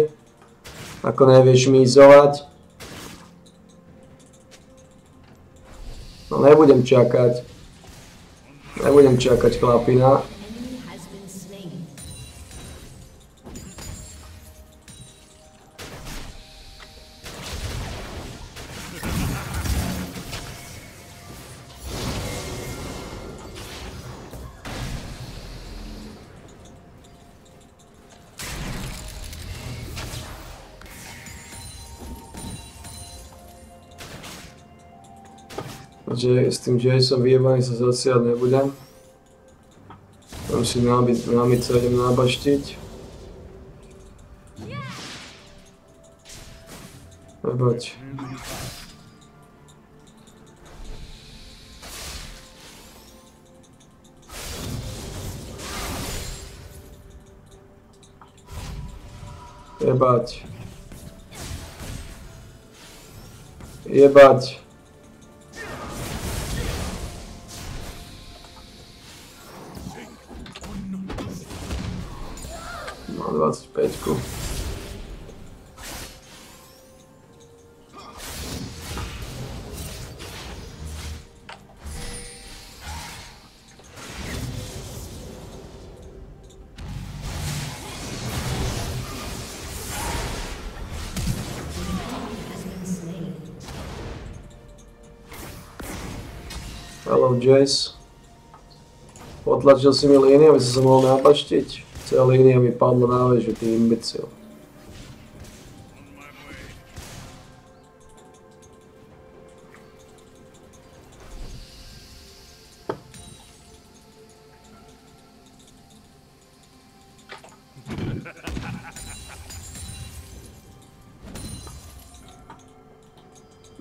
ako nevieš mízovať. No nebudem čakať. Nebudem čakať chlapina. Takže s tým Jason vyjebaný sa zasiať nebudem. Tam si nábiť, námiť sa idem nábaštiť. Nebať. Jebať. Jebať. 25. Has been slain. Hello Jace. Potlačil si mi líniu, aby si sa mohol napaštiť. Celá línia mi padla na väžu, ty imbecil.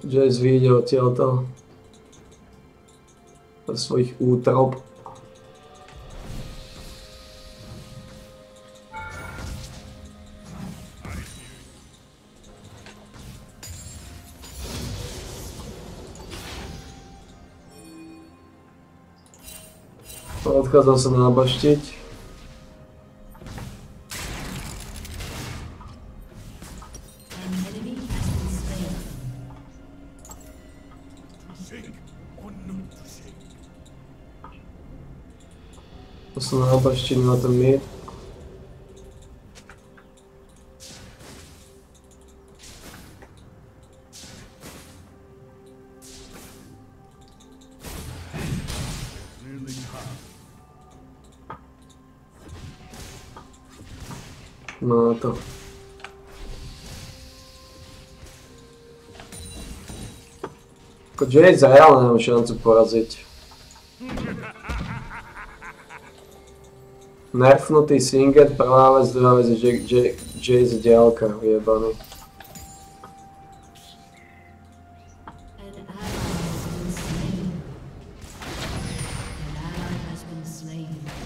Jace vyjde odtiaľto svojich útrob. Odchádzam sa nabaštiť. An enemy has been slain. No to. Ako Jace reálne nemá šancu poraziť. Nerfnutý Singet, prvá vec, druhá vec je J- J- Jace ďalka, vyjebaný.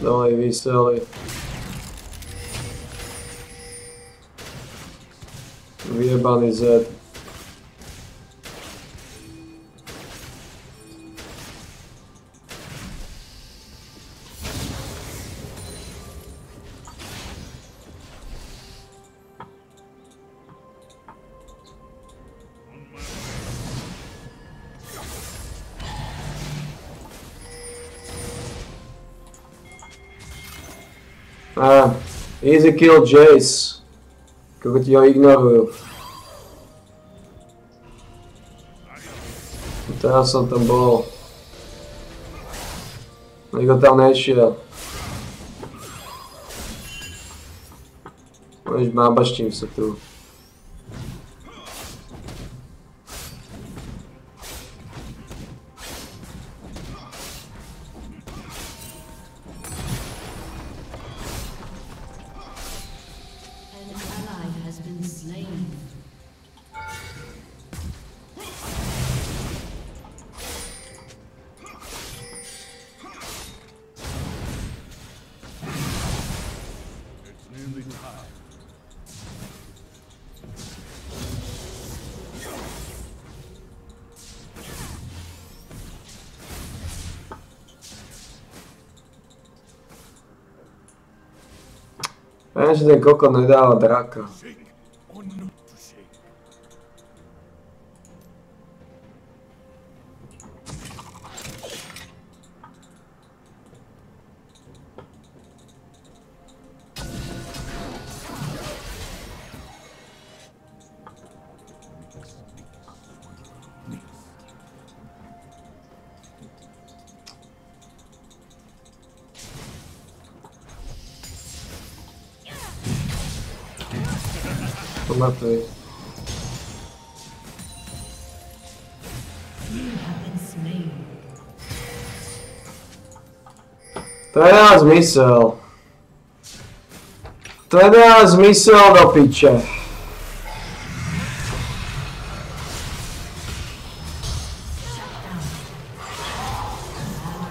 An about is uh, ah, that easy kill Jace. Как я игнорирую. Teraz som tam bol. Nikto tam nešiel. Už mábaštím sa tu. Ten kokot nedáva draka. Slain. To nedá zmysel. To nedá zmysel do piče.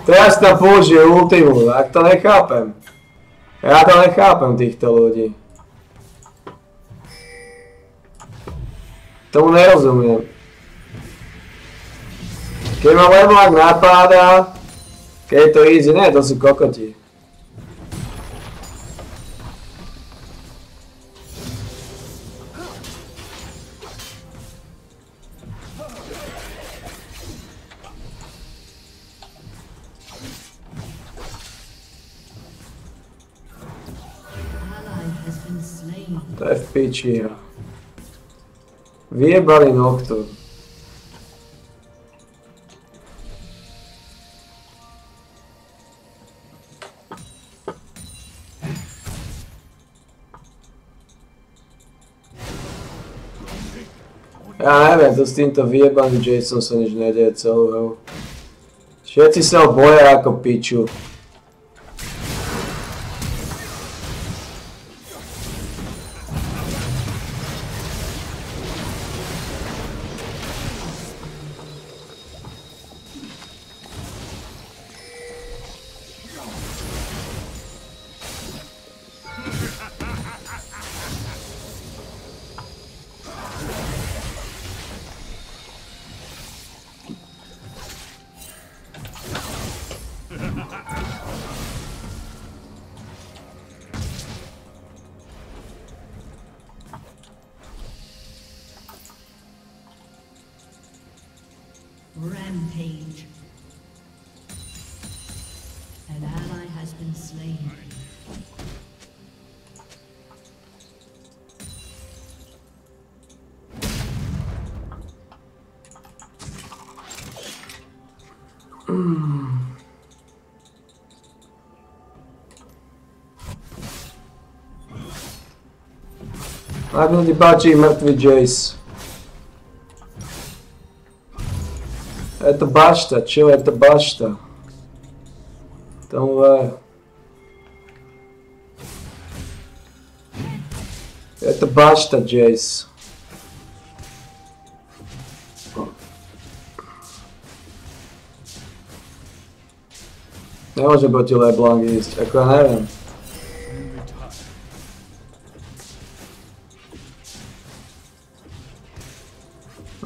Teraz tam použije ultimu, tak to nechápem. Ja to nechápem týchto ľudí. Tomu nerozumiem. Keď ma Leblanc napáda, keď je to easy, ne, to sú kokoti. To. Vyjebali Nocturne. Ja neviem, to s týmto vyjebaným Jason sa nič nedieje celú hru. Všetci sa ho boja ako piču. Ak mi ti páči mŕtvý Jace. Je to bašta, čo je to bašta. Tomu ver. Je to bašta, Jace. Nemôže proti LeBlanc ísť, ako ja neviem.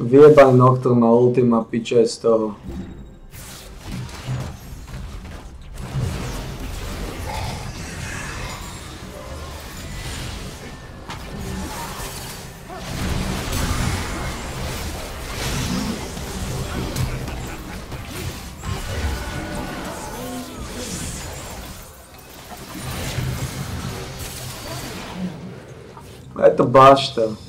Vyjebaj Nocturna ultima piče z toho. Это башта.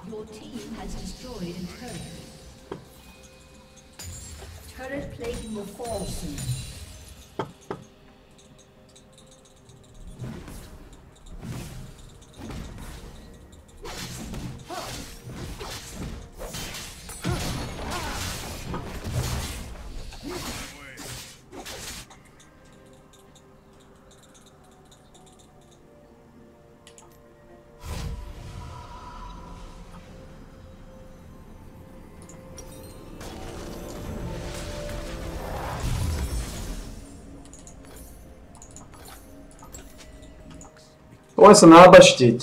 Poďme sa nabaštiť.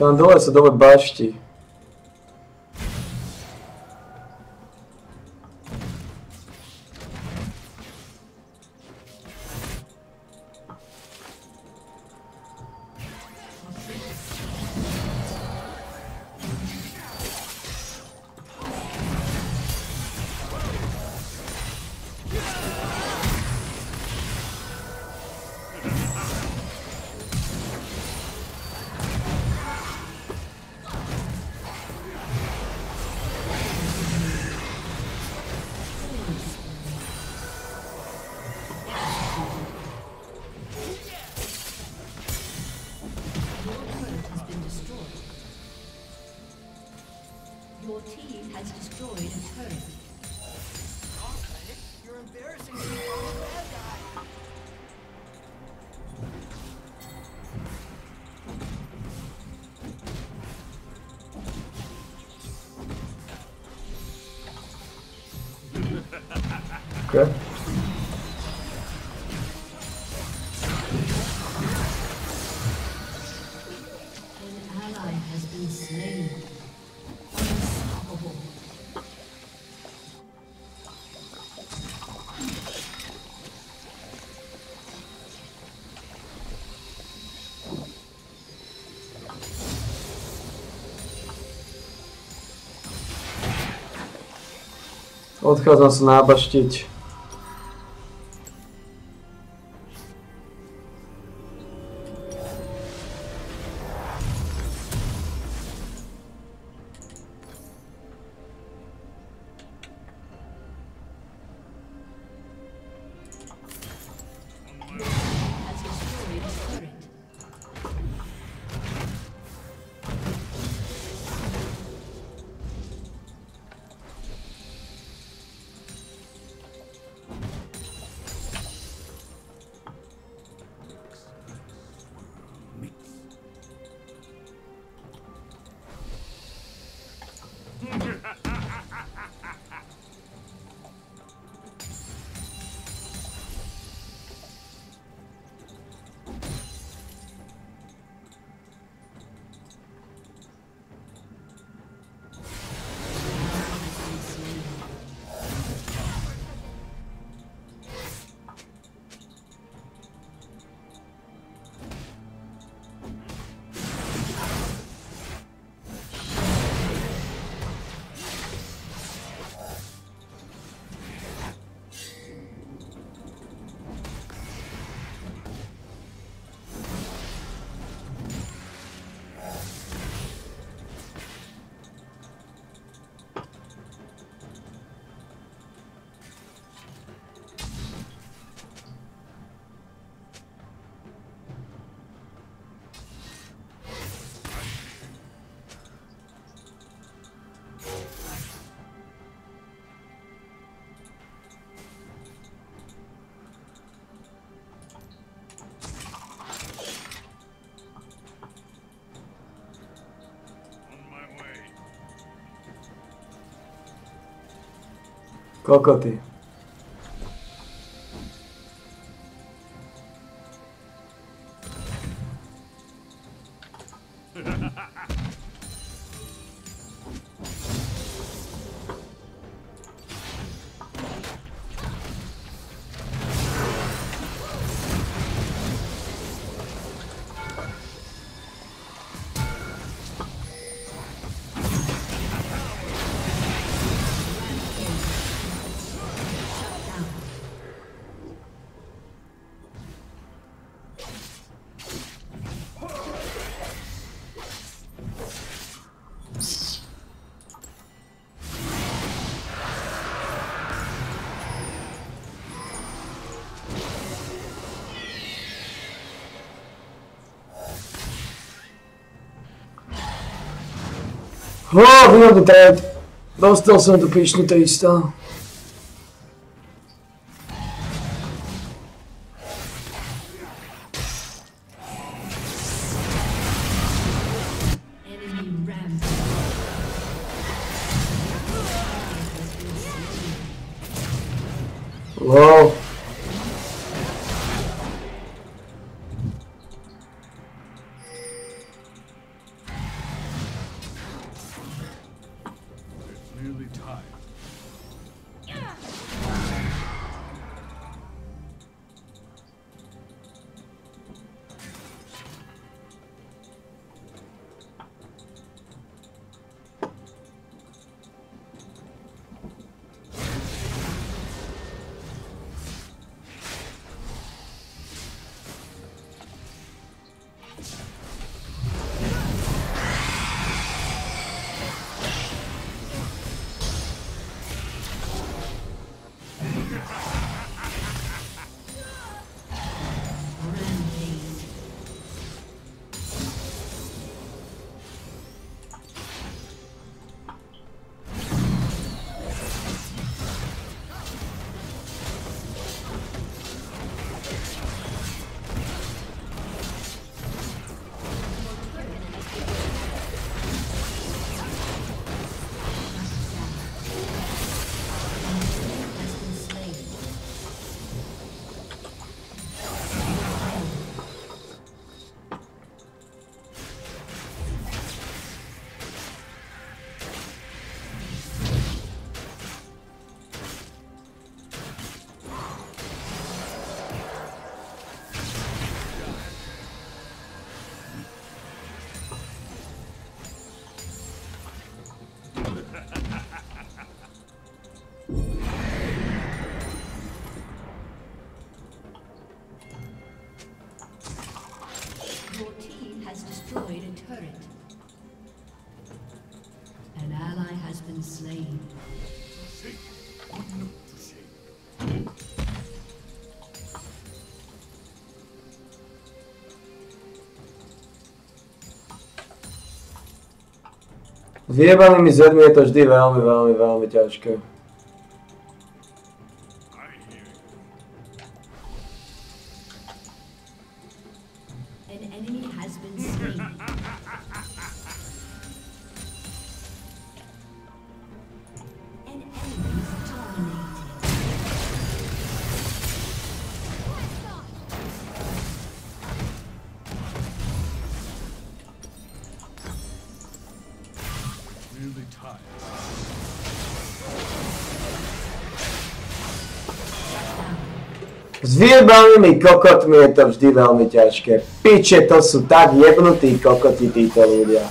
Tam dole sa dole Odchádzam sa nabaštiť. Kokoty. Oh, výhodný trade. Dostal som tu pičnu 300. Enemy vyjebanými zedmi je to vždy veľmi, veľmi, veľmi ťažké. S vyjebanými kokotmi je to vždy veľmi ťažké. Piče, to sú tak jebnutí kokoti títo ľudia.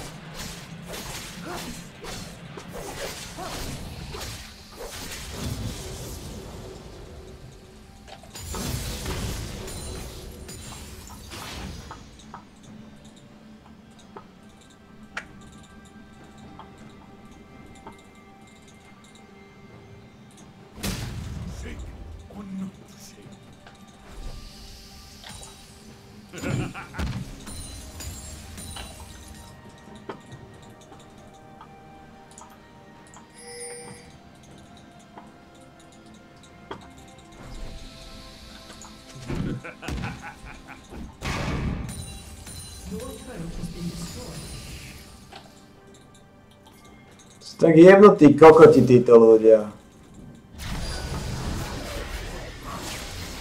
Jebnutí kokoti títo ľudia.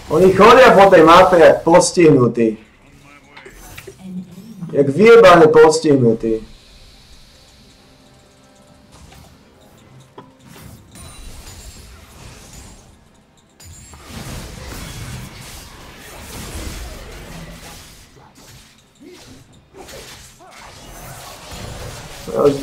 Oni chodia po tej mape jak postihnutí. Jak vyjebane postihnutý. Ja už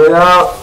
Get out.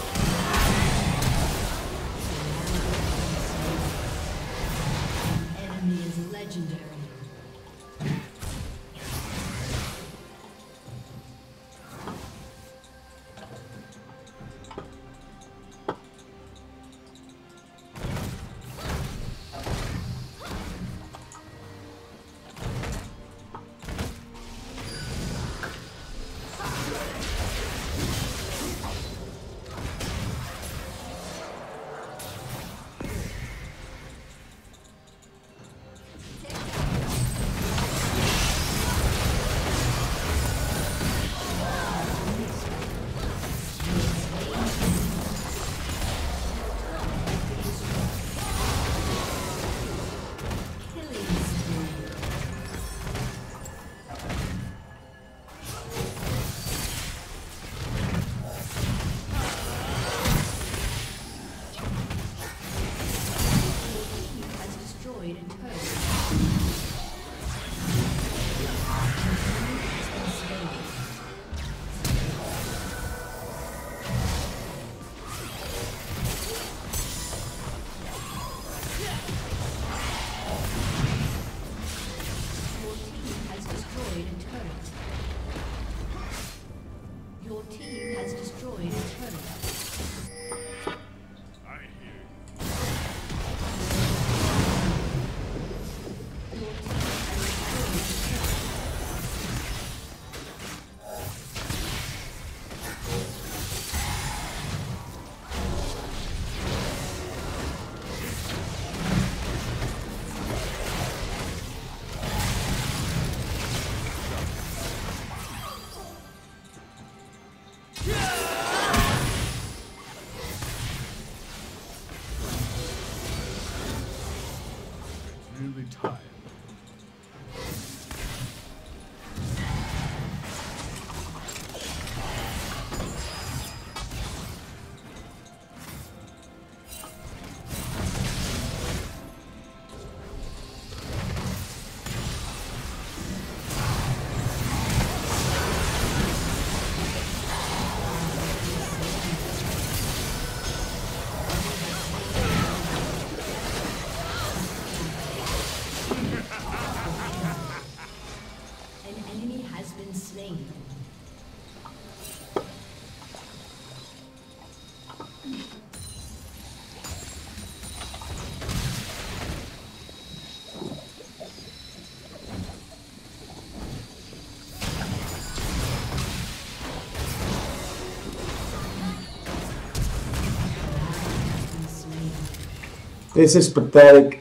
This is pathetic.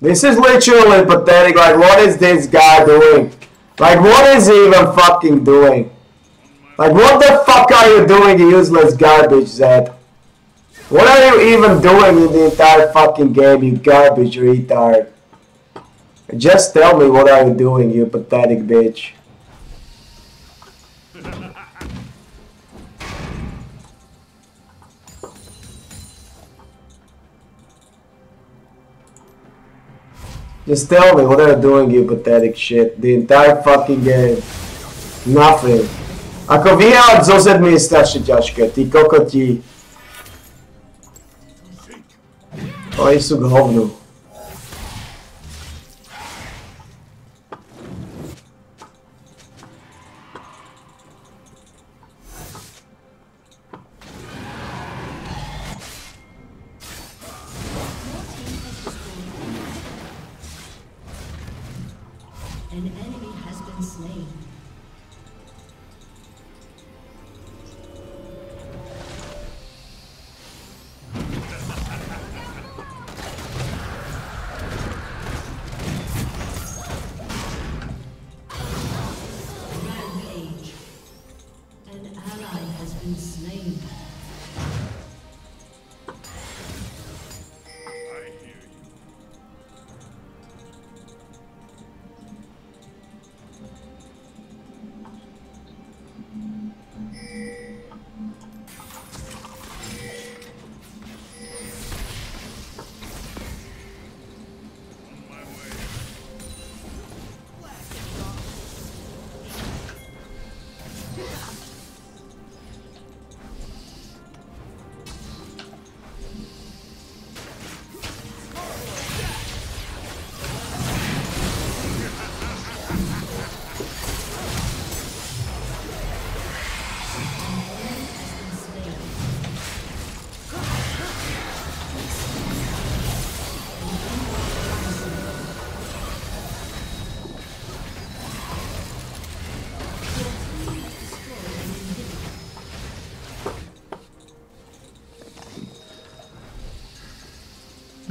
This is literally pathetic. Like, what is this guy doing? Like, what is he even fucking doing? Like, what the fuck are you doing, you useless garbage, Zed? What are you even doing in the entire fucking game, you garbage retard? Just tell me what are you doing, you pathetic bitch. Just tell me what are you doing, you pathetic shit. The entire fucking game. Nothing. Ako vyhrať zo sedmi je strašne ťažké, ty kokoti. Oni sú k hovnu.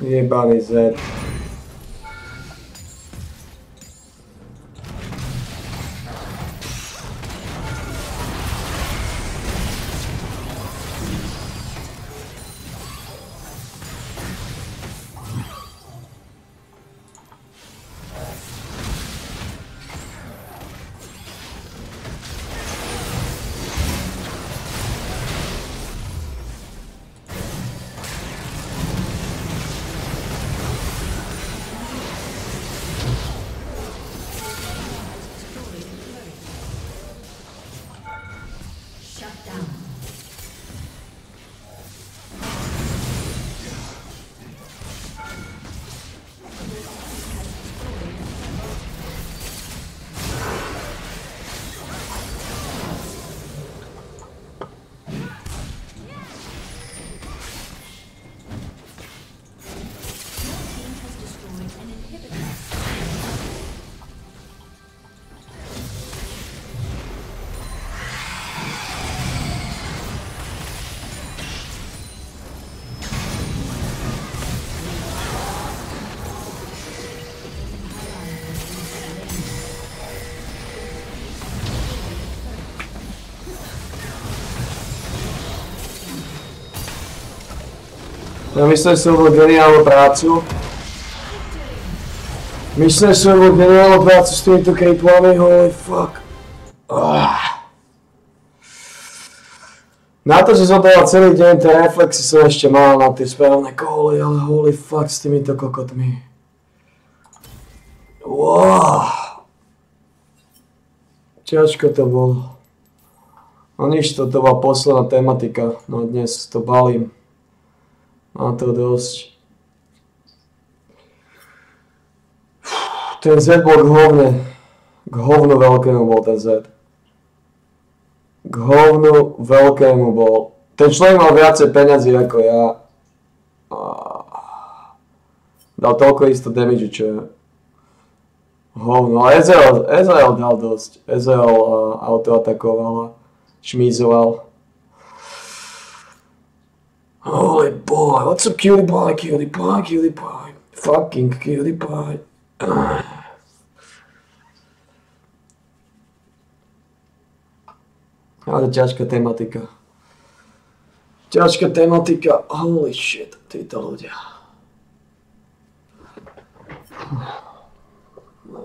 exactly about is that Ja myslím svoju geniálnu prácu. Myslím svoju geniálnu prácu s týmito creepami, holy fuck. Ah. Na to, že som dal celý deň tie reflexy som ešte mal na tie správne koly, ale holy fuck s týmito kokotmi. Wow. Ťažko to bolo. No nič, toto bola posledná tematika, no dnes to balím. Má to dosť. Ten Z bol k hovne. K hovnu veľkému bol ten Z. K hovnu veľkému bol. Ten človek mal viacej peňazí ako ja. Dal toľko isto damage, čo. Hovno. A Ezreal, Ezreal dal dosť. Ezreal uh, autoatakoval a šmízoval. Holy boy, what's up cutie pie, cutie pie, cutie pie. Fucking cutie pie. Ale ťažká tematika. Ťažká tematika. Holy shit, títo ľudia. No,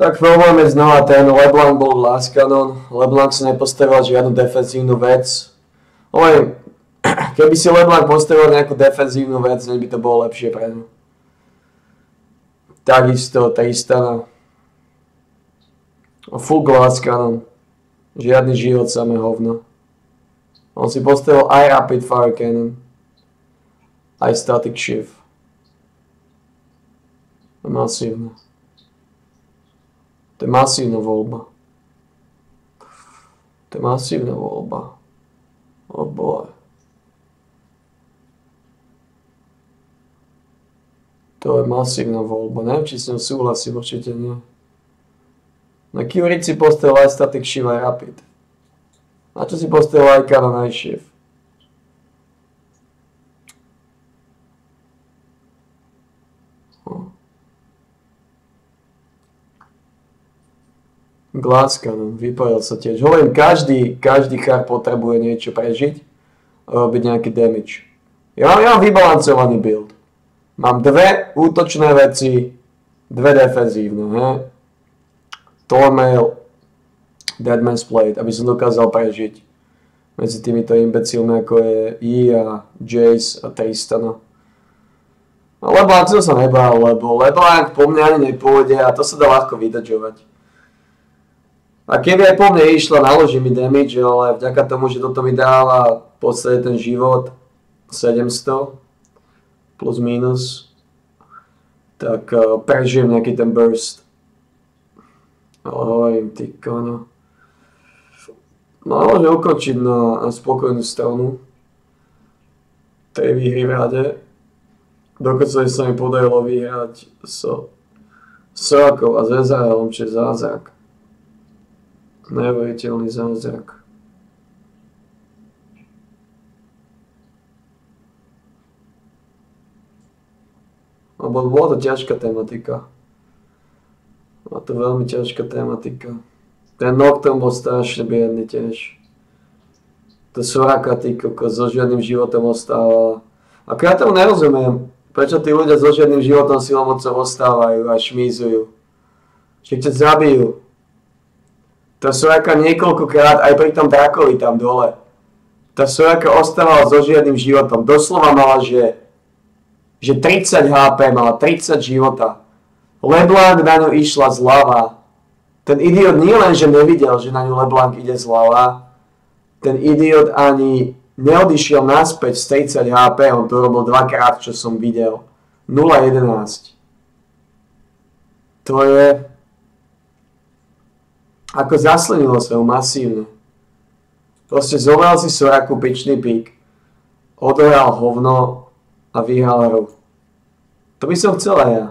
Tak problém je znova ten, LeBlanc bol láskanon, LeBlanc si nepostavil žiadnu defenzívnu vec. Hovorím, keby si LeBlanc postavil nejakú defenzívnu vec, by to bolo lepšie pre ňu. Takisto Tristana. Full láskanon. Žiadny život, samé hovno. On si postavil aj Rapid Fire Cannon. Aj Static Shift. Masívne. To je masívna voľba. To je masívna voľba. Oh boy. To je masívna voľba. Neviem, či s ňou súhlasím, určite nie. Na Kyuric si postavil aj Static Shift aj Rapid. Na čo si postavil aj Canon aj Gláska, no, vypojil sa tiež. Hovorím, každý, každý char potrebuje niečo prežiť, robiť nejaký damage. Ja, ja mám vybalancovaný build. Mám dve útočné veci, dve defenzívne, he? Tormail, Deadman's Plate, aby som dokázal prežiť medzi týmito imbecilmi, ako je I a Jace a Tristana. No LeBlanc sa nebál, lebo LeBlanc po mňa ani nepôjde a to sa dá ľahko vydadžovať. A keby aj po mne išla, naloží mi damage, ale vďaka tomu, že toto mi dáva v podstate ten život 700 plus minus, tak uh, prežijem nejaký ten burst. Hovorím, ty kono. No, môže ukočiť na, na spokojnú stranu tej výhry v rade. Dokonca sa mi podarilo vyhrať so Sorakov a Zezarelom, čo je zázrak neuveriteľný zázrak. Lebo bola to ťažká tematika. Bola to veľmi ťažká tematika. Ten Nocturne bol strašne biedný tiež. To Soraka, ty koko, so žiadnym životom ostáva. A ja tomu nerozumiem, prečo tí ľudia so žiadnym životom silomocou ostávajú a šmízujú. Že ťa zabijú. Tá Soraka niekoľkokrát, aj pri tom Drakovi tam dole, tá Soraka ostávala so žiadnym životom. Doslova mala, že, že 30 HP, mala 30 života. Leblanc na ňu išla zľava. Ten idiot nie len, že nevidel, že na ňu Leblanc ide zľava, ten idiot ani neodišiel naspäť z 30 HP, on to robil dvakrát, čo som videl. 0,11. To je, ako zaslenilo sa ho masívne. Proste zobral si Soraku pičný pík, odohral hovno a vyhral hru. To by som chcel aj ja.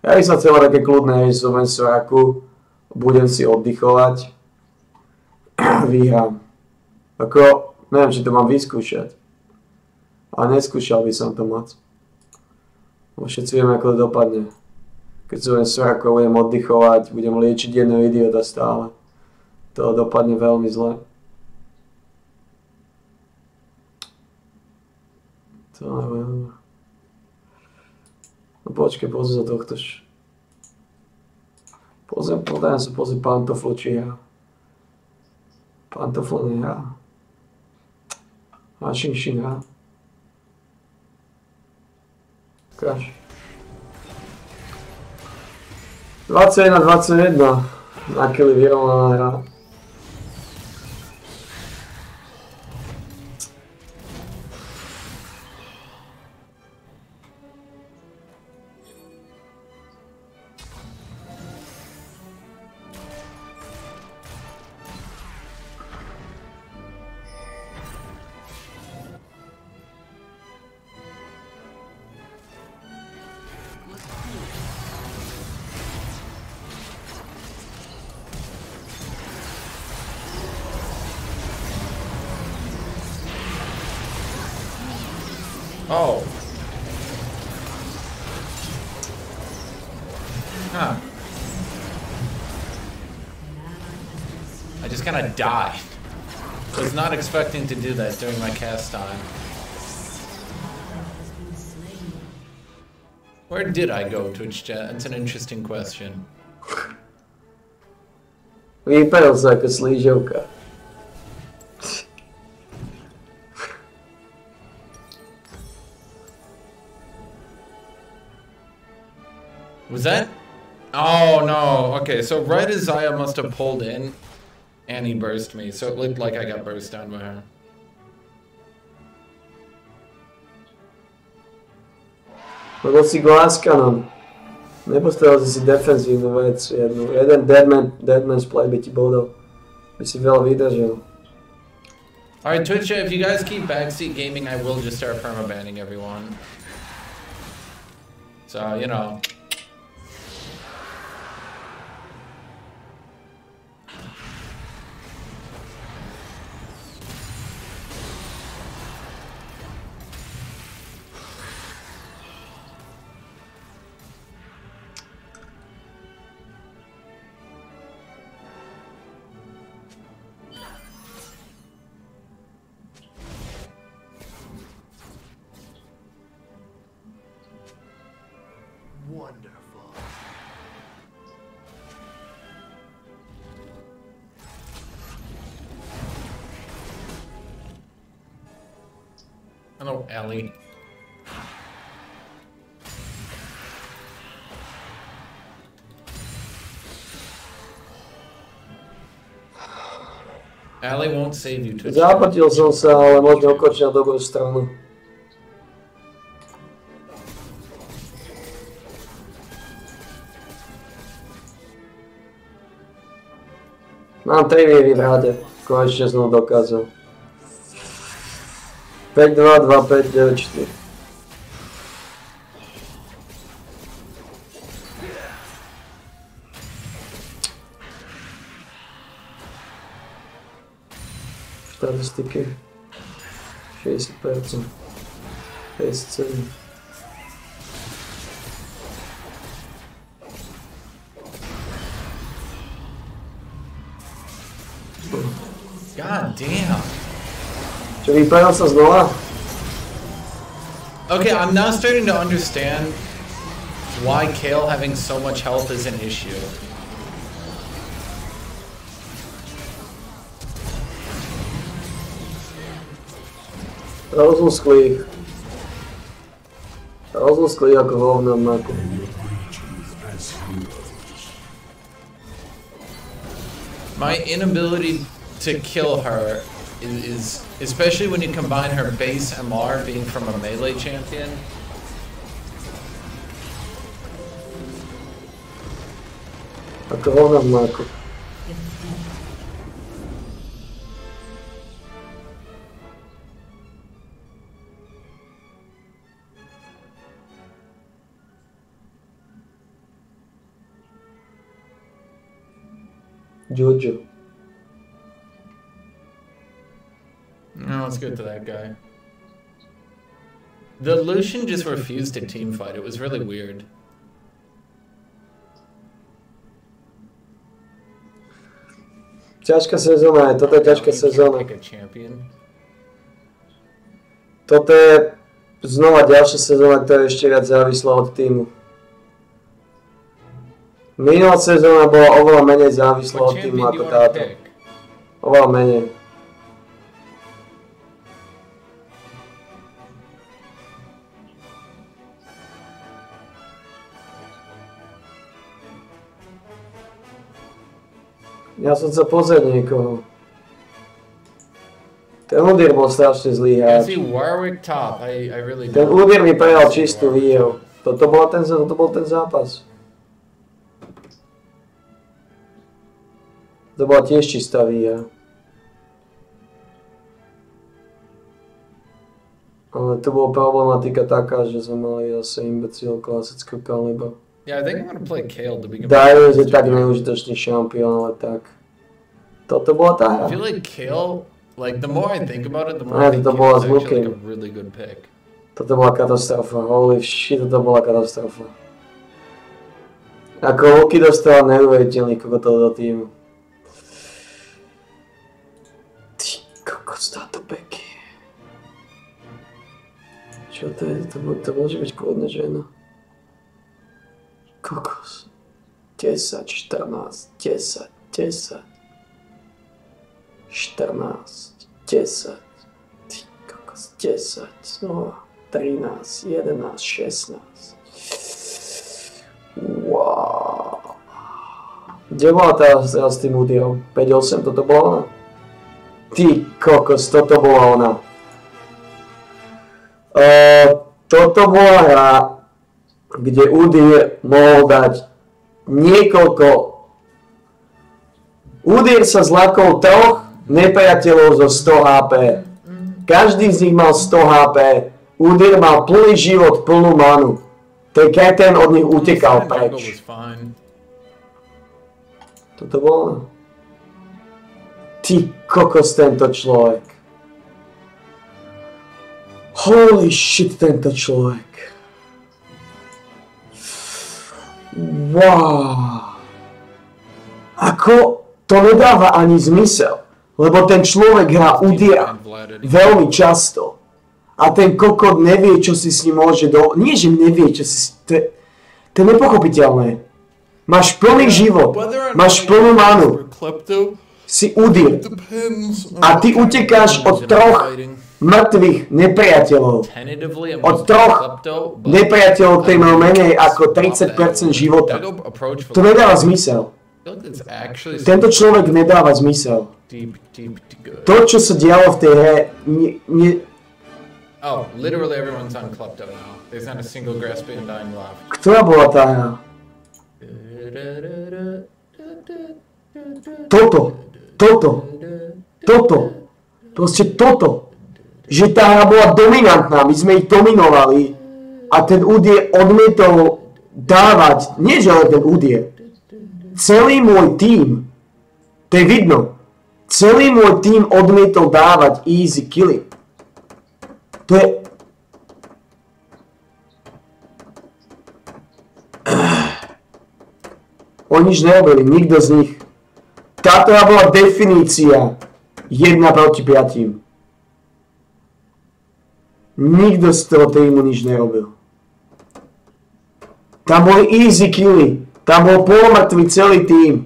Ja by som chcel také kľudné, že zobem Soraku, budem si oddychovať vyhrám. Ako, neviem, či to mám vyskúšať. Ale neskúšal by som to moc. Všetci vieme, ako to dopadne keď som Sorako budem oddychovať, budem liečiť jedného idiota stále. To dopadne veľmi zle. To neviem. No počkej, pozri sa tohto. Pozriem, pozriem sa, pozri pantoflo, či ja. Pantoflo nehrá. Shinshin hrá. Ukáž. 21-21. Na kili vyrovnaná hra. Died. Was not expecting to do that during my cast time. Where did I go, Twitch chat? That's an interesting question. We Vypadal sa ako slížovka. Was that? Oh no. Okay, so right as Zaya must have pulled in, Annie burst me, so it looked like I got burst down by her. Lebo si Glaskanom. Nepostavil si si defenzívnu vec jednu. Jeden deadman, deadman play by ti bol dal. By si veľa vydržal. Alright, Twitch if you guys keep backseat gaming, I will just start permabanning everyone. So, you know. Won't save you. Zápatil som sa, ale možno okočiť na dobrú stranu. Mám 3 výhry v rade. Konečne som dokázal. 5, 2, 2, 5, 9, 4. Štatistiky. 60%. 57. God damn. Čo vypadal sa znova? Okay, I'm now starting to understand why Kale having so much health is an issue. Ako hovno v maku. My inability to kill her is, is especially when you combine her base MR being from a melee champion. Ako hovno v maku. No, to that guy. The Lucian just refused to team fight. It was really weird. Ťažká sezóna je, toto je ťažká You can't sezóna. a champion. Toto je znova ďalšia sezóna, ktorá je ešte viac závislá od týmu. Minulá sezóna bola oveľa menej závislá od týmu champion do ako you want táto. Oveľa menej. Ja som chcel pozrieť niekoho. Ten úder bol strašne zlý hráč. Ten úder mi prehral čistú výhru. Toto, bola ten, toto bol ten zápas. To bola tiež čistá výhra. Ale tu bola problematika taká, že sme mali zase imbecil klasického kalibra. Yeah, I think I'm gonna play Kale to begin. Darius je tak neužitočný šampión, ale tak. Toto bola tá I hra. feel like Kale. Like the more I think about it, the more I think Kale is actually like a really good pick. Toto bola katastrofa. Holy shit, toto bola katastrofa. Ako Luky dostal neuveriteľný kokotov do týmu. Ty kokos, táto Becky. Čo to je? To, to môže byť kľudne žena. Kokos. 10, 14, 10, 10. 14, 10. Ty kokos, 10, znova. 13, 11, 16. Wow. Kde bola tá s tým údirom? 5-8, toto bola ona? Ty kokos, toto bola ona. Uh, toto bola hra, kde Udyr mohol dať niekoľko... Udyr sa zlakol troch nepriateľov zo 100 HP. Každý z nich mal 100 HP. Udyr mal plný život, plnú manu. Ten Keten od nich utekal preč. Toto bolo? Ty kokos tento človek. Holy shit tento človek. Wow. Ako to nedáva ani zmysel. Lebo ten človek hrá Eddie. veľmi často. A ten kokot nevie, čo si s ním môže do... Nie, že nevie, čo si... To je, to je nepochopiteľné. Máš plný život, máš plnú manu, si udir a ty utekáš od troch mŕtvych nepriateľov. Od troch nepriateľov, ktorí majú menej ako it's not that 30% good. života. To nedáva zmysel. Tento človek nedáva zmysel. To, čo sa dialo v tej hre, nie, nie, Oh, ktorá bola tá hra? Toto, toto, toto, proste toto. Že tá hra bola dominantná, my sme ich dominovali a ten údie odmietol dávať, nie že len ten údie, celý môj tím, to je vidno, celý môj tím odmietol dávať easy killy. To je... Oni nič nerobili, nikto z nich. Táto bola definícia 1 proti 5. Nikto z toho týmu nič nerobil. Tam boli easy killy. Tam bol polomrtvý celý tým.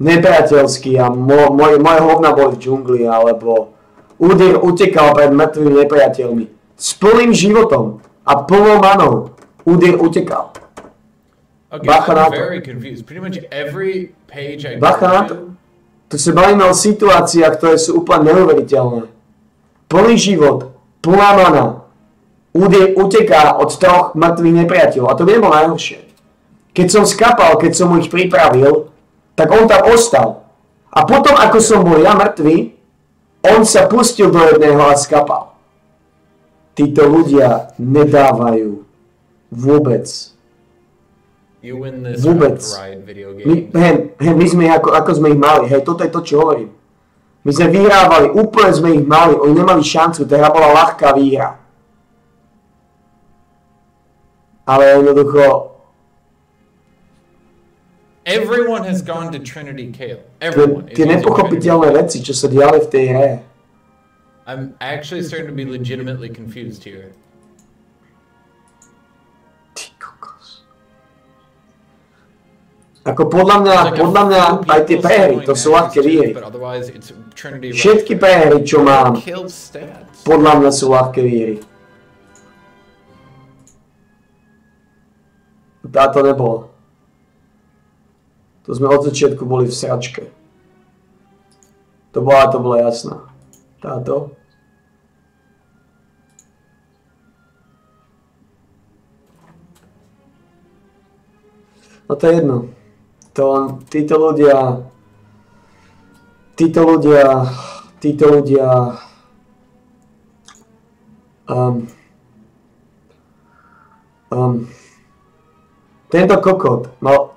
Nepriateľský a mo, moje, moje hovna boli v džungli, alebo Udyr utekal pred mŕtvými nepriateľmi. S plným životom a plnou manou. Udyr utekal. Okay, Bacha na to. very confused. Pretty much every page I Bacha na to. Tu sa bavíme o situáciách, ktoré sú úplne neuveriteľné. Plný život, plná mana. Udyr uteká od troch mŕtvych nepriateľov. A to nebolo najhoršie. Keď som skapal, keď som mu ich pripravil, tak on tam ostal. A potom, ako som bol ja mŕtvy, on sa pustil do jedného a skapal. Títo ľudia nedávajú vôbec. Vôbec. My, hej, hej, my sme ako, ako sme ich mali, hej, toto je to, čo hovorím. My sme vyhrávali, úplne sme ich mali, oni nemali šancu, tá hra bola ľahká výhra. Ale jednoducho, Everyone has gone to Trinity Kale. Everyone. tie nepochopiteľné veci, čo sa diali v tej hre. I'm actually starting to be legitimately confused here. Ako podľa mňa, podľa mňa aj tie prehry, to sú ľahké výhry. Všetky prehry, čo mám, podľa mňa sú ľahké výhry. Táto nebola. To sme od začiatku boli v sračke. To bola, to bola jasná. Táto. No to je jedno. To, títo ľudia, títo ľudia, títo ľudia, um, um, tento kokot mal,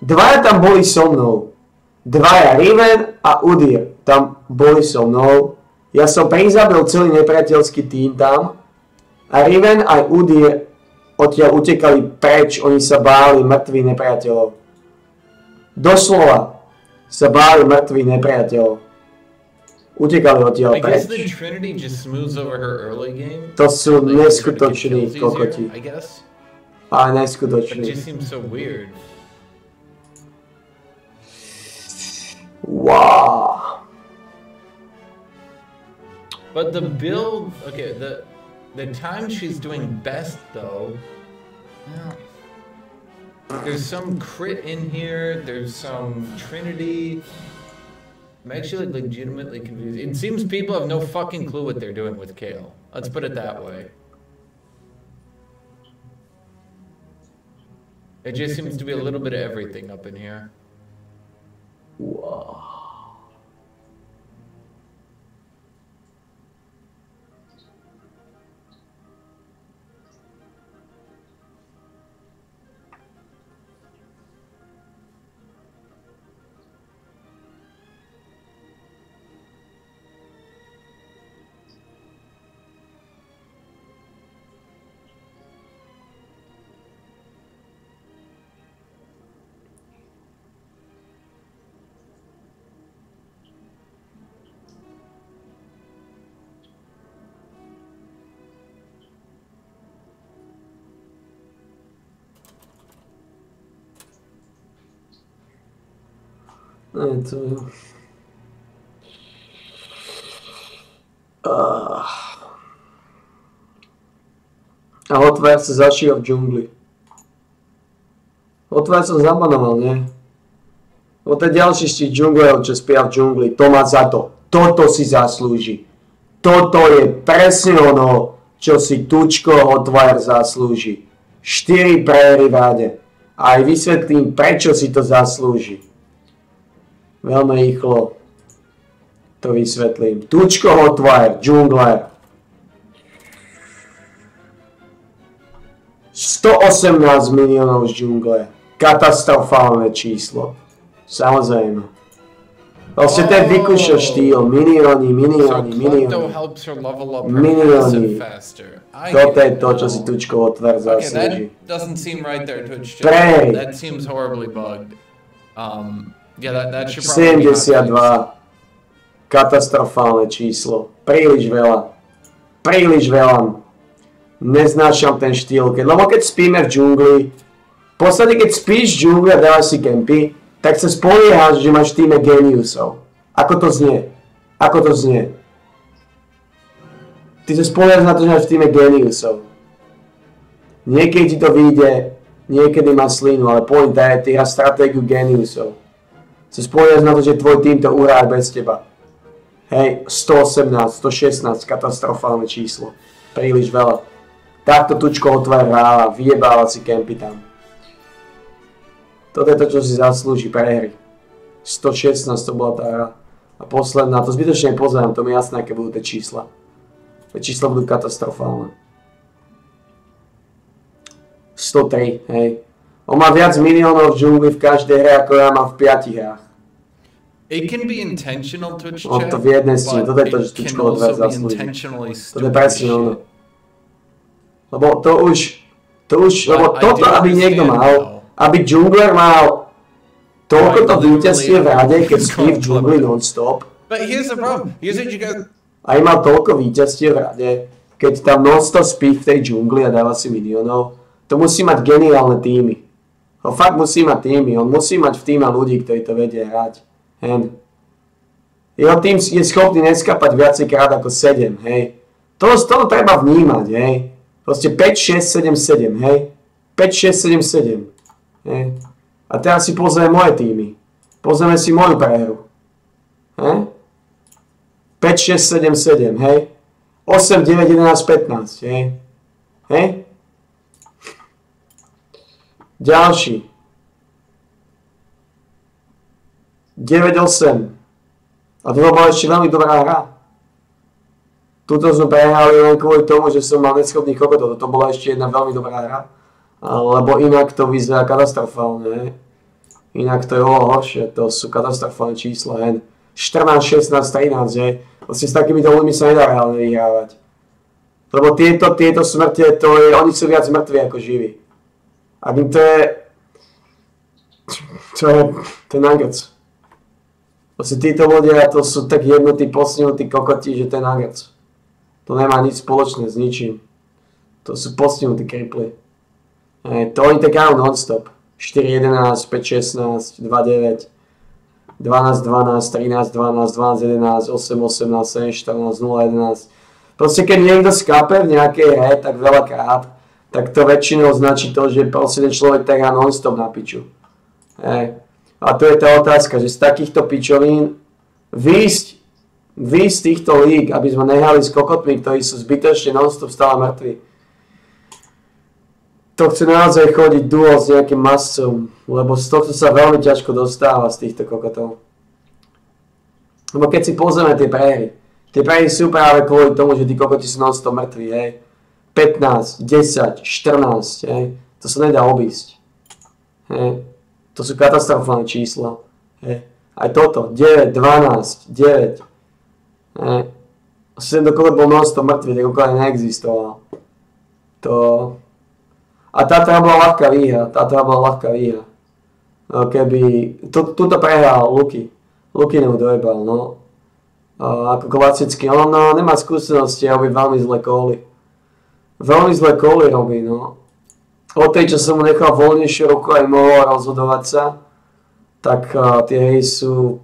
dvaja tam boli so mnou, dvaja Riven a Udir tam boli so mnou, ja som prizabil celý nepriateľský tým tam a Riven aj Udir odtiaľ utekali preč, oni sa báli mŕtvych nepriateľov. Doslova sa báli mŕtvych nepriateľov. Utekali odtiaľ I guess preč. the Trinity just smooths over her early game. To sú Like, makes her to get neskutoční kills kokoti. easier, I guess. Ale But it neskutoční. just seems so weird. Wow. But the build, okay, the the time she's doing best though. yeah. There's some crit in here. There's some Trinity. I'm actually legitimately confused. It seems people have no fucking clue what they're doing with Kale. Let's put it that way. It just seems to be a little bit of everything up in here. Wow. Ne, to. Ah. A Hotwire sa zašiel v džungli. Hotwire som zabanoval, nie? O to ďalší z tých džunglerov, čo spia v džungli. To má za to. Toto si zaslúži. Toto je presne ono, čo si Tučko Hotwire zaslúži. 4 prehry v rade. A aj vysvetlím, prečo si to zaslúži. Veľmi rýchlo to vysvetlím. Tučko Hotwire, džungler. 118 miliónov z džungle. Katastrofálne číslo. Samozrejme. Vlastne ten vykúšal štýl. Milióny, So milióny, Klepto milióny. helps her level up her Milióny. passive faster. I Toto je to, čo si Tučko Hotwire Okay, zaslúži. that doesn't seem right there, Twitch. chat. Prej. That seems horribly bugged. Um, yeah, that, that should probably be hot 72. Katastrofálne číslo. Príliš veľa. Príliš veľa. Neznášam ten štýl. Keď, lebo keď spíme v džungli, v podstate keď spíš v džungli a dávaš si kempy, tak sa spoliehaš, že máš týme geniusov. Ako to znie? Ako to znie? Ty sa spoliehaš na to, že máš v týme geniusov. Niekedy ti to vyjde, niekedy má slinu, ale pointa je, ty hráš stratégiu geniusov. Sa spoliehaš na to, že tvoj tým to urá bez teba. Hej, 118, 116, katastrofálne číslo. Príliš veľa. Takto tučko otvára hráva, vyjebáva si kempy tam. Toto je to, čo si zaslúži prehry. 116 to bola tá hra. A posledná, to zbytočne pozerám, to mi jasné, aké budú tie čísla. Tie čísla budú katastrofálne. 103, hej. On má viac miliónov v džungli v každej hre, ako ja mám v 5 hrách. It can be intentional Twitch On chat, to v jednej stine, toto je to, že Tučko be zaslúži. intentionally To je presne ono. Lebo to už, to už, lebo toto, aby niekto mal, aby jungler mal toľko to víťazstiev v rade, keď spí v džungli non-stop, guys. aj mal toľko víťazstiev v rade, keď tam non-stop spí v tej džungli a dáva si miliónov, to musí mať geniálne týmy. On fakt musí mať týmy, on musí mať v týme ľudí, ktorí to vedia hrať. Hen. Jeho tým je schopný neskapať viacejkrát ako 7, hej. To, to treba vnímať, hej. Proste 5, 6, 7, 7, hej. 5, 6, 7, 7. Hej. A teraz si pozrieme moje týmy. Pozrieme si moju prehru. Hej. 5, 6, 7, 7, hej? 8, 9, 11, 15, hej? Hej? Ďalší. 9, 8. A to bola ešte veľmi dobrá hra. Tuto sme prehrali len kvôli tomu, že som mal neschopných kokotov. Toto bola ešte jedna veľmi dobrá hra. Lebo inak to vyzerá katastrofálne. Inak to je oveľa horšie. To sú katastrofálne čísla. Hen. 14, 16, 13, že? Vlastne s takýmito ľuďmi sa nedá reálne vyhrávať. Lebo tieto, tieto smrte, to je, oni sú viac mŕtvi ako živí. A to je... To je, to je nuggets. Vlastne títo ľudia, to sú tak jednotí, postihnutí kokoti, že to je nuggets. To nemá nič spoločné s ničím. To sú postihnutí kripli. E, to oni tak hrajú non-stop. 4, 11, 5, 16, 2, 9, 12, 12, 13, 12, 12, 11, 8, 18, 7, 14, 0, 11. Proste keď niekto skápe v nejakej hre tak veľakrát, tak to väčšinou značí to, že proste ten človek tak non-stop na piču. E, a to je tá otázka, že z takýchto pičovín výjsť, výjsť z týchto líg, aby sme nehali s kokotmi, ktorí sú zbytočne non-stop stále mŕtvi. To chce naozaj chodiť duo s nejakým mascom, lebo z tohto sa veľmi ťažko dostáva z týchto kokotov. Lebo keď si pozrieme tie prehry, tie prehry sú práve kvôli tomu, že tí kokoti sú non-stop mŕtvi, hej. 15, 10, 14, hej. To sa nedá obísť. Hej. To sú katastrofálne čísla. Hej. Aj toto, 9, 12, 9. Hej. Asi dokonca bol non mŕtvy, tak okolo neexistoval. To... A táto bola ľahká výhra, táto bola ľahká výhra. No, keby... Tu, tuto prehral Luky. Mu dojebal, no. A ako klasicky, on no, nemá skúsenosti a robí veľmi zlé kóly. Veľmi zlé kóly robí, no od tej, čo som mu nechal voľnejšiu ruku aj mohol rozhodovať sa, tak uh, tie hry sú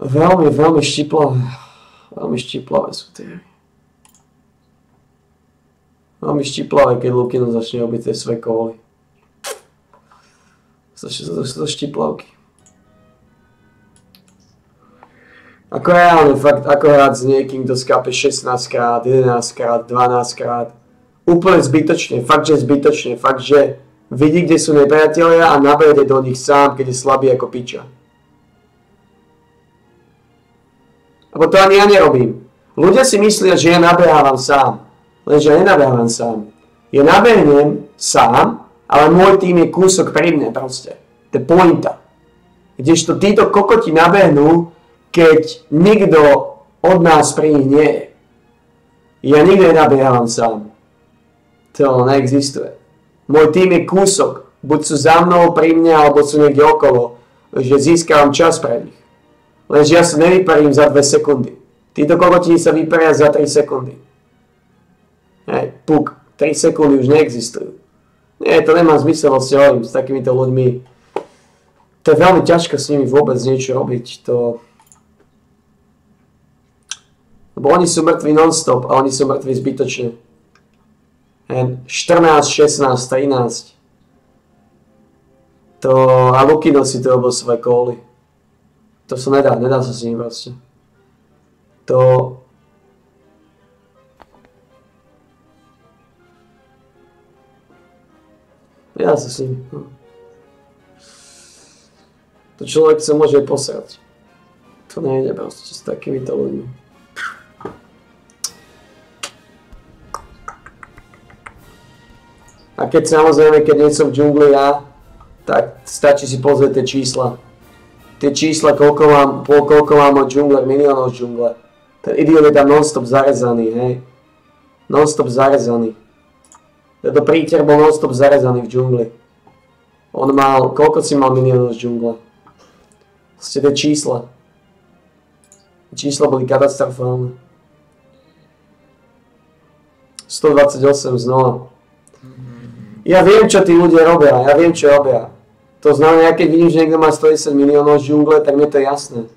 veľmi, veľmi štiplavé. Veľmi štiplavé sú tie hry. Veľmi štiplavé, keď Lukino začne robiť tie svoje kóly. To sú to štiplavky. Ako reálne, fakt, ako hrať s niekým, kto skápe 16 krát, 11 krát, 12 krát Úplne zbytočne, fakt, že zbytočne, fakt, že vidí, kde sú nepriatelia a nabejde do nich sám, keď je slabý ako piča. Lebo to ani ja nerobím. Ľudia si myslia, že ja nabehávam sám. Lenže ja nenabehávam sám. Ja nabehnem sám, ale môj tým je kúsok pri mne proste. To je pointa. Kdežto títo kokoti nabehnú, keď nikto od nás pri nich nie je. Ja nikdy nenabiehávam sám. To neexistuje. Môj tým je kúsok. Buď sú za mnou, pri mne, alebo sú niekde okolo. Že získavam čas pre nich. Lenže ja sa nevyparím za 2 sekundy. Títo kokotiny sa vyparia za 3 sekundy. Hej, puk. 3 sekundy už neexistujú. Nie, to nemá zmysel vlastne s takýmito ľuďmi. To je veľmi ťažko s nimi vôbec niečo robiť. To... Lebo oni sú mŕtvi non-stop a oni sú mŕtvi zbytočne. 14, 16, 13. To a Lukino si to robil svoje kóly. To sa nedá, nedá sa s ním proste. To... Ja sa s ním. No. To človek sa môže posrať. To nejde proste s takýmito ľuďmi. A keď samozrejme, keď nie som v džungli ja, tak stačí si pozrieť tie čísla. Tie čísla, koľko mám, koľko mám od džungle, miliónov džungle. Ten idiot je tam non-stop zarezaný, hej. Non-stop zarezaný. Tento príter bol non-stop zarezaný v džungli. On mal, koľko si mal miliónov z džungle? Ste tie čísla. Čísla boli katastrofálne. 128 znova. Ja viem, čo tí ľudia robia, ja viem, čo robia. To znamená, keď vidím, že niekto má 110 miliónov z džungle, tak mi to je jasné.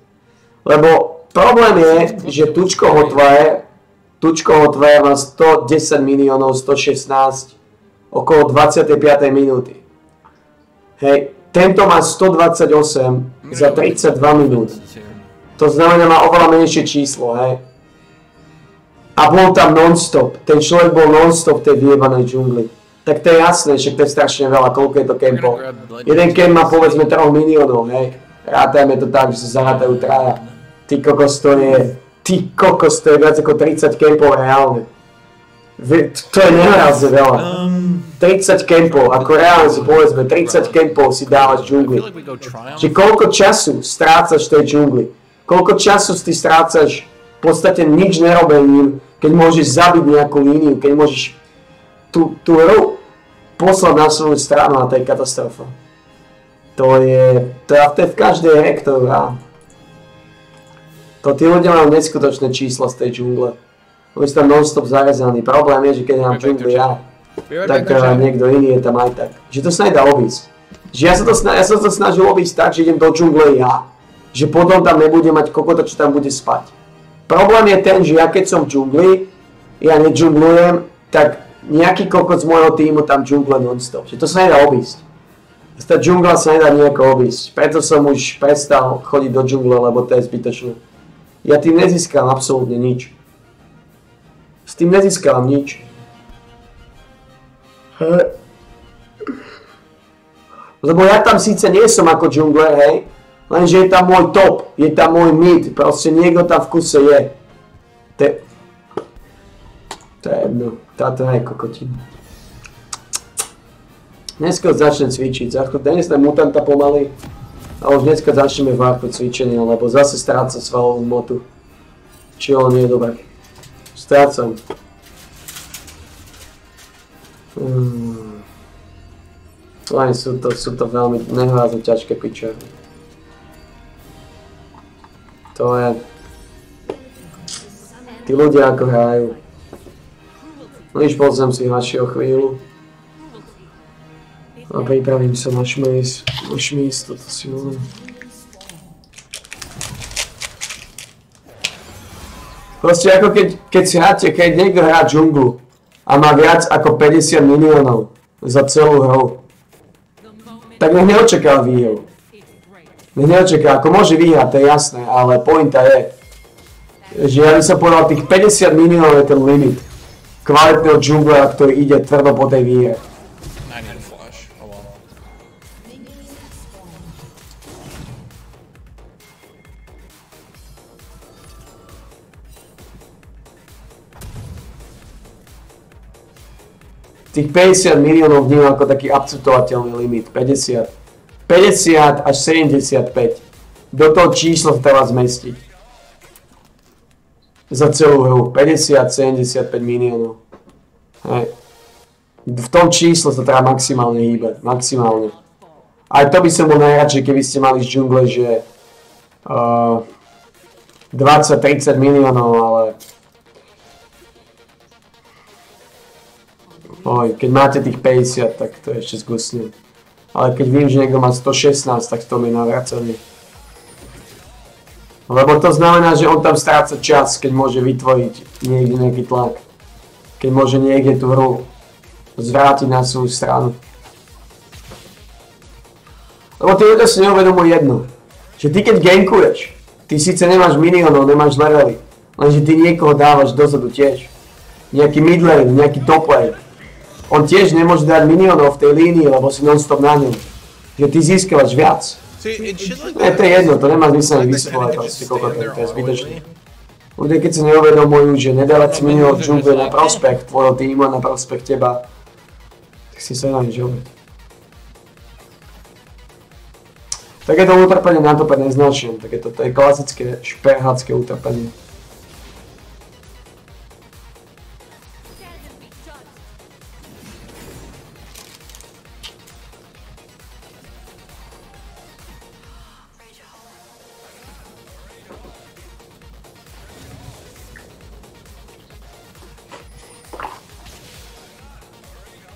Lebo problém je, že Tučko Hotwire, Tučko Hotwire má 110 miliónov 116 okolo 25. minúty. Hej, tento má 128 za 32 minút. To znamená, má oveľa menšie číslo, hej. A bol tam non-stop. Ten človek bol non-stop v tej vyjebanej džungli. Tak to je jasné, že to je strašne veľa, koľko je to kempov. Jeden kemp má povedzme 3 miliónov, hej. Rátajme to tak, že sa zarátajú traja. Ty kokos to je, ty kokos to je viac ako 30 kempov reálne. To je nehrazne veľa. Um, 30 kempov, ako reálne si povedzme, 30 kempov si dávaš džungli. Že koľko času strácaš v tej džungli? Koľko času ty strácaš v podstate nič nerobením, keď môžeš zabiť nejakú líniu, keď môžeš tú, tú na svoju stranu a to je katastrofa. To je, to je, to je v každej hre, ktorú hrám. To tí ľudia majú neskutočné čísla z tej džungle. Oni sú tam non-stop zarezaní. Problém je, že keď hrám v džungli ja, tak eh, niekto iný je tam aj tak. Že to sa nedá obísť. Že ja sa to, ja sa to snažil obísť tak, že idem do džungle ja. Že potom tam nebudem mať kokota, čo tam bude spať. Problém je ten, že ja keď som v džungli, ja nedžunglujem, tak nejaký kokot z môjho týmu tam džungle non-stop. Že to sa nedá obísť. Tá džungla sa nedá nejako obísť. Preto som už prestal chodiť do džungle, lebo to je zbytočné. Ja tým nezískam absolútne nič. S tým nezískam nič. Lebo ja tam síce nie som ako džungler, hej, lenže je tam môj top, je tam môj mid, proste niekto tam v kuse je. To je... To je jedno, táto je kokotina. Dneska začnem cvičiť, dnes sme mutanta pomaly, a už dneska začneme vážne cvičenie, lebo zase stráca svalovú motu. Čo nie je dobré. Strácam. Hmm. Len sú to, sú to veľmi nehľadne ťažké piče. To je... Tí ľudia ako hrajú. No iš pozriem si hľadšie o chvíľu. A pripravím sa na šmejs. Na šmejs, toto si môžem. Proste ako keď, keď si hráte, keď niekto hrá džunglu a má viac ako 50 miliónov za celú hru, tak nech neočakáva výhru. Nech neočakáva, ako môže vyhrať, to je jasné, ale pointa je, že ja by som povedal, tých 50 miliónov je ten limit kvalitného džunglera, ktorý ide tvrdo po tej výhre. Tých 50 miliónov vnímam ako taký akceptovateľný limit. 50. 50 až 75. Do toho číslo treba zmestiť. Za celú hru. 50-75 miliónov. Hej. V tom čísle sa treba maximálne hýbať. Maximálne. Aj to by som bol najradšej, keby ste mali z džungle, že uh, 20-30 miliónov, ale Oj, keď máte tých 50, tak to je ešte zgusne. Ale keď vím, že niekto má 116, tak to mi navracanie. Lebo to znamená, že on tam stráca čas, keď môže vytvoriť niekde nejaký tlak. Keď môže niekde tú hru zvrátiť na svoju stranu. Lebo tí ľudia si neuvedomujú jedno. Že ty keď gankuješ, ty síce nemáš miliónov, nemáš levely, lenže ty niekoho dávaš dozadu tiež. Nejaký mid lane, nejaký top lane. On tiež nemôže dať miliónov v tej línii, lebo si non-stop na ňom. Že ty získavaš viac. Ne, to je jedno, to nemá zmysel vysvetľovať to je zbytočné. Ľudia keď si neuvedomujú, že nedávať si v džungle na prospech tvojho týmu a na prospech teba, tak si sa na robiť. Takéto utrpenie na tope neznačím, takéto to je klasické šperhácké utrpenie.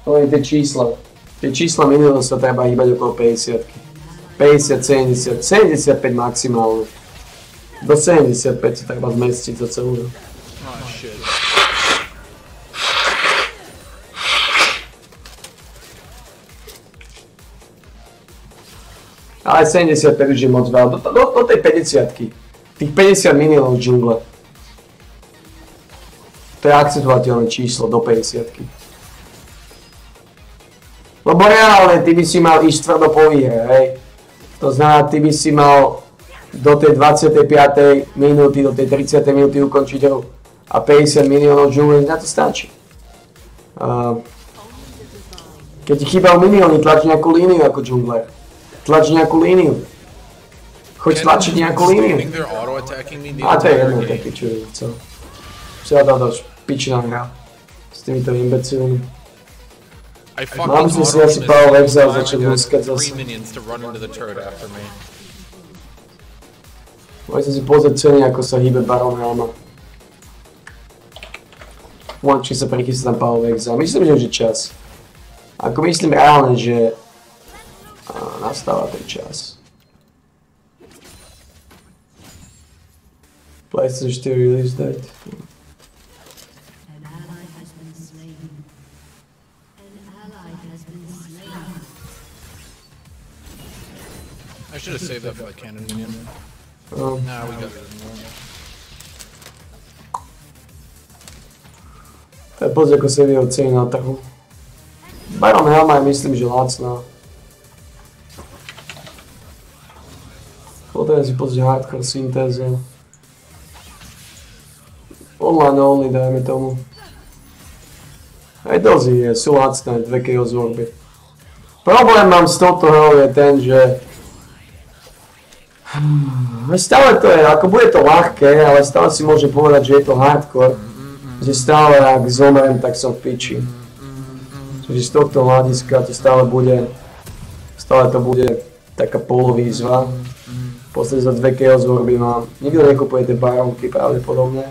To je tie čísla. Tie čísla minulého sa treba hýbať okolo 50 50, 70, 75 maximálne. Do 75 sa treba zmestiť za celú hru. Shit. Ale 75 už je moc veľa. Do, do, do tej 50 Tých 50 miliónov džungle. To je akceptovateľné číslo do 50 Lebo reálne ty by si mal ísť tvrdo po výhre, hej. To znamená, ty by si mal do tej 25. minúty, do tej 30. minúty ukončiť hru. A 50 miliónov džungle, na to stačí. A keď ti chýbajú milióny, tlač nejakú líniu ako džungler. Tlač nejakú líniu. Choď tlačiť nejakú líniu. A to je jedno, to game. pičuje, co. Čo ja do pičná hra. S týmito imbecilmi. I fucking si asi auto-missed Power every Exile time I začať got muskať three minions to run into the turret after me. Môžete si pozrieť ceny, ako sa hýbe Baron Helma. Len či sa prichystá na Power Exile. Myslím, že už je čas. Ako myslím reálne, že á, nastáva ten čas. PlayStation 4 release date. Should have saved that for the cannon minion. Um, Nah, we got it je pozri, ako sa vyvíjajú ceny na trhu. Baron Helma je myslím, že lacná. Potrebujem si pozrieť hardcore syntézu. Online only, dajme tomu. Aj dozy je, sú lacné, 2 KO z orby. Problém mám s touto hrou je ten, že Stále to je, ako bude to ľahké, ale stále si môže povedať, že je to hardcore. Že stále, ak zomrem, tak som v piči. Čiže z tohto hľadiska to stále bude, stále to bude taká polovýzva. Posledne za 2 KO z orby mám. Nikto nekupuje tie baronky pravdepodobne.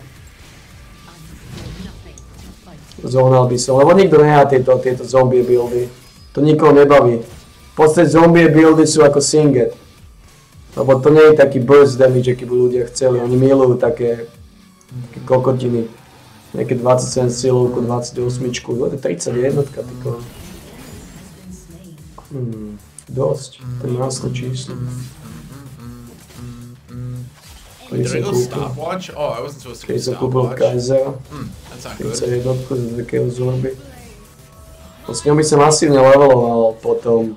Zohnal by som, lebo nikto nehá tieto, tieto zombie buildy. To nikoho nebaví. V podstate zombie buildy sú ako Singet. Lebo to nie je taký burst damage, aký by ľudia chceli. Oni milujú také, také kokotiny. Nejaké 27 silovku, 28, no to je 31, ty koko. Hmm, dosť, to je násle číslo. Keď som kúpil? Oh, keď som kúpil. Kaisera, Hmm, that's not 30 good. jednotku za 2 kg. No s ňou by sa masívne leveloval potom.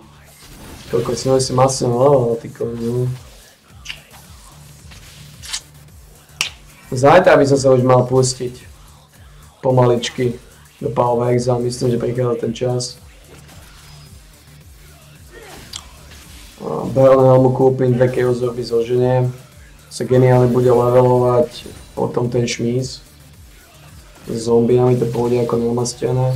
Koľko s ňou by sa masívne leveloval, ty koko, Zajtra by som sa už mal pustiť pomaličky do Power Exile, myslím, že prichádza ten čas. Baron Helmu kúpim, 2 kg zorby zoženiem. Sa geniálne bude levelovať potom ten šmíz. S zombiami to pôjde ako namastené.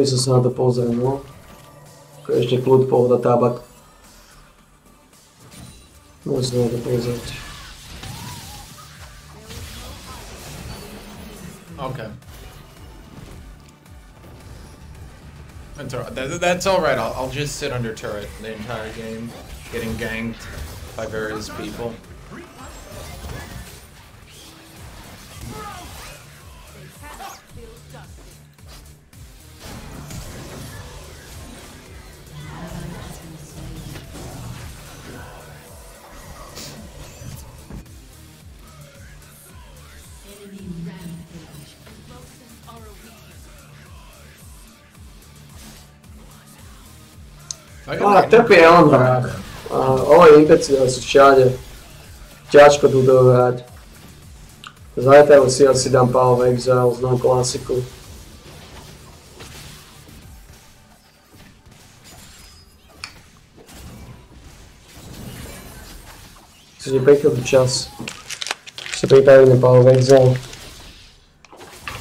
Mohol by som sa na to. Ako ešte kľud, pohoda, tabak. Môžem sa na to pozrieť. Okay. That's that's all right. I'll, I'll just sit under turret the entire game, getting ganked by various people. I Á, got trpí Elmbrach. A ove imbecile sú všade. Ťažko tu dohrať. Zajtra si asi dám Power Exile, znam klasiku. Čiže prichádza čas. Sa pripraviť na Power Exile.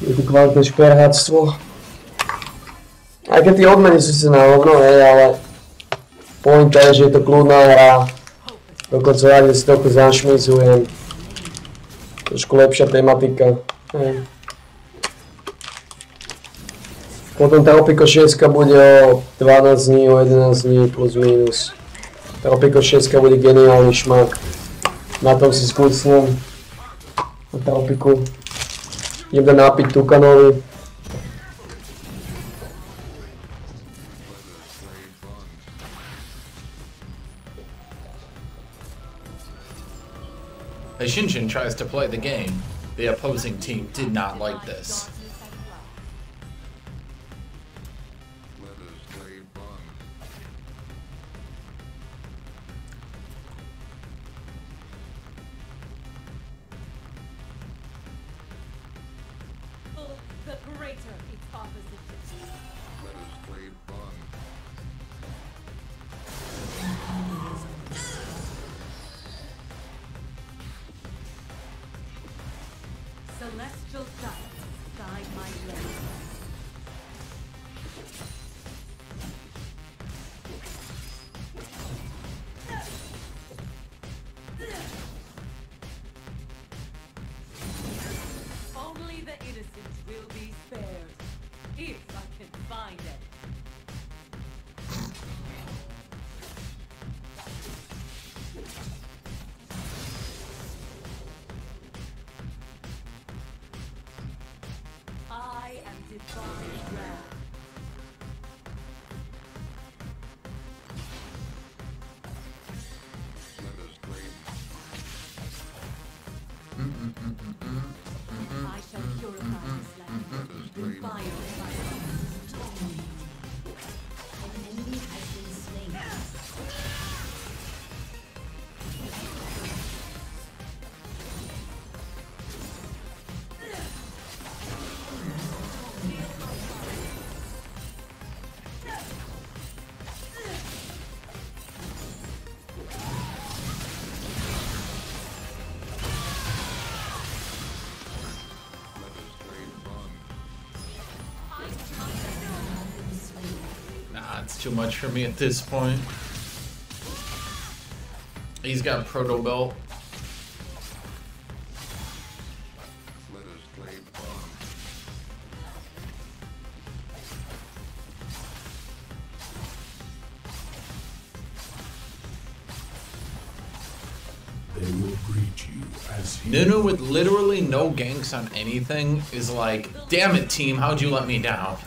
Je tu kvalitné šperháctvo. Aj keď tie odmeny sú si na hovno, hej, ale pointa je, že je to kľudná hra. Dokonca ja kde si toľko zašmizujem. Trošku lepšia tematika. Hej. Potom tá Opiko 6 bude o 12 dní, o 11 dní plus minus. Tá Opiko 6 bude geniálny šmak. Na tom si skúsnem. Na tropiku. Idem napiť Tukanovi. Tries to play the game, the opposing team did not like this. Too much for me at this point. He's got a Proto Belt. They will greet you as Nunu with literally no ganks on anything is like, damn it, team, how'd you let me down?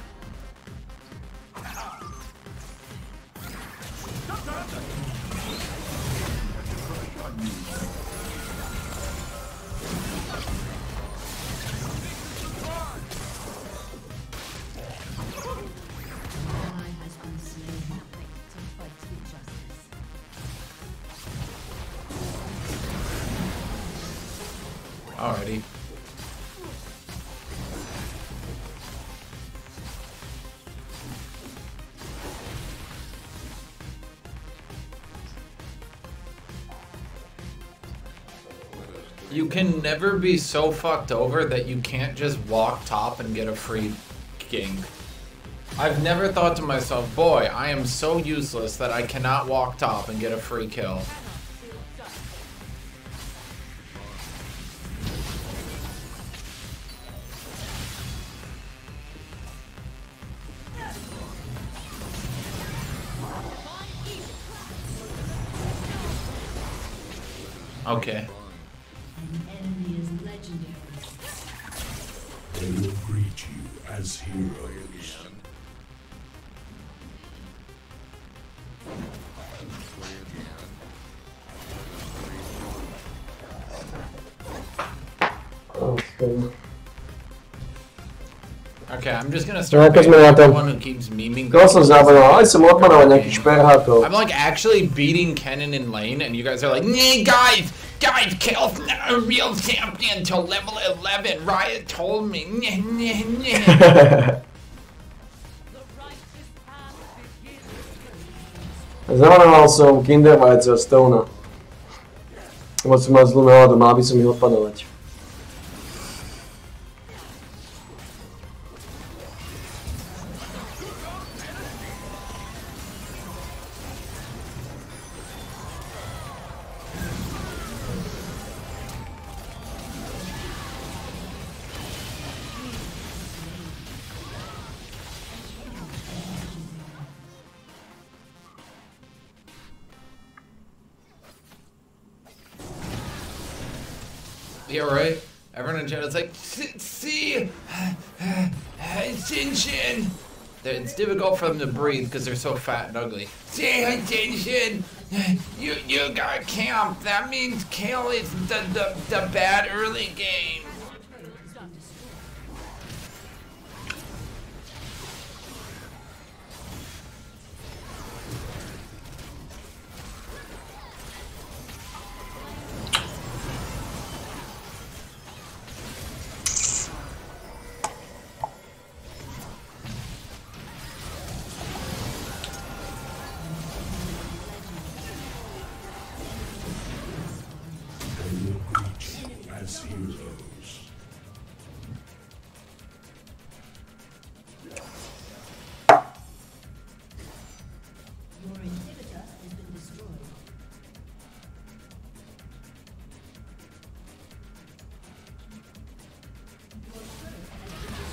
Never be so fucked over that you can't just walk top and get a free king. I've never thought to myself, boy, I am so useless that I cannot walk top and get a free kill. Okay. Just gonna No, start because being my the laptop- one who keeps memeing. Koho som zabral, ale som odmanoval nejakých šperhákov. I'm like actually beating Kennen in lane, and you guys are like, "Nee, guys, guys, Kale's not a real champion till level 11." Riot told me. Nyeh, nyeh, nyeh." The righteous path begins. Zamanoval som Kinder Vajca Stona. Lebo som mal zlú náladu, mal by som difficult for them to breathe because they're so fat and ugly. See, attention. You you got camp. That means Kale is the, the, the bad early game.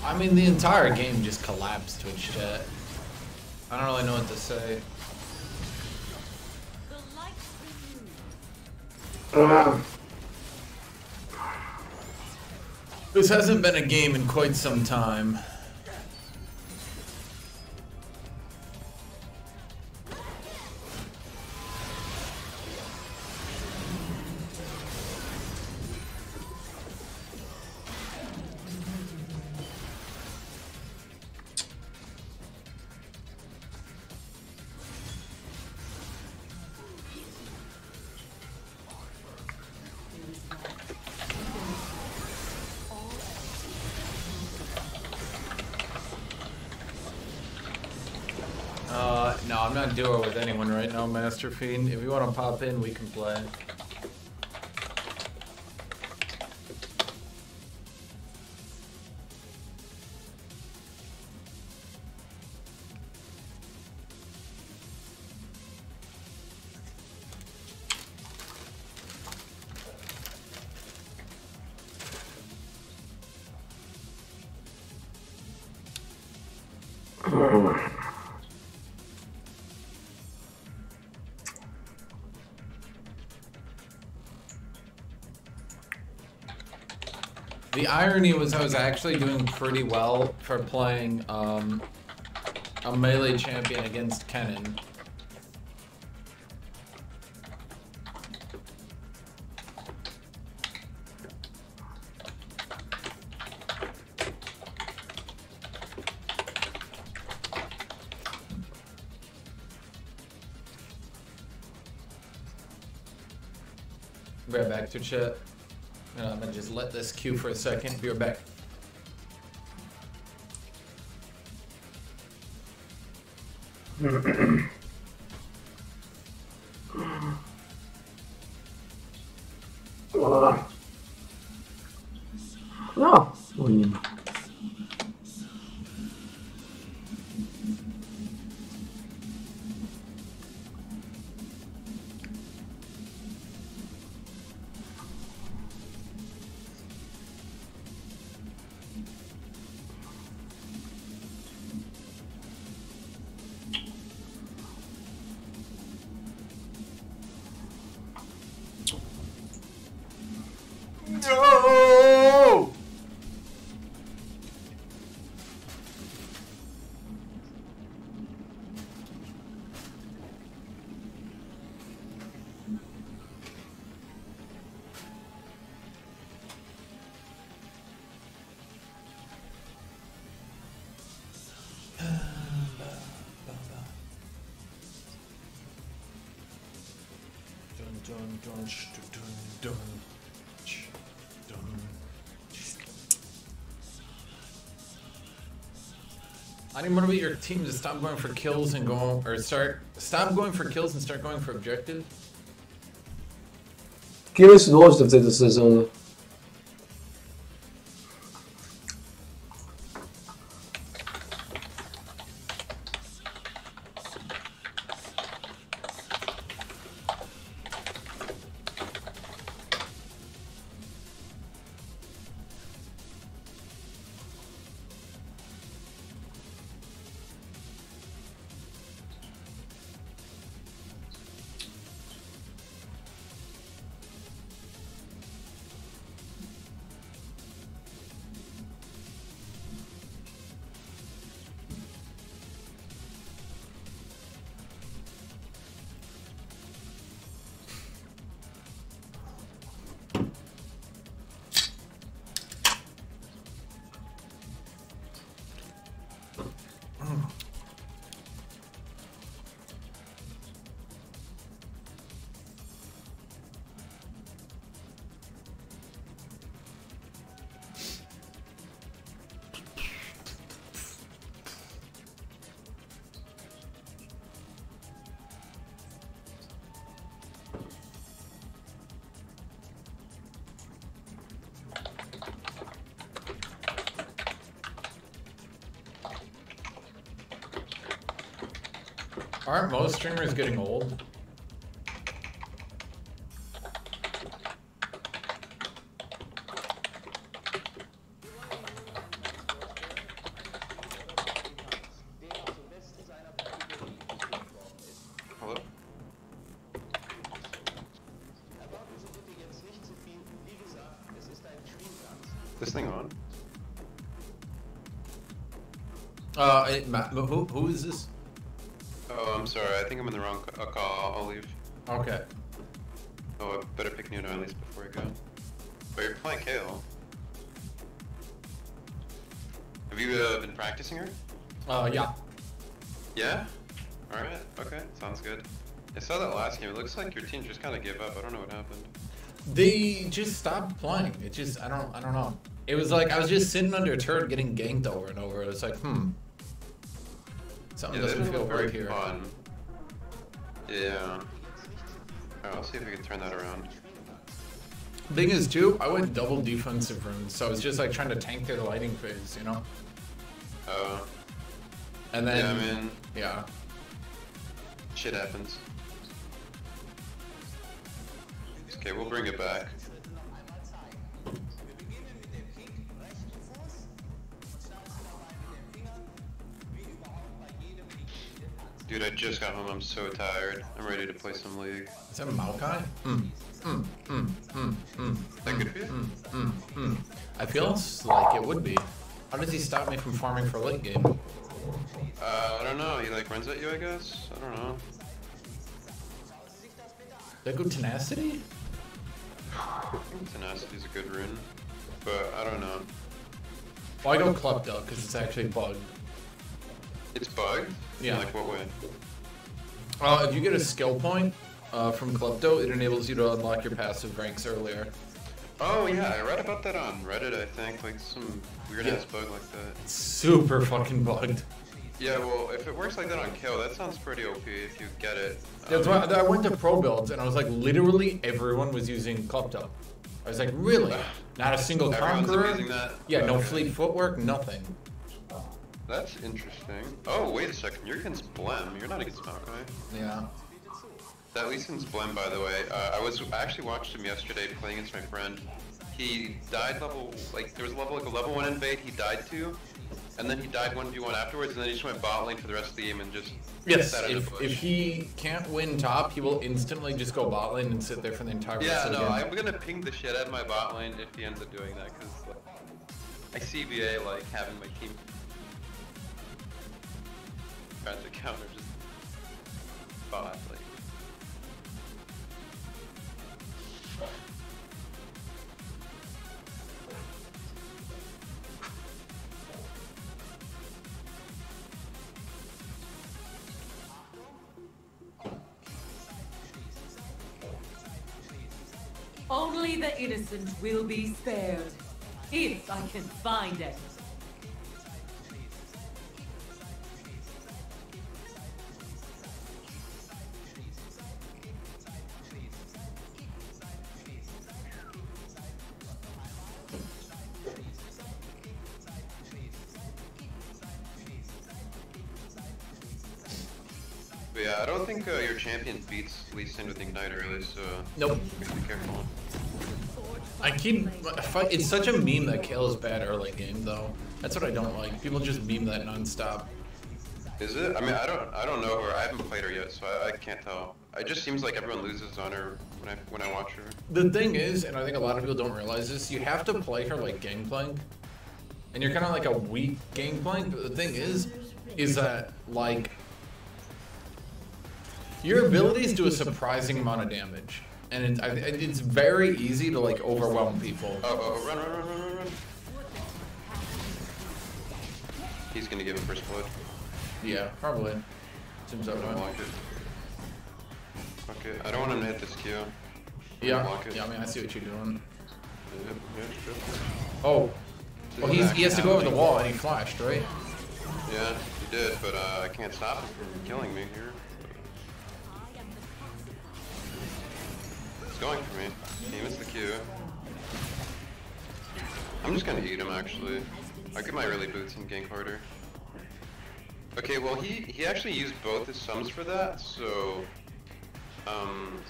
I mean, the entire game just collapsed Twitch chat. I don't really know what to say. The. This hasn't been a game in quite some time. Duo with anyone right now, Master Fiend. If you want to pop in, we can play. Irony was I was actually doing pretty well for playing um, a melee champion against Kennen. Right back to chat. Let this queue for a second. Be right back. I need to motivate your team to stop going for kills and go or start stop going for kills and start going for objectives. Kily sú dôležité v tejto sezóne. Aren't most streamers getting old? Hello? This thing on? Uh, it, ma- who, who is this? Think I'm in the wrong ca- uh, call. I'll leave. Okay. Oh, I better pick Nuno at least before I go. But you're playing Kale. Have you uh, been practicing her? Uh, yeah. Yeah? Alright, okay. Sounds good. I saw that last game. It looks like your team just kind of gave up. I don't know what happened. They just stopped playing. It just, I don't, I don't know. It was like I was just sitting under a turret getting ganked over and over. It was like, hmm. Something Yeah, doesn't feel very right here. fun. Yeah. Alright, I'll see if we can turn that around. Thing is, too, I went double defensive runes, so I was just like trying to tank their lighting phase, you know? Uh, And yeah, then, I mean, yeah. shit happens. Okay, we'll bring it back. Dude, I just got home. I'm so tired. I'm ready to play some League. Is that Maokai? Mm, mm, mm, mm, mm, that good for you? mm, mm, mm. I feel like it would be. How does he stop me from farming for late game? Uh, I don't know. He like runs at you, I guess. I don't know. Did I go tenacity? Tenacity's a good rune, but I don't know. Well, I go Klepto because it's actually bugged. It's bugged. Yeah. In, like what way? Uh, if you get a skill point uh, from Klepto, it enables you to unlock your passive ranks earlier. Oh yeah, I read about that on Reddit. I think like some weird ass bug like that. Super fucking bugged. Yeah, well, if it works like that on kill, that sounds pretty OP if you get it. That's Um, why I went to pro builds and I was like, literally everyone was using Klepto. I was like, really? Not a single Everyone's conqueror? Yeah, no fleet footwork, nothing. That's interesting. Oh, wait a second. You're against Blem. You're not against Maokai. Yeah. That Lee Sin's Blem, by the way. Uh, I was I actually watched him yesterday playing against my friend. He died level like there was a level like a level one invade he died to, and then he died one v one afterwards, and then he just went bot lane for the rest of the game and just Yes, sat in a if, if he can't win top, he will instantly just go bot lane and sit there for the entire Yeah, rest of the no, game. I'm gonna ping the shit out of my bot lane if he ends up doing that, because like, I see VA like having my team trying to counter just bot like. Only the innocent will be spared. If I can find it. But yeah, I don't think uh, your champion beats Lee Sin with Ignite early, so Nope. be careful. I keep. It's such a meme that Kale is bad early game, though. That's what I don't like. People just meme that nonstop. Is it? I mean, I don't, I don't know her. I haven't played her yet, so I, I can't tell. It just seems like everyone loses on her when I when I watch her. The thing is, and I think a lot of people don't realize this, you have to play her like Gangplank. And you're kind of like a weak Gangplank, but the thing is, is that, like, your abilities do a surprising amount of damage. And it, I, it's very easy to, like, overwhelm people. Oh, oh, oh, run, run, run, run, run, run. He's gonna give him first blood. Yeah, probably. Seems that I don't way. like it. Okay, I don't want him to hit this Q. Yeah, Block it. yeah, I mean, I see what you're doing. Yep, yep, yep. Oh, well, is he's, he has to go over the wall and he flashed, right? Yeah, he did, but uh, I can't stop him from killing me here. Going for me. He missed the Q. I'm just gonna eat him actually. I get my early boots and gank harder. Okay, well he he actually used both his sums for that, so um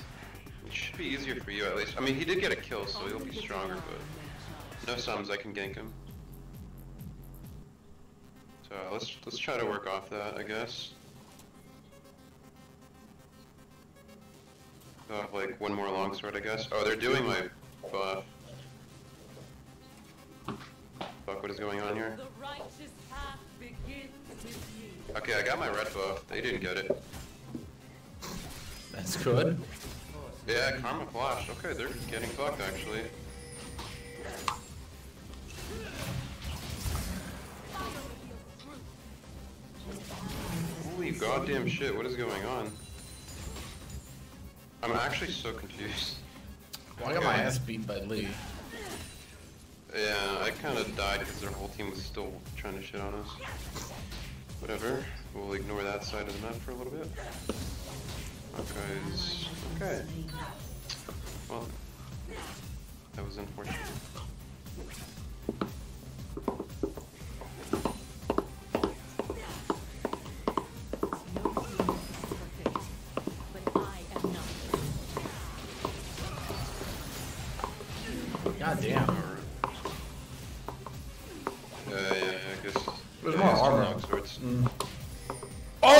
it should be easier for you at least. I mean he did get a kill, so he'll be stronger, but no sums, I can gank him. So let's let's try to work off that, I guess. I'll have like one more longsword, I guess. Oh, they're doing my buff. Fuck, what is going on here? The righteous path begins with you. Okay, I got my red buff. They didn't get it. That's good. Yeah, Karma Flash. Okay, they're getting fucked actually. Holy goddamn shit, what is going on? I'm actually so confused. Well, I got my ass beat by Lee. Yeah, I kinda died because their whole team was still trying to shit on us. Whatever, we'll ignore that side of the map for a little bit. Okay, okay. Well, that was unfortunate.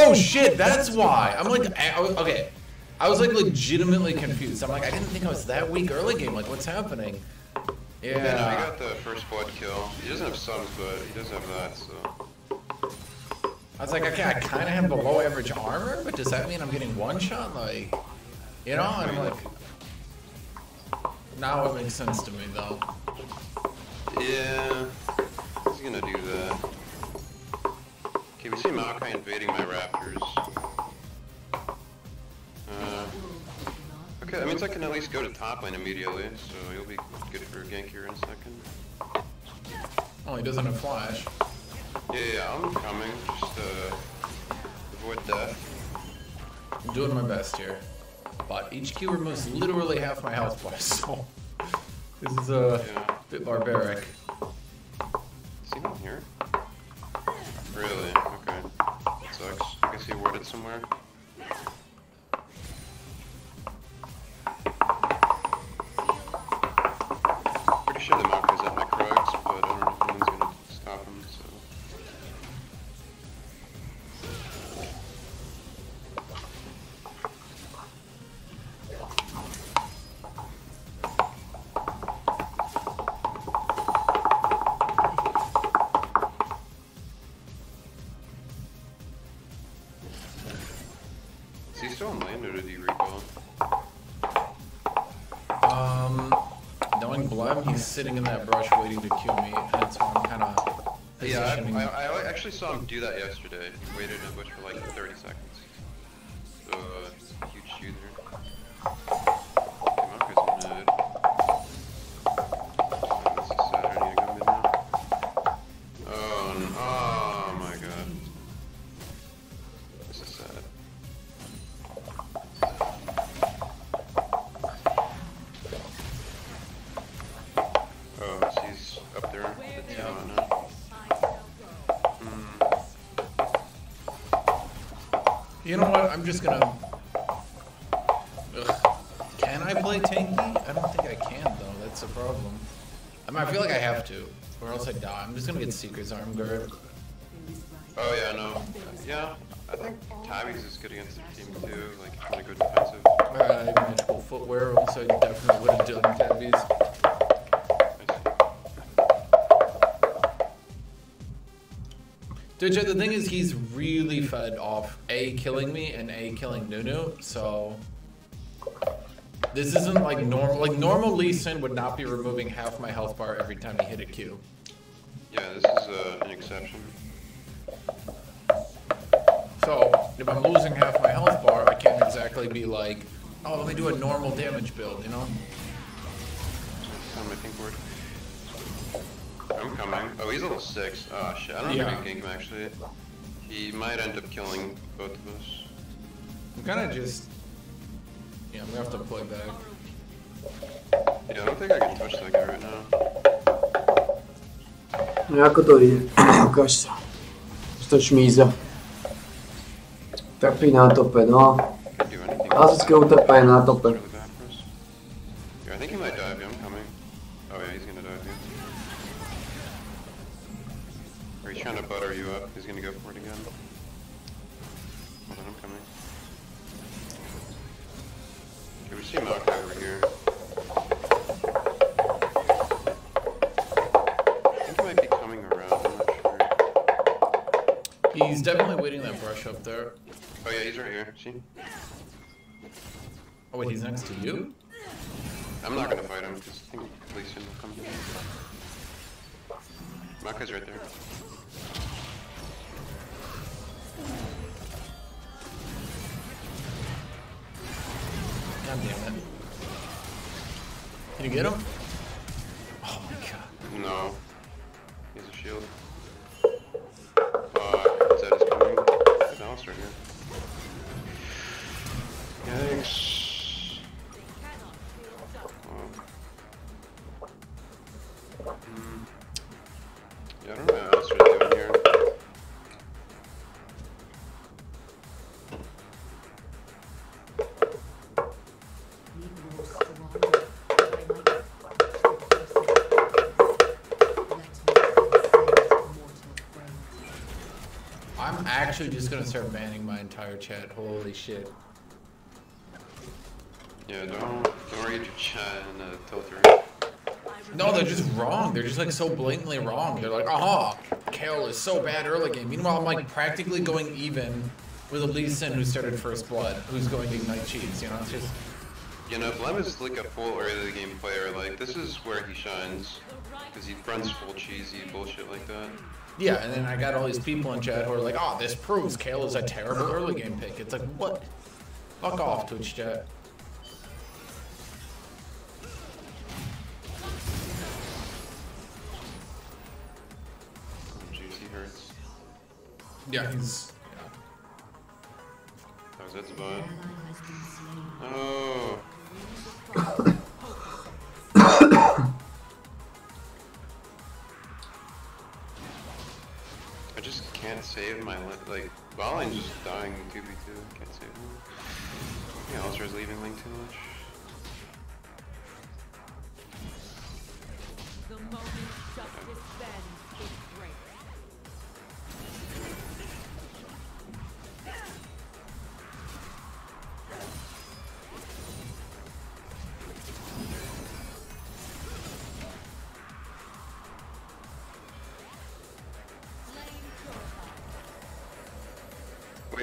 Oh shit, that's why. I'm like, I, I okay. I was like legitimately confused. I'm like, I didn't think I was that weak early game. Like, what's happening? Yeah, no, he got the first blood kill. He doesn't have sums, but he does have that, so. I was like, okay, I kind of have below average armor, but does that mean I'm getting one shot? Like, you know? And I'm like, now it makes sense to me though. Yeah, he's gonna do that. Okay, we see Maokai invading my raptors. Uh, okay, that means I can at least go to top lane immediately, so you'll be good for a gank here in a second. Oh, he doesn't have flash. Yeah, yeah, I'm coming. Just uh, avoid death. I'm doing my best here. But each Q removes literally half my health bar, so this is a Yeah. bit barbaric. Is he not here? Really? Okay. Sucks. I guess he warded somewhere. Actually saw him do that yesterday. You know what? I'm just gonna. Ugh. Can I play tanky? I don't think I can though. That's a problem. I mean, I feel like I have to, or else I die. I'm just gonna get Seeker's Arm Guard. Oh yeah, no. Yeah, I think Tabby's is good against the team too, like really good defensive. Alright, magical footwear. Also, I definitely would have done tabbies. Dude, the thing is, he's really fed off A, killing me, and A, killing Nunu, so... This isn't like normal. Like, normal Lee Sin would not be removing half my health bar every time he hit a Q. Yeah, this is uh, an exception. So, if I'm losing half my health bar, I can't exactly be like, oh, let me do a normal damage build, you know? Come, I think we're. I'm coming. Oh, he's level six. Oh shit, I don't Yeah. if I can gank him actually. He might end up killing both of us. I'm kind of just... Yeah, I'm gonna have to play back. Yeah, I don't think I can touch that guy right now. No ako to ide? Ukáž sa. To šmíza. Trpí na tope, no. Can't do anything. Klasické utrpenie na tope. See Maokai over here. I think he might be coming around. I'm not sure. He's definitely waiting that brush up there. Oh yeah, he's right here. See? Oh wait, he's next to you? I'm not gonna fight him because I think will come here. Maokai's right there. God damn it. Can you get him? Oh my god. No. He has a shield. Uh, Fuck. Is coming. There's Alistair here. Yikes. Start banning my entire chat. Holy shit. Yeah, don't, don't worry, get your chat and uh, filter. No, they're just wrong. They're just like so blatantly wrong. They're like, aha, Kale is so bad early game. Meanwhile, I'm like practically going even with a Lee Sin who started first blood, who's going to ignite cheats. You know, it's just You know, Blem is like a full early game player. Like, this is where he shines. Because he runs full cheesy bullshit like that. Yeah. And then I got all these people in chat who are like, oh, this proves Kale is a terrible early game pick. It's like, what? Fuck off, Twitch chat. Oh, juicy hurts. Yeah, he's. That was Ed's bot. Ally has been slain. Oh. save my li- like Valine's just dying 2v2. Can't save him. Yeah, Alistair's leaving Link too much.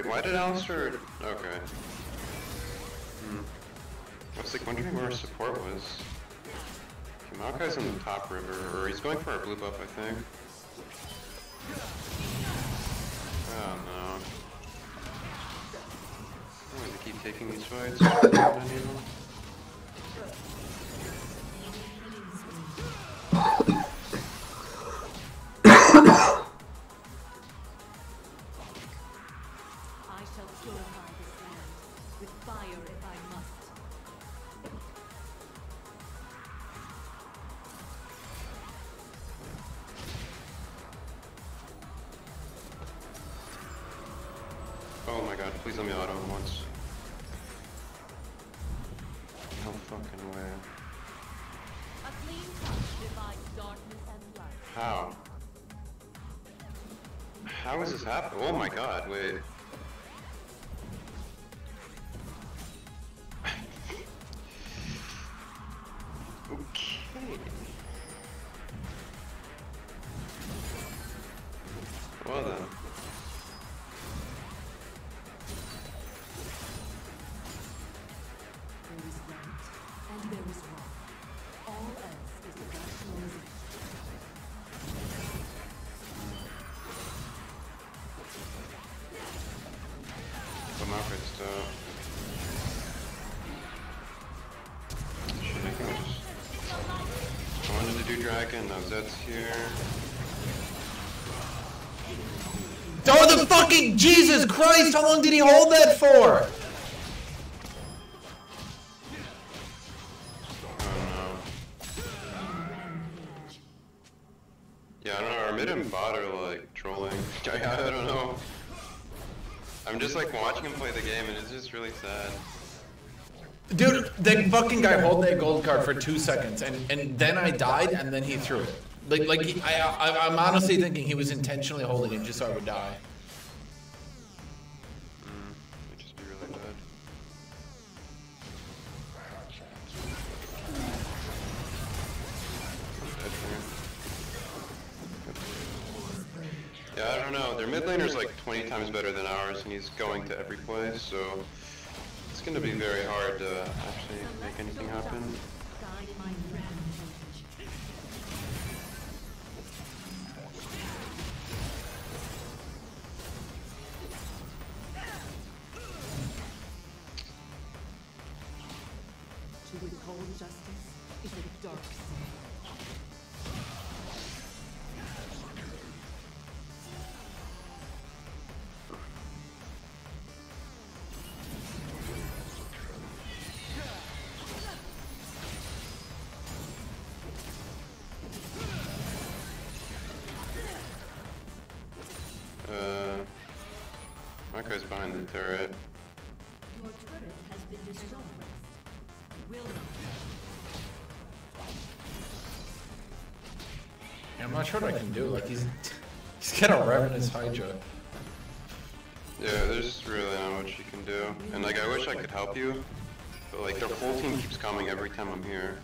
Why did Alistair? Okay. Hmm. I was like wondering where our support was. Okay, Maokai's in the top river, or he's going for our blue buff, I think. Oh no. I'm going to keep taking these fights. Oh my god, wait. Fucking Jesus Christ! How long did he hold that for? Yeah, I don't know. Our mid and bot are like trolling. I, I don't know. I'm just like watching him play the game, and it's just really sad. Dude, that fucking guy held that gold card for two seconds, and, and then I died, and then he threw it. Like, like he, I, I, I'm honestly thinking he was intentionally holding it just so I would die. So it's gonna be very hard to actually make anything happen. My guy's behind the turret. Your turret has been destroyed. Will not. Yeah, I'm not sure what I can do. Like he's he's got a Revenant's Hydra. Yeah, there's really not much you can do. And like, I wish I could help you, but like, their whole team keeps coming every time I'm here.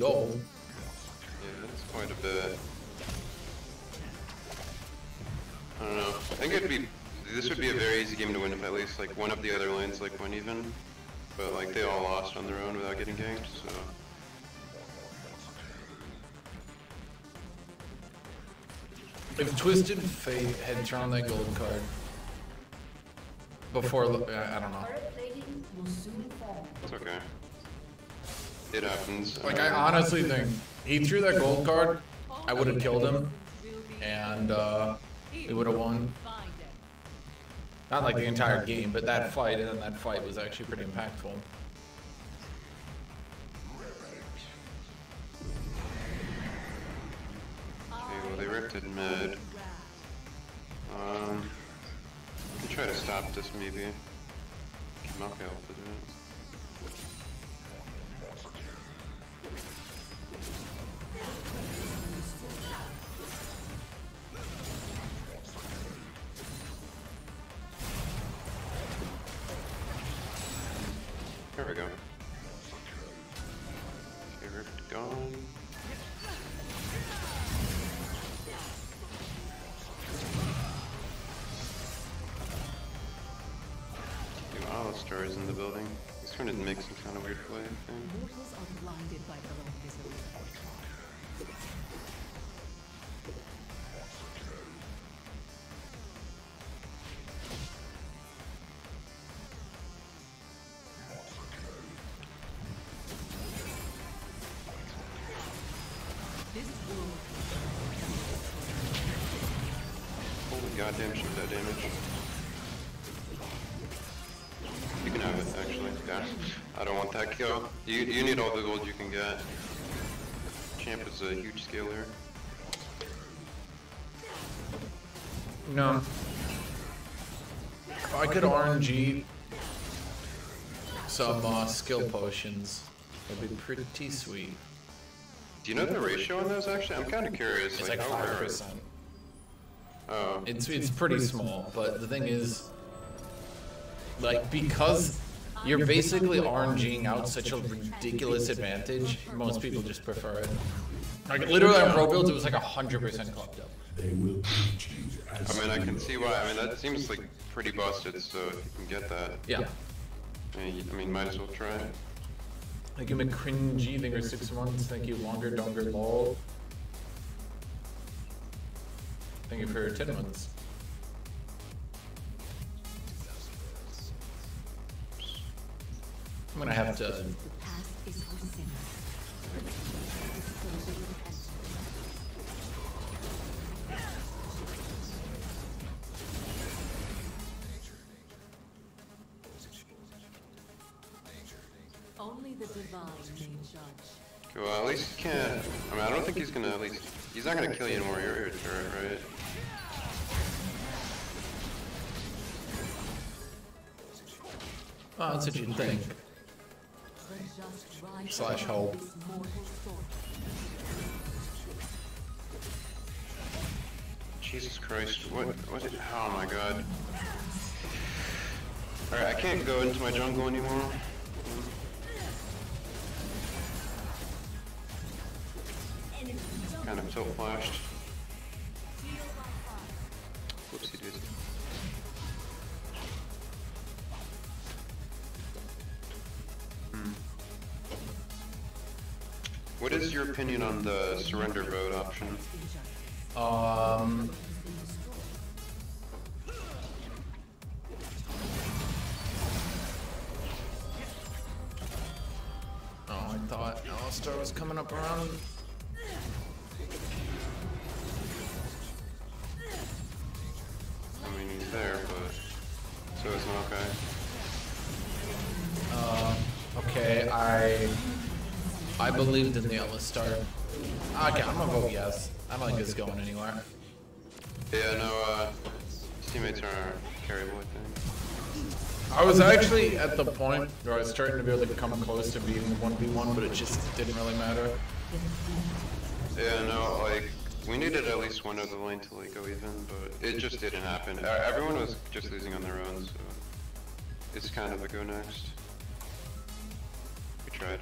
950. Yeah, that's quite a bit. I don't know. I think it'd be. This would be a very easy game to win if at least like one of the other lanes like went even. But like they all lost on their own without getting ganked, so. If Twisted Fate had drawn that gold card before, I I don't know. Happens. Like I honestly think he threw that gold card, I would have killed him, and uh, we would have won. Not like the entire game, but that fight and then that fight was actually pretty impactful. Holy goddamn shit, that damage. You can have it, actually. Yeah. I don't want that kill. You, you need all the gold you can get. Champ is a huge scaler. No. If I could RNG some uh, skill potions, that'd be pretty sweet. Do you know the ratio on those actually? I'm kind of curious. It's like how five percent. Oh. It's it's pretty small, but the thing is, like because you're basically RNGing out such a ridiculous advantage, most people just prefer it. Like literally on pro builds, it was like hundred percent clocked up. They will treat you as I mean, I can see why. I mean, that seems like pretty busted, so if you can get that, Yeah. I I mean might as well try it. Thank you, McCringy, Finger six months. Thank you, Longer Donger Lol. Thank you for ten months. I'm gonna have to. Not gonna kill you anymore. You're your turret, right? Oh, that's what you'd think. The just rise Slash above hope. this mortal sword. Jesus Christ. What? What? Is, it? oh my God. Alright, I can't go into my jungle anymore. Of flashed. Whoopsie daisy. Hmm. What is your opinion on the surrender vote option? Um. Oh, I thought Alistar was coming up around. Believed in the Alistar. Okay, I'm gonna vote yes. I don't think it's going anywhere. Yeah, no, uh, his teammates are carryable, I think. I was actually at the point where I was starting to be able to come close to beating the 1v1, but it just didn't really matter. Yeah, no, like, we needed at least one other lane to like go even, but it just didn't happen. Uh, everyone was just losing on their own, so it's kind of a go next. We tried.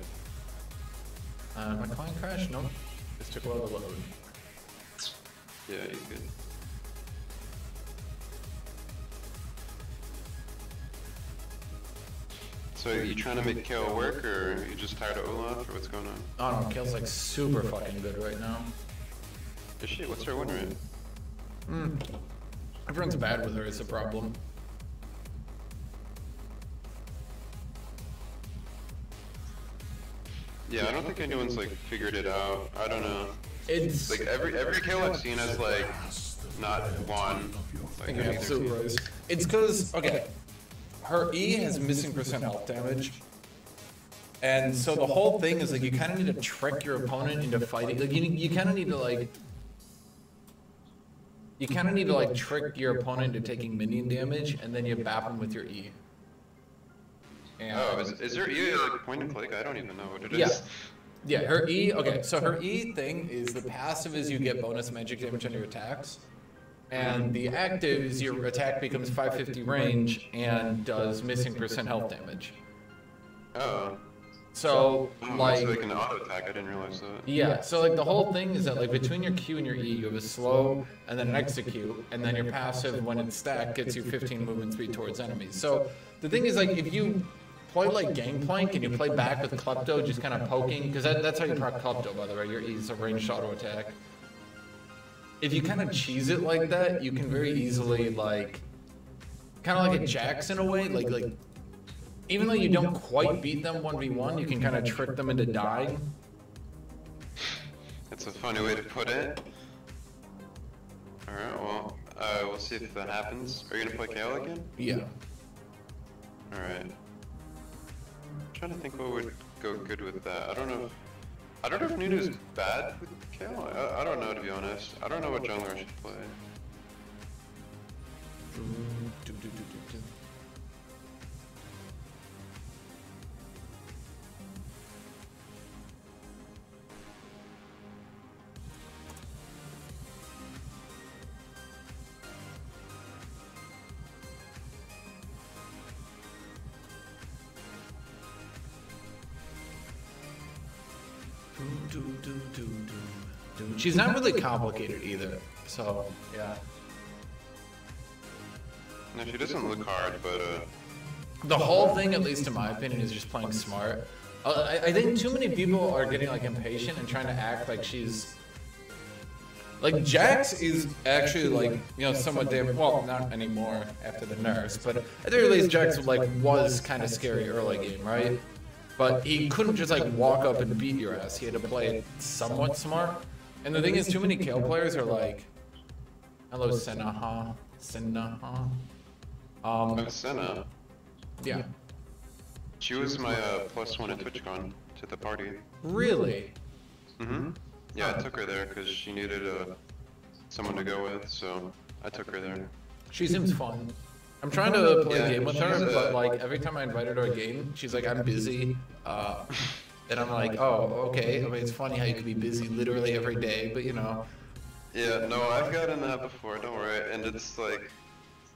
Uh, my client crashed? Nope. This took a while to load. Yeah, you good. So you trying to make KO work, or are you just tired of Olaf, or what's going on? Oh no, Kale's like super fucking good right now. Is she? What's her win rate? Hmm. Everyone's bad with her, it's a problem. Yeah, I don't think anyone's like figured it out. I don't know. It's Like every every kill I've seen has like not one. Like Yeah, so It's because okay, her E has missing percent health damage, and so the whole thing is like you kind of need to trick your opponent into fighting. Like you you kind of need to like you kind of need to like trick your opponent into taking minion damage, and then you bap them with your E. And Oh, is, is there E like point and click? I don't even know what it is. Yeah. Yeah, her E, okay, so her E thing is the passive is you get bonus magic damage on your attacks. And the active is your attack becomes 550 range and does missing percent health damage. Oh. So, Oh, like, an auto attack. I didn't realize that. yeah, so like the whole thing is that like between your Q and your E, you have a slow and then an execute, and then your passive, when it's stacked, gets you 15 movement speed towards enemies. So the thing is like if you play like Gangplank and you play back with Klepto, just kind of poking, because that, that's how you proc Klepto, by the way. Your E is a ranged auto attack. If you kind of cheese it like that, you can very easily like, kind of like a Jax in a way, like like. Even though you don't quite beat them 1v1, you can kind of trick them into dying. That's a funny way to put it. Alright, well, uh, we'll see if that happens. Are you gonna play KO again? Yeah. Alright. Trying to think what would go good with that. I don't know if... I don't know if Nunu's bad with KO. I, I don't know, to be honest. I don't know what jungler I should play. She's not really complicated either. So, yeah. No, she doesn't look hard, but, uh... The whole thing, at least in my opinion, is just playing smart. Uh, I, I think too many people are getting like impatient and trying to act like she's like Jax is actually like you know somewhat damn well not anymore after the nurse, but at the very least Jax like was kind of scary early game, right? But he couldn't just like walk up and beat your ass. He had to play it somewhat smart. And the thing is, too many Kale players are like, "Hello, Senaha, Senaha." Um, Oh, Senna. yeah. She was my uh, plus one at TwitchCon to the party. Really? Mm-hmm. Yeah, I took her there because she needed uh, someone to go with, so I took her there. She seems fun. I'm trying to play Yeah, a game with her, uh, but like every time I invite her to a game, she's like, I'm busy. Uh, and I'm like, oh, okay. I mean, it's funny how you can be busy literally every day, but you know. Yeah, no, I've gotten that before, don't worry. And it's like,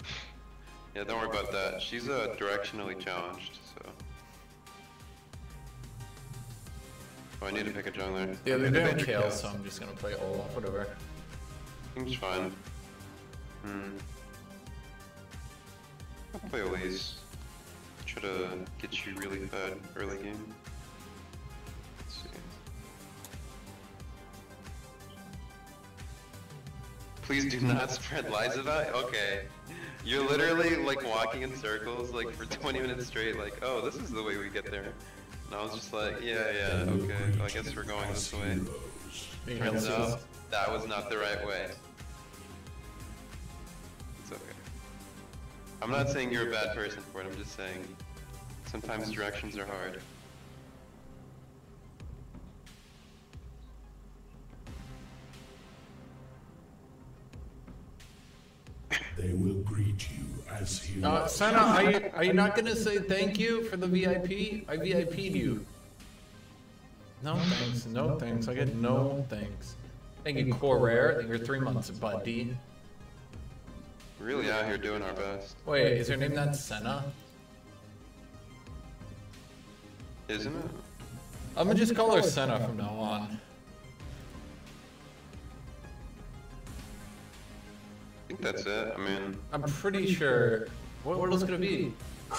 yeah, don't worry about that. She's uh, directionally challenged, so. Oh, I need to pick a jungler. Yeah, they're doing pick Kale, Kale. so I'm just gonna play Olaf, whatever. Seems fine. Hmm. I'll play Elise. Try to get you really fed early game. Let's see. Please do not spread lies about it? Okay. You're literally like walking in circles like for 20 minutes straight like, oh, this is the way we get there. And I was just like, yeah, yeah, okay, I guess we're going this way. Turns out that was not the right way. I'm not saying you're a bad person for it, I'm just saying sometimes directions are hard. They will greet you as heroes. Uh, Sana, are you, are you not gonna say thank you for the VIP? I VIP'd you. No thanks, no thanks. I get no thanks. Thank you, Core Rare. Thank you for three months, buddy. We're really out here doing our best, Wait, is her name not Senna? isn't it? I'm gonna just call her Senna from now on. I think that's it. I mean, I'm pretty sure. What, what else could it be?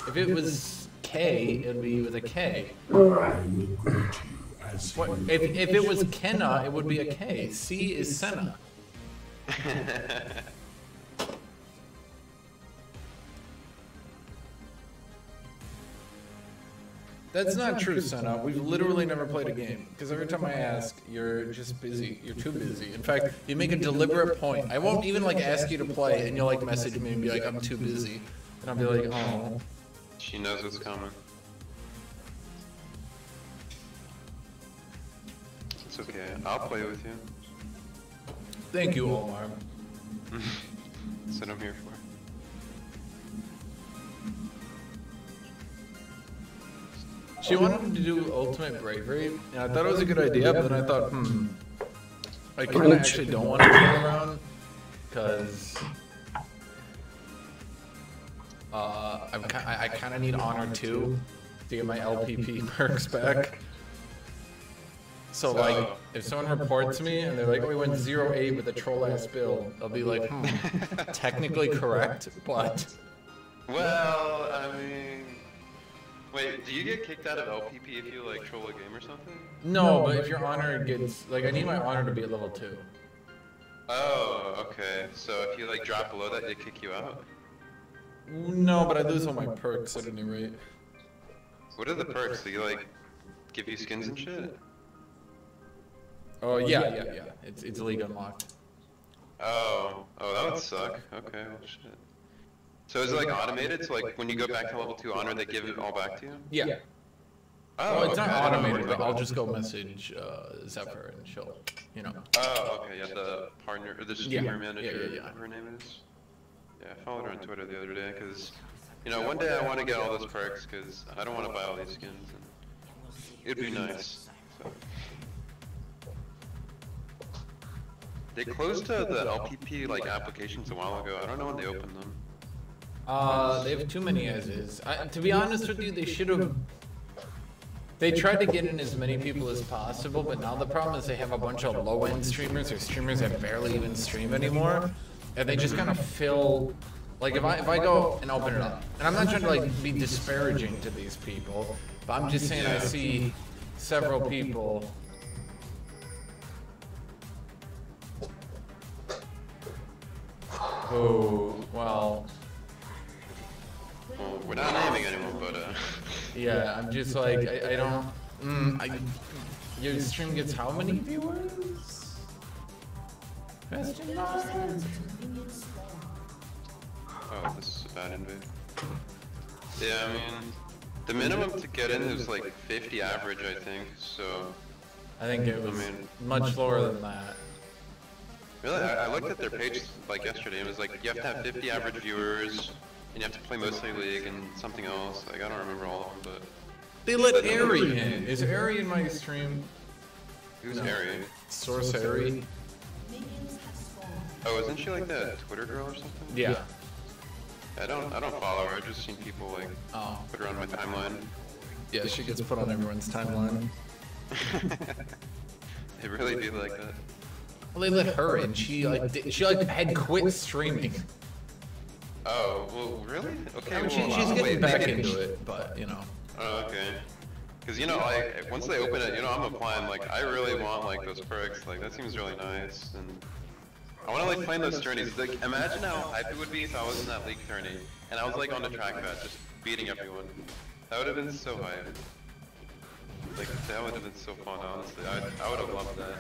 If it was K, it'd be with a K. I will greet you as What, if, if it was Kenna, it would be a K. C is Senna. That's not true, Senna. We've literally never played a game. Because every time I ask, you're just busy. You're too busy. In fact, you make a deliberate point. I won't even like ask you to play, and you'll like message me and be like, "I'm too busy," and I'll be like, "Oh." she knows what's coming. It's okay, I'll play with you. Thank you, Omar. That's what I'm here for. She wanted to do Ultimate Bravery, and I thought it was a good idea, but then I thought, hmm, I kind of actually don't want to play around, because uh, I'm ki- I, I kind of need Honor too to get my LPP perks back. So, like, if someone reports me and they're like, oh, we went 0-8 with a troll-ass build, I'll be like, hmm, technically correct, but... Well, I mean, wait, do you get kicked out of LPP if you like troll a game or something? No, but if your honor gets like I need my honor to be at level two. Oh, okay. So if you like drop below that, they kick you out. No, but I lose all my perks at any rate. What are the perks? Do you like give you skins and shit? Oh, oh yeah, yeah, yeah. It's it's league unlocked. Oh, oh, that would suck. Okay, well, shit. So is it like automated? So like when you go back to level two honor, they give it all back to you? Yeah. Oh, Well, it's not okay, don't automated, but I'll just go message uh, Zephyr and she'll, you know. Oh, okay, yeah, the partner, or the streamer Yeah, manager, yeah, yeah, yeah. whatever her name is. Yeah, I followed her on Twitter the other day, because, you know, one day I want to get all those perks, because I don't want to buy all these skins, and it'd be nice. So. They closed uh, the LPP, like, applications a while ago, I don't know when they opened them. Uh, they have too many as is. I, to be honest with you, they should have. They tried to get in as many people as possible, but now the problem is they have a bunch of low-end streamers or streamers that barely even stream anymore, and they just kind of fill. Like if I if I go and open it up, and I'm not trying to like be disparaging to these people, but I'm just saying I see several people. Oh well, Well, we're not naming anyone, but, uh, Yeah, I'm just like I, I don't. Mm, I, your stream gets how many viewers? Question mark? oh, this is a bad invade. Yeah, I mean, The minimum to get in is like 50 average, I think. So I think it was I mean- much lower than that. really, I, I looked at their page like yesterday. and It was like you have to have 50 average viewers, and you have to play mostly league and something else. Like I don't remember all of them, but They let Ari in. Is Ari in my stream? who's Ari? Source Ari? Oh, isn't she like that Twitter girl or something? Yeah. I don't, I don't follow her. I've just seen people like Oh. put her on my timeline. Yeah, she gets put on everyone's timeline. They really do like that. Well, they let her in. She like she like had quit streaming. Oh, well, really? Okay, I mean, well, she, she's getting back into it, but you know. Oh, okay. Cause you know, like once they open it, you know, I'm applying. Like, I really want like those perks. Like, that seems really nice, and I want to like play in those tourneys. Like, imagine how hype it would be if I was in that league tourney and I was like on the trackpad just beating everyone. That would have been so hype. Like, that would have been so fun. Honestly, I I would have loved that.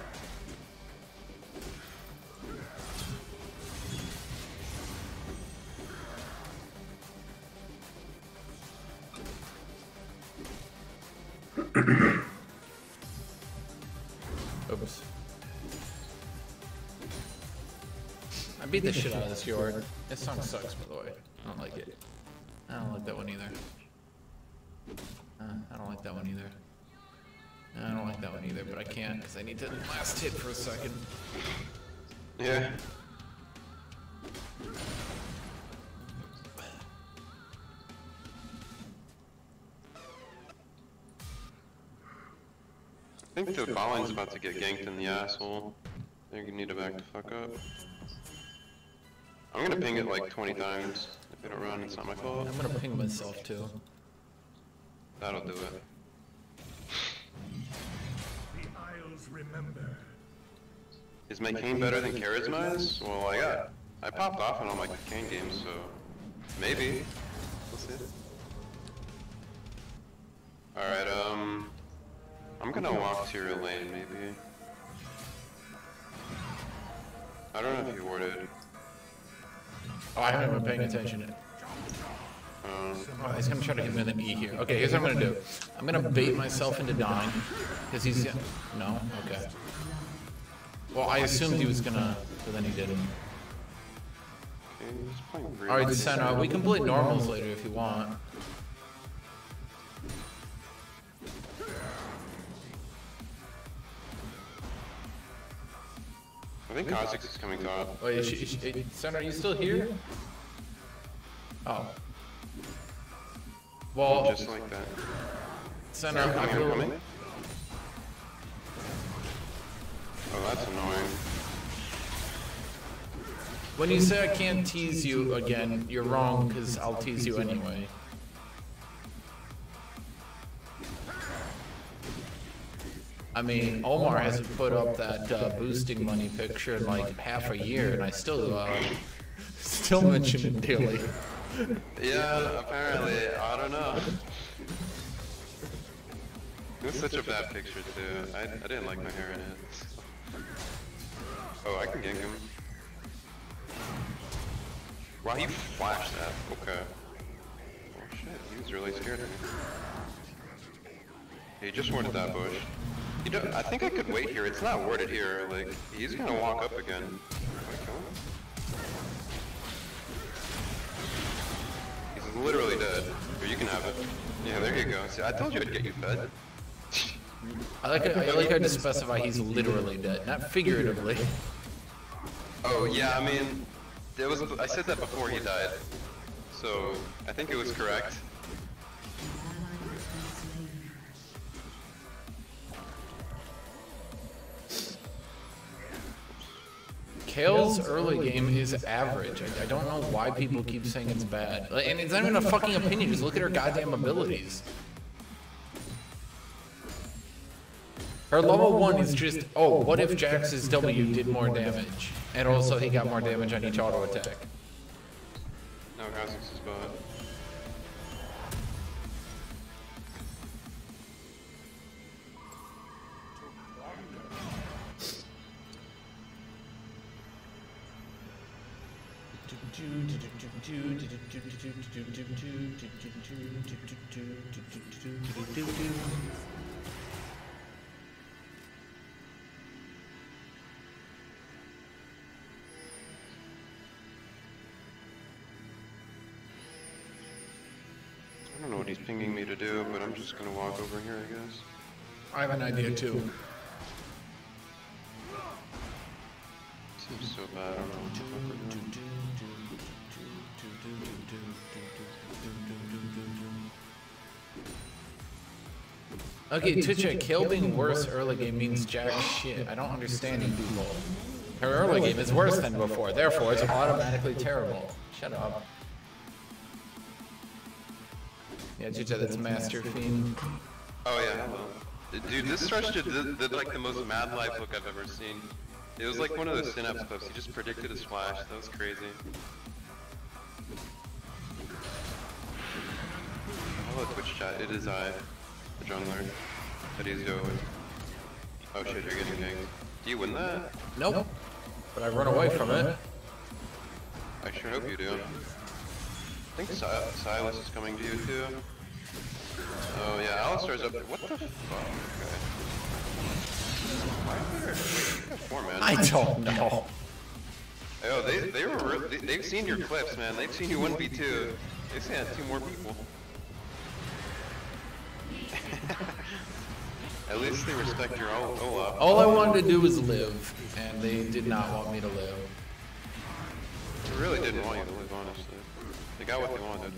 Oops. I beat the shit out of this yard. This song sucks, by the way. I don't like it. I don't like that one either. Uh, I don't like that one either. I don't like that one either, but I can't because I need to last hit for a second. Yeah. I think the Ballin's about to get ganked in the asshole. I think you need to back the fuck up. I'm gonna ping it like 20 times. If they don't run, it's not my fault. I'm gonna ping myself too. That'll do it. The Isles remember. Is my cane better than Charisma is? Well, I got... I popped off in all my cane games, so... Maybe. We'll see. Alright, um... I'm gonna walk to your lane, maybe. I don't know if you warded. Oh, I haven't been paying attention. Um, Oh, he's gonna try to hit me with an E here. Okay, here's what I'm gonna do. I'm gonna bait myself into dying. Because he's... No? Okay. Well, I assumed he was gonna... But then he didn't. okay, he's playing green. Alright, Senna, we can play normals later if you want. I think Kha'Zix is coming top. Wait, is she, is she, eh, Senna, are you still here? Oh. Well, Just like that. Senna, I Coming, feel... coming. Oh, that's annoying. When you say I can't tease you again, you're wrong, because I'll tease you anyway. I mean, Omar hasn't put up that uh, boosting money picture in like half a year, and I still, uh, still mention it daily. Yeah, apparently. I don't know. It was such a bad picture too. I, I didn't like my hair in it. Oh, I can gank him. Wow, he flashed that. Okay. Oh shit, he was really scared of me. He just warded that bush. You know, I think I could wait here. It's not worded here. Like, he's gonna walk up again. Can I kill him? He's literally dead. You can have it. Yeah, there you go. See, I told you I'd get you fed. I like, I like how to specify he's literally dead, not figuratively. Oh yeah, I mean, there was. I said that before he died, so I think it was correct. Kale's early game is average. I, I don't know why people keep saying it's bad. Like, And it's not even a fucking opinion, just look at her goddamn abilities. Her level 1 is just, oh, oh, what if Jax's W did more damage? And also he got more damage on each auto attack. No, Kha'Zix is bot. I don't know what he's pinging me to do, but I'm just gonna walk over here, I guess. I have an idea too. Seems so bad. I don't know Okay, Twitch, kill being worse early game means jack shit. I don't understand you people. Her early game is worse than before, therefore it's automatically terrible. Shut up. Yeah, Twitch, that's Master Fiend. Oh yeah. Dude, this stretch did, did, did like the most Mad Life look I've ever seen. It was like one of those Synapse clips. He just predicted his flash. That was crazy. Hello Twitch chat. It is I, the jungler. That is yo. Oh shit, you're getting ganked. Do you win that? Nope. But I run away from it. I sure hope you do. I think si Silas is coming to you too. Oh yeah, Alistar's up there. What the fuck? Okay. Why are there? You got four man. I don't know. Oh, they, they were, they, they've seen your clips, man. They've seen you one v two. They sent two more people. At least they respect your Ol- Olaf. All I wanted to do was live, and they did not want me to live. They really didn't want you to live, honestly. They got what they wanted.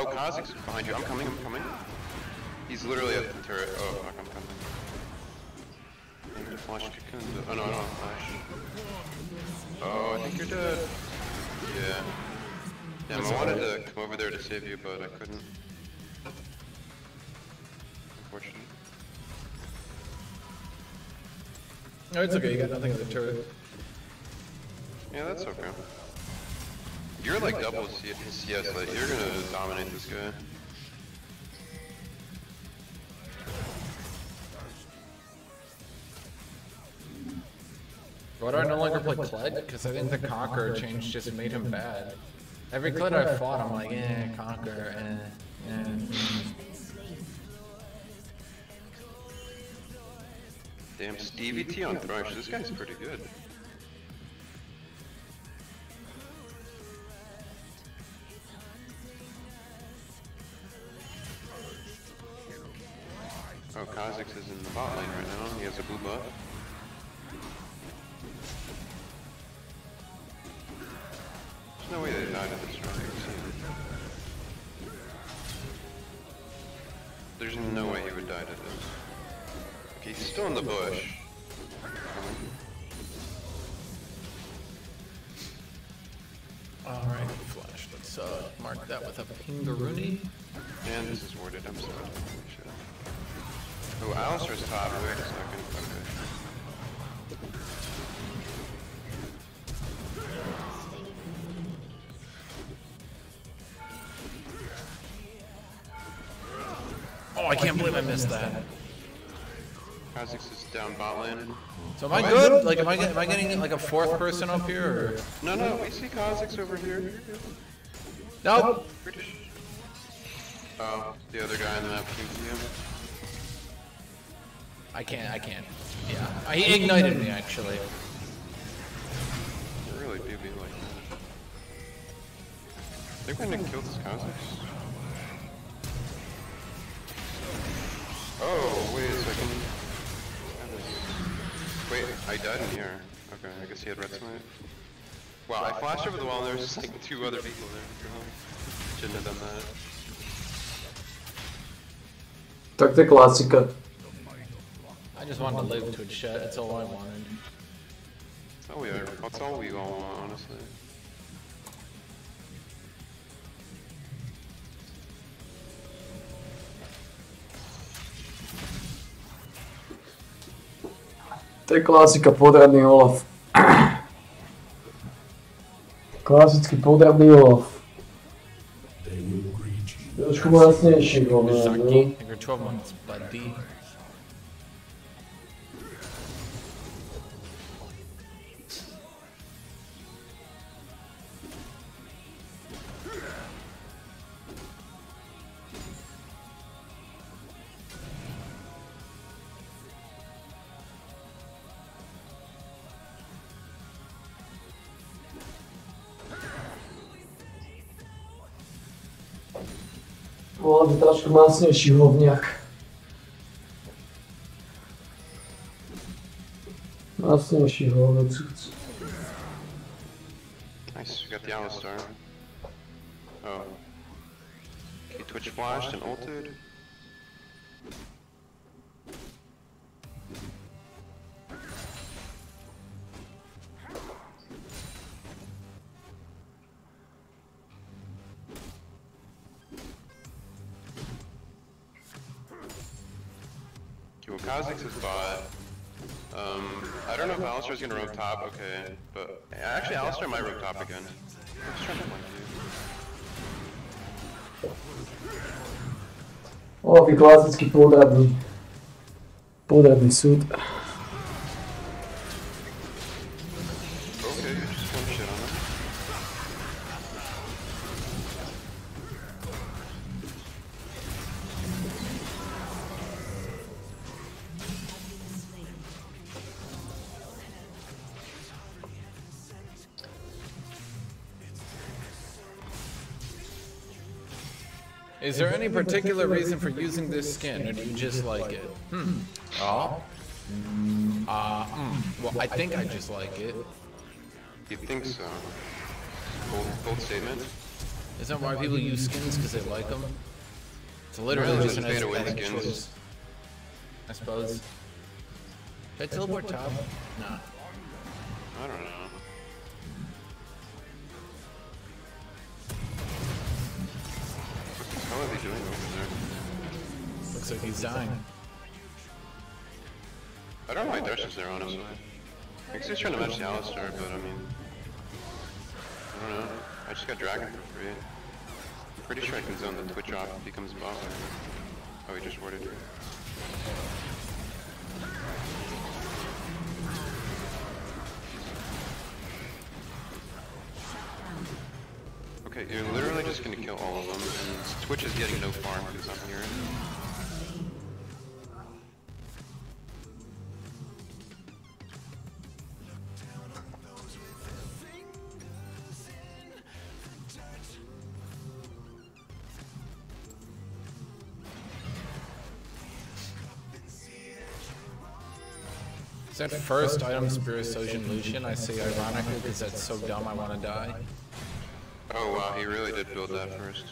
Oh, Kazakh's behind you. I'm coming, I'm coming. He's literally at the turret. Oh, fuck, I'm coming. I need to flash into. Oh, no, I don't flash. Oh, I think you're dead. Yeah. Damn, I wanted to come over there to save you, but I couldn't. Unfortunately. No, it's okay. You got nothing on the turret. Yeah, that's okay. You're like double C- CS, like you're gonna dominate this guy. Why do I no longer play Kled? Because I think the Conqueror change just made him bad. Every Kled I fought, I'm like, eh, Conqueror, eh, eh. Damn, Stevie T on Thrush, this guy's pretty good. Oh, Kha'Zix is in the bot lane right now. He has a blue buff. There's no way they died at this run. There's no way he would die to this. Okay, he's still in the bush. Alright, Flash. Let's uh, mark that with a Pingaroonie. And this is worded, I'm sorry. Oh, top. Wait a second. Okay. Oh, I can't believe I missed that. Kha'Zix is down bot lane. So am I good? Like, am I, am I getting like a fourth person up here? Or? No, no, we see Kha'Zix over here. Nope. Oh, the other guy in the map came to you. I can't, I can't. Yeah. He ignited me, actually. They really do be like that. They're gonna kill this Kha'Zix. Oh, wait a second. Wait, I died in here. Okay, I guess he had red smite. Wow, I flashed over the wall and there was just like two other people there. Shouldn't have done that. Tak to je klasika. I just wanted to live Twitch chat. That's all I wanted. Oh yeah, that's all we all want, honestly. To je klasika, podradný Olaf. Klasický podradný Olaf. They will greet you. By trošku masnejší hovňak. Masnejší hovňak. Nice, we got the Alistar. Oh. He Twitch flashed and ulted. Um, I don't know if Alistar's gonna rogue top, okay, but actually Alistar might rogue top again. I'm just trying to flank you. Je klasický podradný. Podradný any particular reason for using this skin, or do you just like it? Hmm. Oh. Mm, uh, mm. Well, I think I just like it. You think so? Bold, bold statement. Isn't that why people use skins because they like them? It's literally No, just an aesthetic skins. choice. I suppose. Should I teleport top? Nah. I don't know. Looks like he's dying. I don't know why oh, Thresh is there, honestly. I guess he's trying to match the Alistar, but I mean... I don't know. I just got Dragon for free. Pretty sure I can zone the Twitch off if he comes bot. Oh, he just warded. Okay, you're literally just gonna kill all of them, and Twitch is getting no farm because I'm here. Is that first item Spirit Sojin Lucian? I say ironically because that's so dumb I want to die. Oh wow, he really did build that first.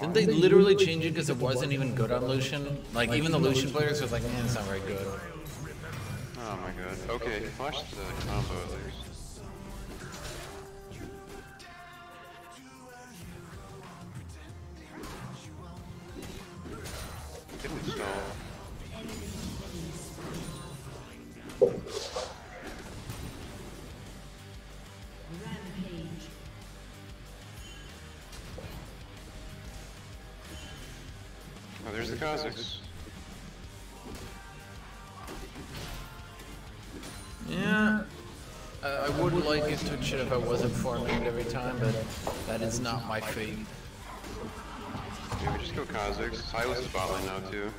Didn't they literally change it because it wasn't even good on Lucian? Like, even the Lucian players was like, man, it's not very good. Oh my god. Okay, flash the combo at least. Kazakhs. Yeah. Uh, I would like it to shit if I wasn't farming it every time, but that is not my fate. Maybe just go Kazakhs. Silas is bot lane now too.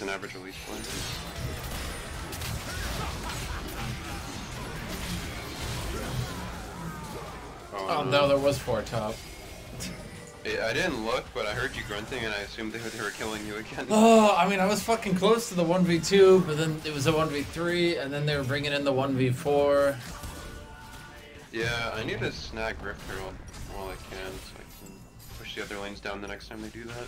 Was an average release point. Oh, oh no, there was four top. I didn't look, but I heard you grunting, and I assumed they were, killing you again. Oh, I mean, I was fucking close to the 1v2, but then it was a 1v3, and then they were bringing in the 1v4. Yeah, I need to snag Rifter while, while I can, so I can push the other lanes down the next time they do that.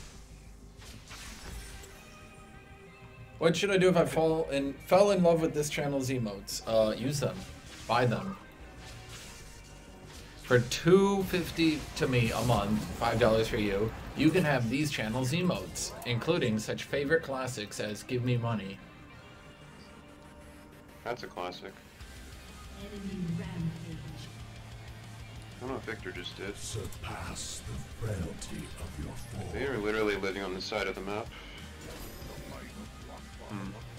What should I do if I fall in fell in love with this channel's emotes? Uh, use them, buy them. For two fifty to me a month, five dollars for you, you can have these channels emotes, including such favorite classics as "Give Me Money." That's a classic. I don't know what Victor just did. Surpass the frailty of your form. They are literally living on the side of the map. Hmm.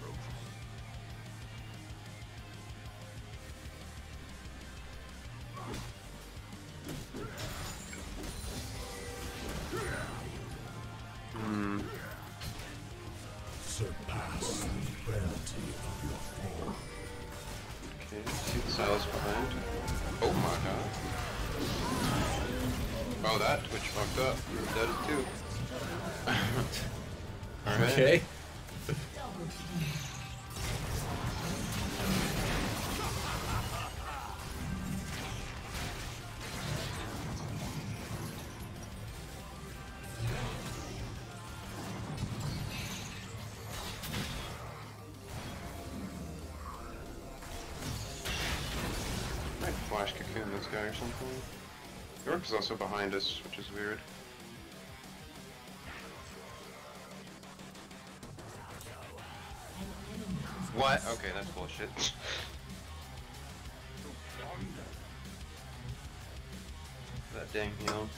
York is also behind us, which is weird. What? Okay, that's bullshit. that dang heal.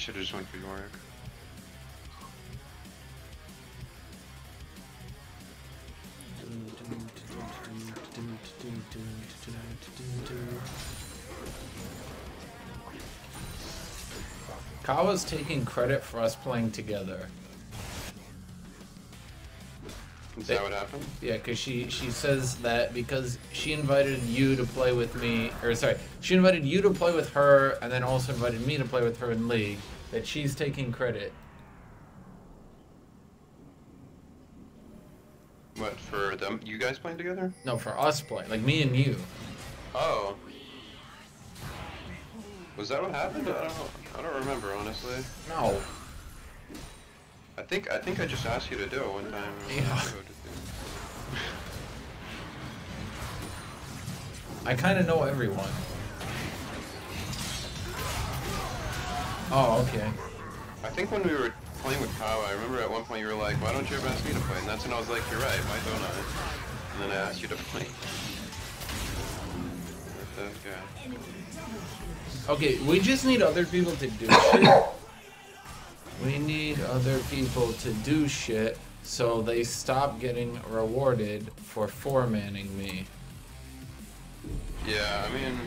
Should have just went for Yorick. Kawa's taking credit for us playing together. Is that what happened? Yeah, because she she says that because she invited you to play with me, or sorry, she invited you to play with her, and then also invited me to play with her in League. That she's taking credit. What, for them? You guys playing together? No, for us playing, like me and you. Oh. Was that what happened? I don't, I don't remember, honestly. No. I think I think I just asked you to do it one time. Yeah. I kind of know everyone. Oh, okay. I think when we were playing with Kawa, I remember at one point you were like, why don't you ever ask me to play? And that's when I was like, you're right, why don't I? And then I asked you to play. Okay, we just need other people to do shit. We need other people to do shit so they stop getting rewarded for four-manning me. Yeah, I mean...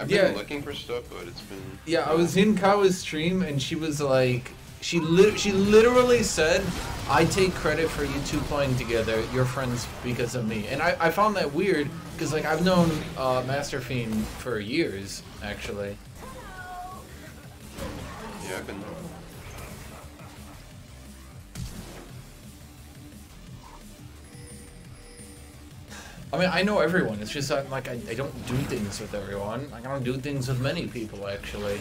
I've Yeah. been looking for stuff, but it's been... Yeah, I was in Kawa's stream and she was like, she li- she literally said, "I take credit for you two playing together. You're friends because of me." And I, I found that weird because like I've known uh, Master Fiend for years actually. Yeah, I've been... I mean, I know everyone. It's just that, like I, I don't do things with everyone. Like I don't do things with many people actually.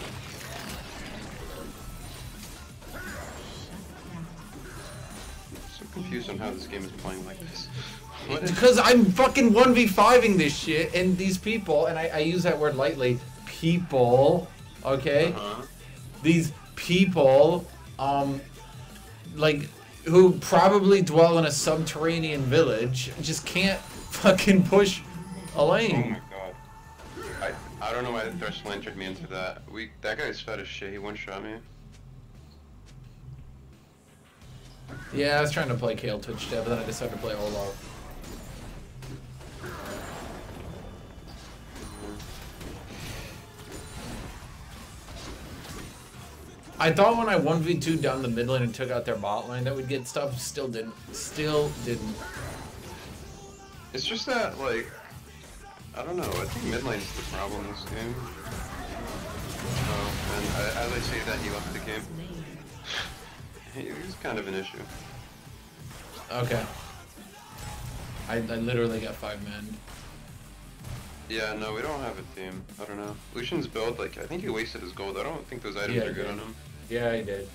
so confused on how this game is playing like this. Because I'm fucking 1v5ing this shit, and these people, and I, I use that word lightly, people, okay? Uh-huh. These people, um, like, who probably dwell in a subterranean village, just can't fucking push a Oh my god. I, I don't know why the Thresh entered me into that. We That guy's fed as shit, he one-shot me. Yeah, I was trying to play Kale Twitch Dev, but then I decided to play Olaf. I thought when I 1v2 down the mid lane and took out their bot lane that we'd get stuff. Still didn't. Still didn't. It's just that, like, I don't know. I think mid lane's the problem in this game. Oh, and I, as I say that, he left the game. He was kind of an issue. Okay. I, I literally got five men. Yeah, no, we don't have a team. I don't know. Lucian's build, like, I think he wasted his gold. I don't think those items Yeah, are good did. on him. Yeah, he did.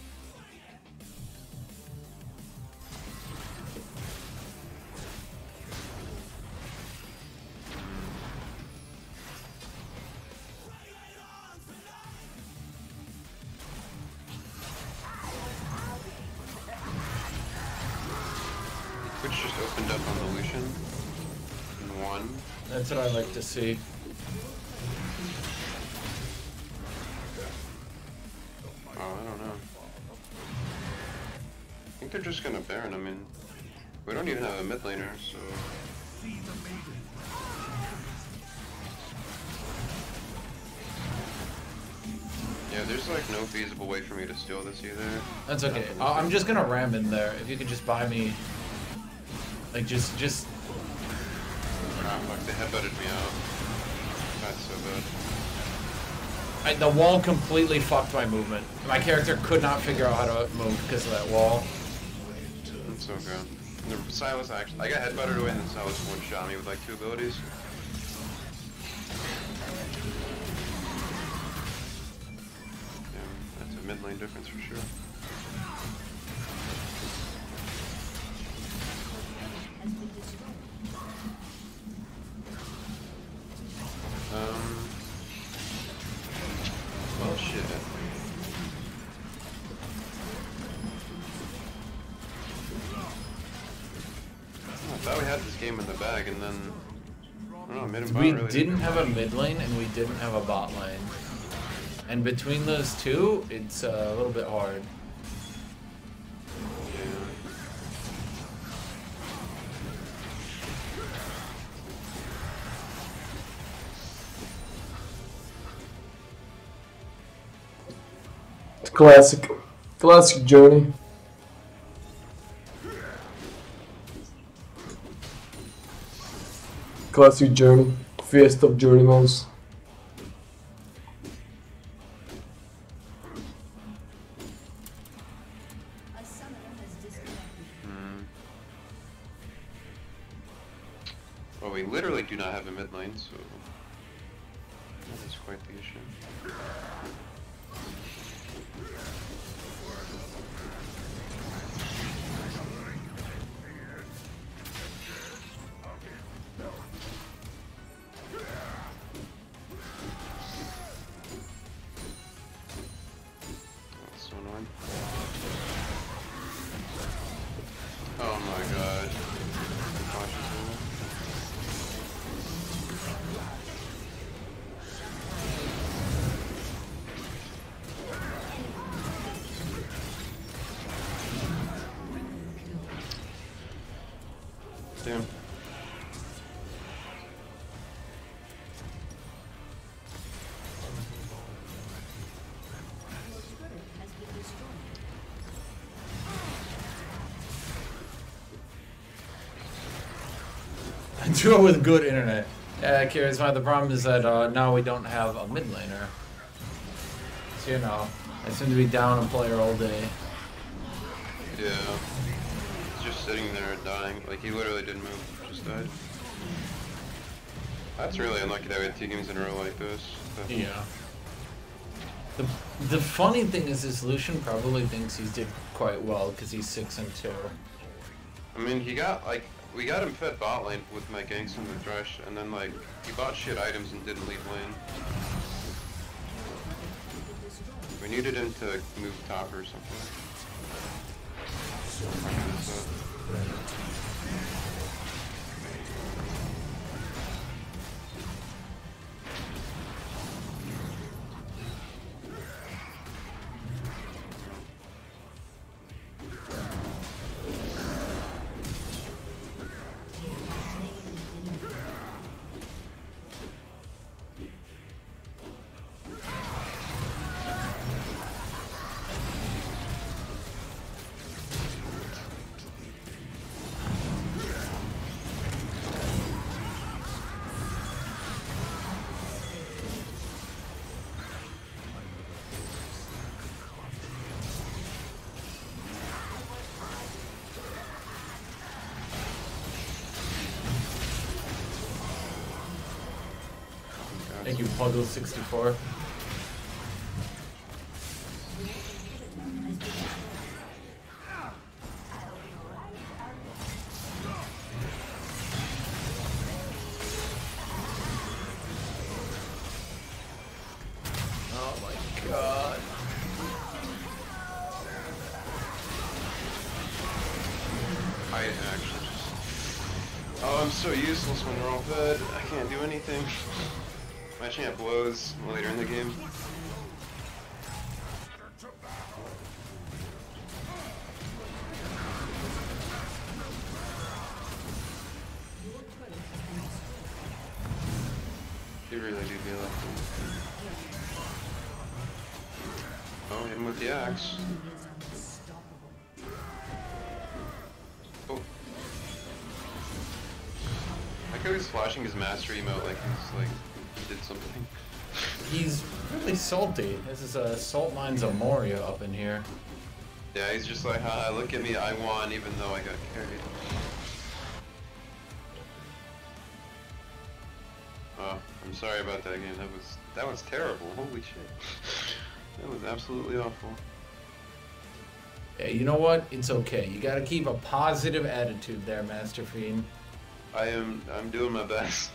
That's what I like to see. Oh, I don't know. I think they're just gonna Baron. I mean, we don't even have a mid laner, so. Yeah, there's like no feasible way for me to steal this either. That's okay. I'm just gonna ram in there. If you could just buy me, like, just, just. Ah, fuck, they headbutted me out. That's so bad. I, the wall completely fucked my movement. My character could not figure out how to move because of that wall. That's so good. The Silas actually, I got headbutted away and then Silas one shot me with like two abilities. Yeah, that's a mid lane difference for sure. Um. Well, shit. I thought we had this game in the bag, and then know. Mid and bot We really didn't have a mid lane and we didn't have a bot lane. And between those two, it's uh, a little bit hard. Classic. Classic journey. Classic journey. Fiesta of journeymans. Hmm. Well, we literally do not have With good internet. Yeah, curious why the problem is that uh, now we don't have a mid laner. So you know, I seem to be down a player all day. Yeah. He's just sitting there dying. Like, he literally didn't move, just died. That's really unlucky that we had two games in a row like this. Yeah. The, the funny thing is, this Lucian probably thinks he did quite well because he's six and two. I mean, he got, like, we got him fed bot lane with my ganks and the Thresh, and then, like, he bought shit items and didn't leave lane. We needed him to move top or something. Oh, my God. Oh, I'm so useless when they're all fed. I can't do anything. My champ blows later in the game. You really do feel like Oh, hit him with the axe. Oh. I like how he's flashing his master emote like he's like salty. This is a Salt Mines of Moria up in here. Yeah, he's just like, haha, look at me, I won even though I got carried. Oh, I'm sorry about that game. That was that was terrible. Holy shit. That was absolutely awful. Yeah, you know what? It's okay. You gotta keep a positive attitude there, Master Fiend. I am I'm doing my best.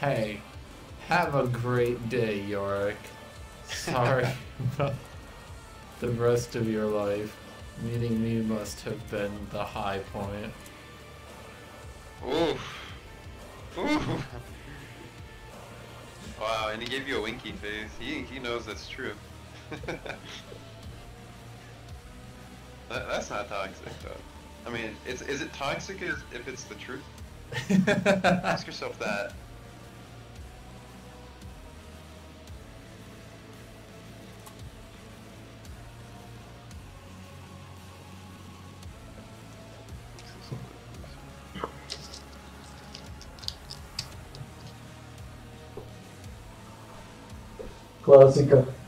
Hey, have a great day, Yorick. Sorry about the rest of your life. Meeting me must have been the high point. Oof. Oof. Wow, and he gave you a winky face. He he knows that's true. that, that's not toxic though. I mean, it's is it toxic if, if it's the truth? Ask yourself that. Klasika.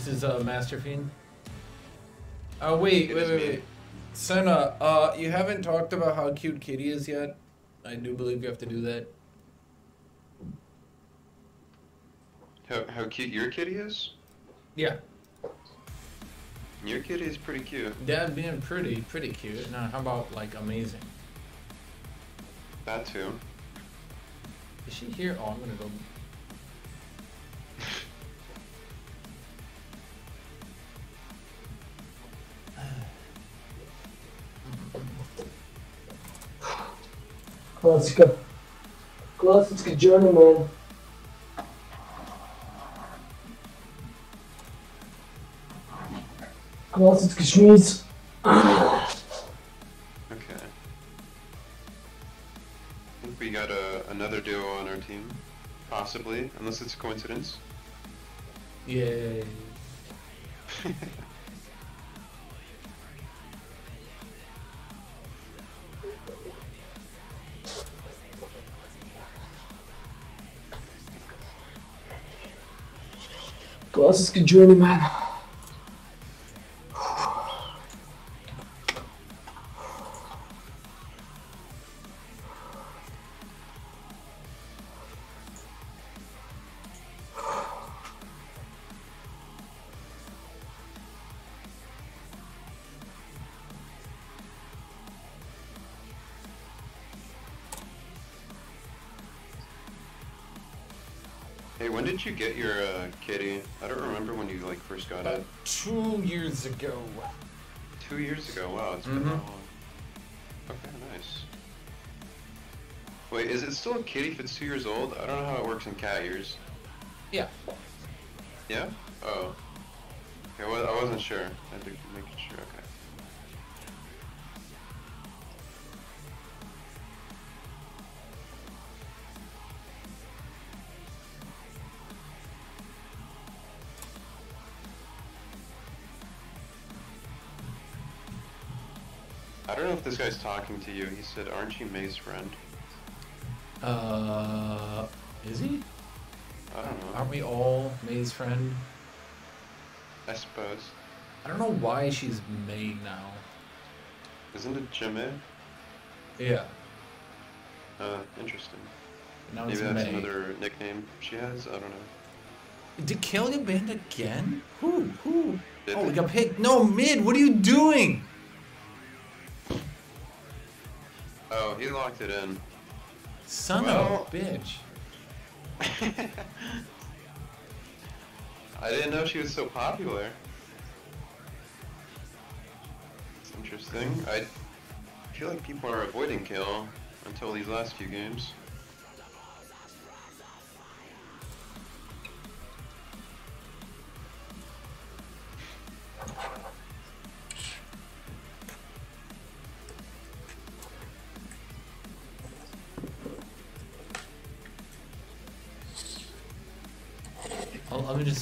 This is uh, Master Fiend. Oh wait, It wait, wait, wait. Senna, uh, you haven't talked about how cute Kitty is yet. I do believe you have to do that. How, how cute your kitty is? Yeah, Your kitty is pretty cute. Dad being pretty, pretty cute. Now, how about like amazing? That too. Is she here? Oh, I'm gonna go. Klasika. Klasički journeyman. Klasički šmic. Okay. I think we got a, another duo on our team. Possibly, unless it's a coincidence. Yay. This is good journey, man. Hey, when did you get your uh, first got About it. two years ago. Two years ago. Wow, it's been that Mhm. long. Okay, nice. Wait, is it still a kitty if it's two years old? I don't know how it works in cat years. Yeah. Yeah? Oh. Okay, well, I wasn't sure. I had to make sure. Okay. This guy's talking to you. He said, "Aren't you May's friend?" Uh, is he? I don't know. Aren't we all May's friend? I suppose. I don't know why she's May now. Isn't it Jimmy? Yeah. Uh, interesting. Now Maybe that's May. another nickname she has. I don't know. Did Kale get banned again? Who? Who? Did oh, we got picked. No, mid. What are you doing? He locked it in. Son Well- of a bitch. I didn't know she was so popular. It's interesting. I feel like people are avoiding Kill until these last few games.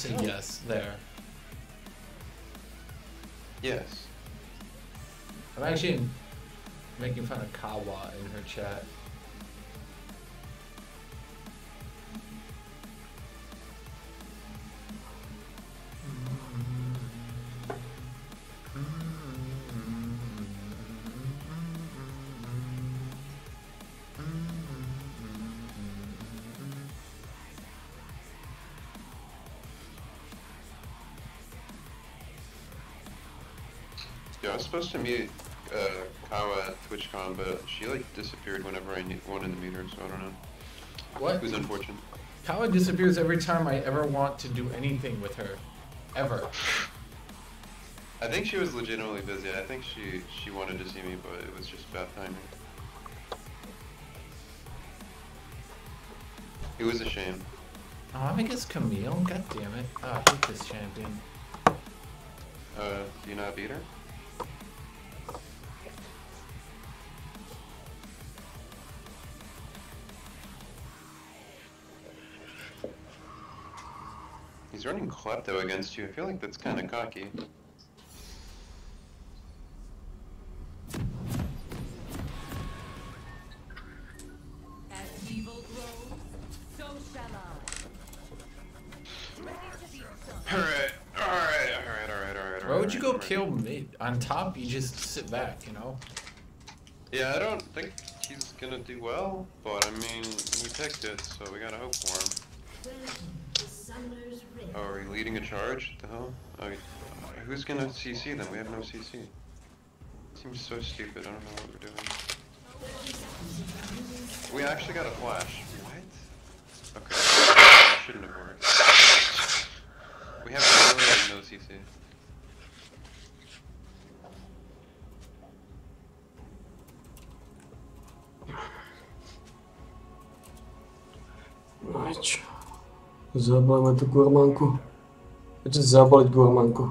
Oh, let me just say yes there. Yes. I'm actually making fun of Kawa in her chat. Supposed to meet uh, Kawa at TwitchCon, but she like disappeared whenever I wanted to meet her, so I don't know. What? It was unfortunate. Kawa disappears every time I ever want to do anything with her. Ever. I think she was legitimately busy. I think she she wanted to see me, but it was just bad timing. It was a shame. Oh, I'm against Camille. God damn it. Oh, I hate this champion. Uh, do you not beat her? He's Klepto against you. I feel like that's kind of cocky. As evil grows, so shall I. Ready to be done. Alright, alright, alright, alright, alright. Why would you go kill mid? On top, you just sit back, you know? Yeah, I don't think he's gonna do well, but I mean, we picked it, so we gotta hope for him. The summoner's rift. Oh, are we leading a charge? The hell? Oh, who's gonna CC them? We have no CC. Seems so stupid. I don't know what we're doing. We actually got a flash. What? Okay. Shouldn't have worked. We have literally no CC. Nič. Zabalíme tú gurmanku. Jdi zabalit gurmanku.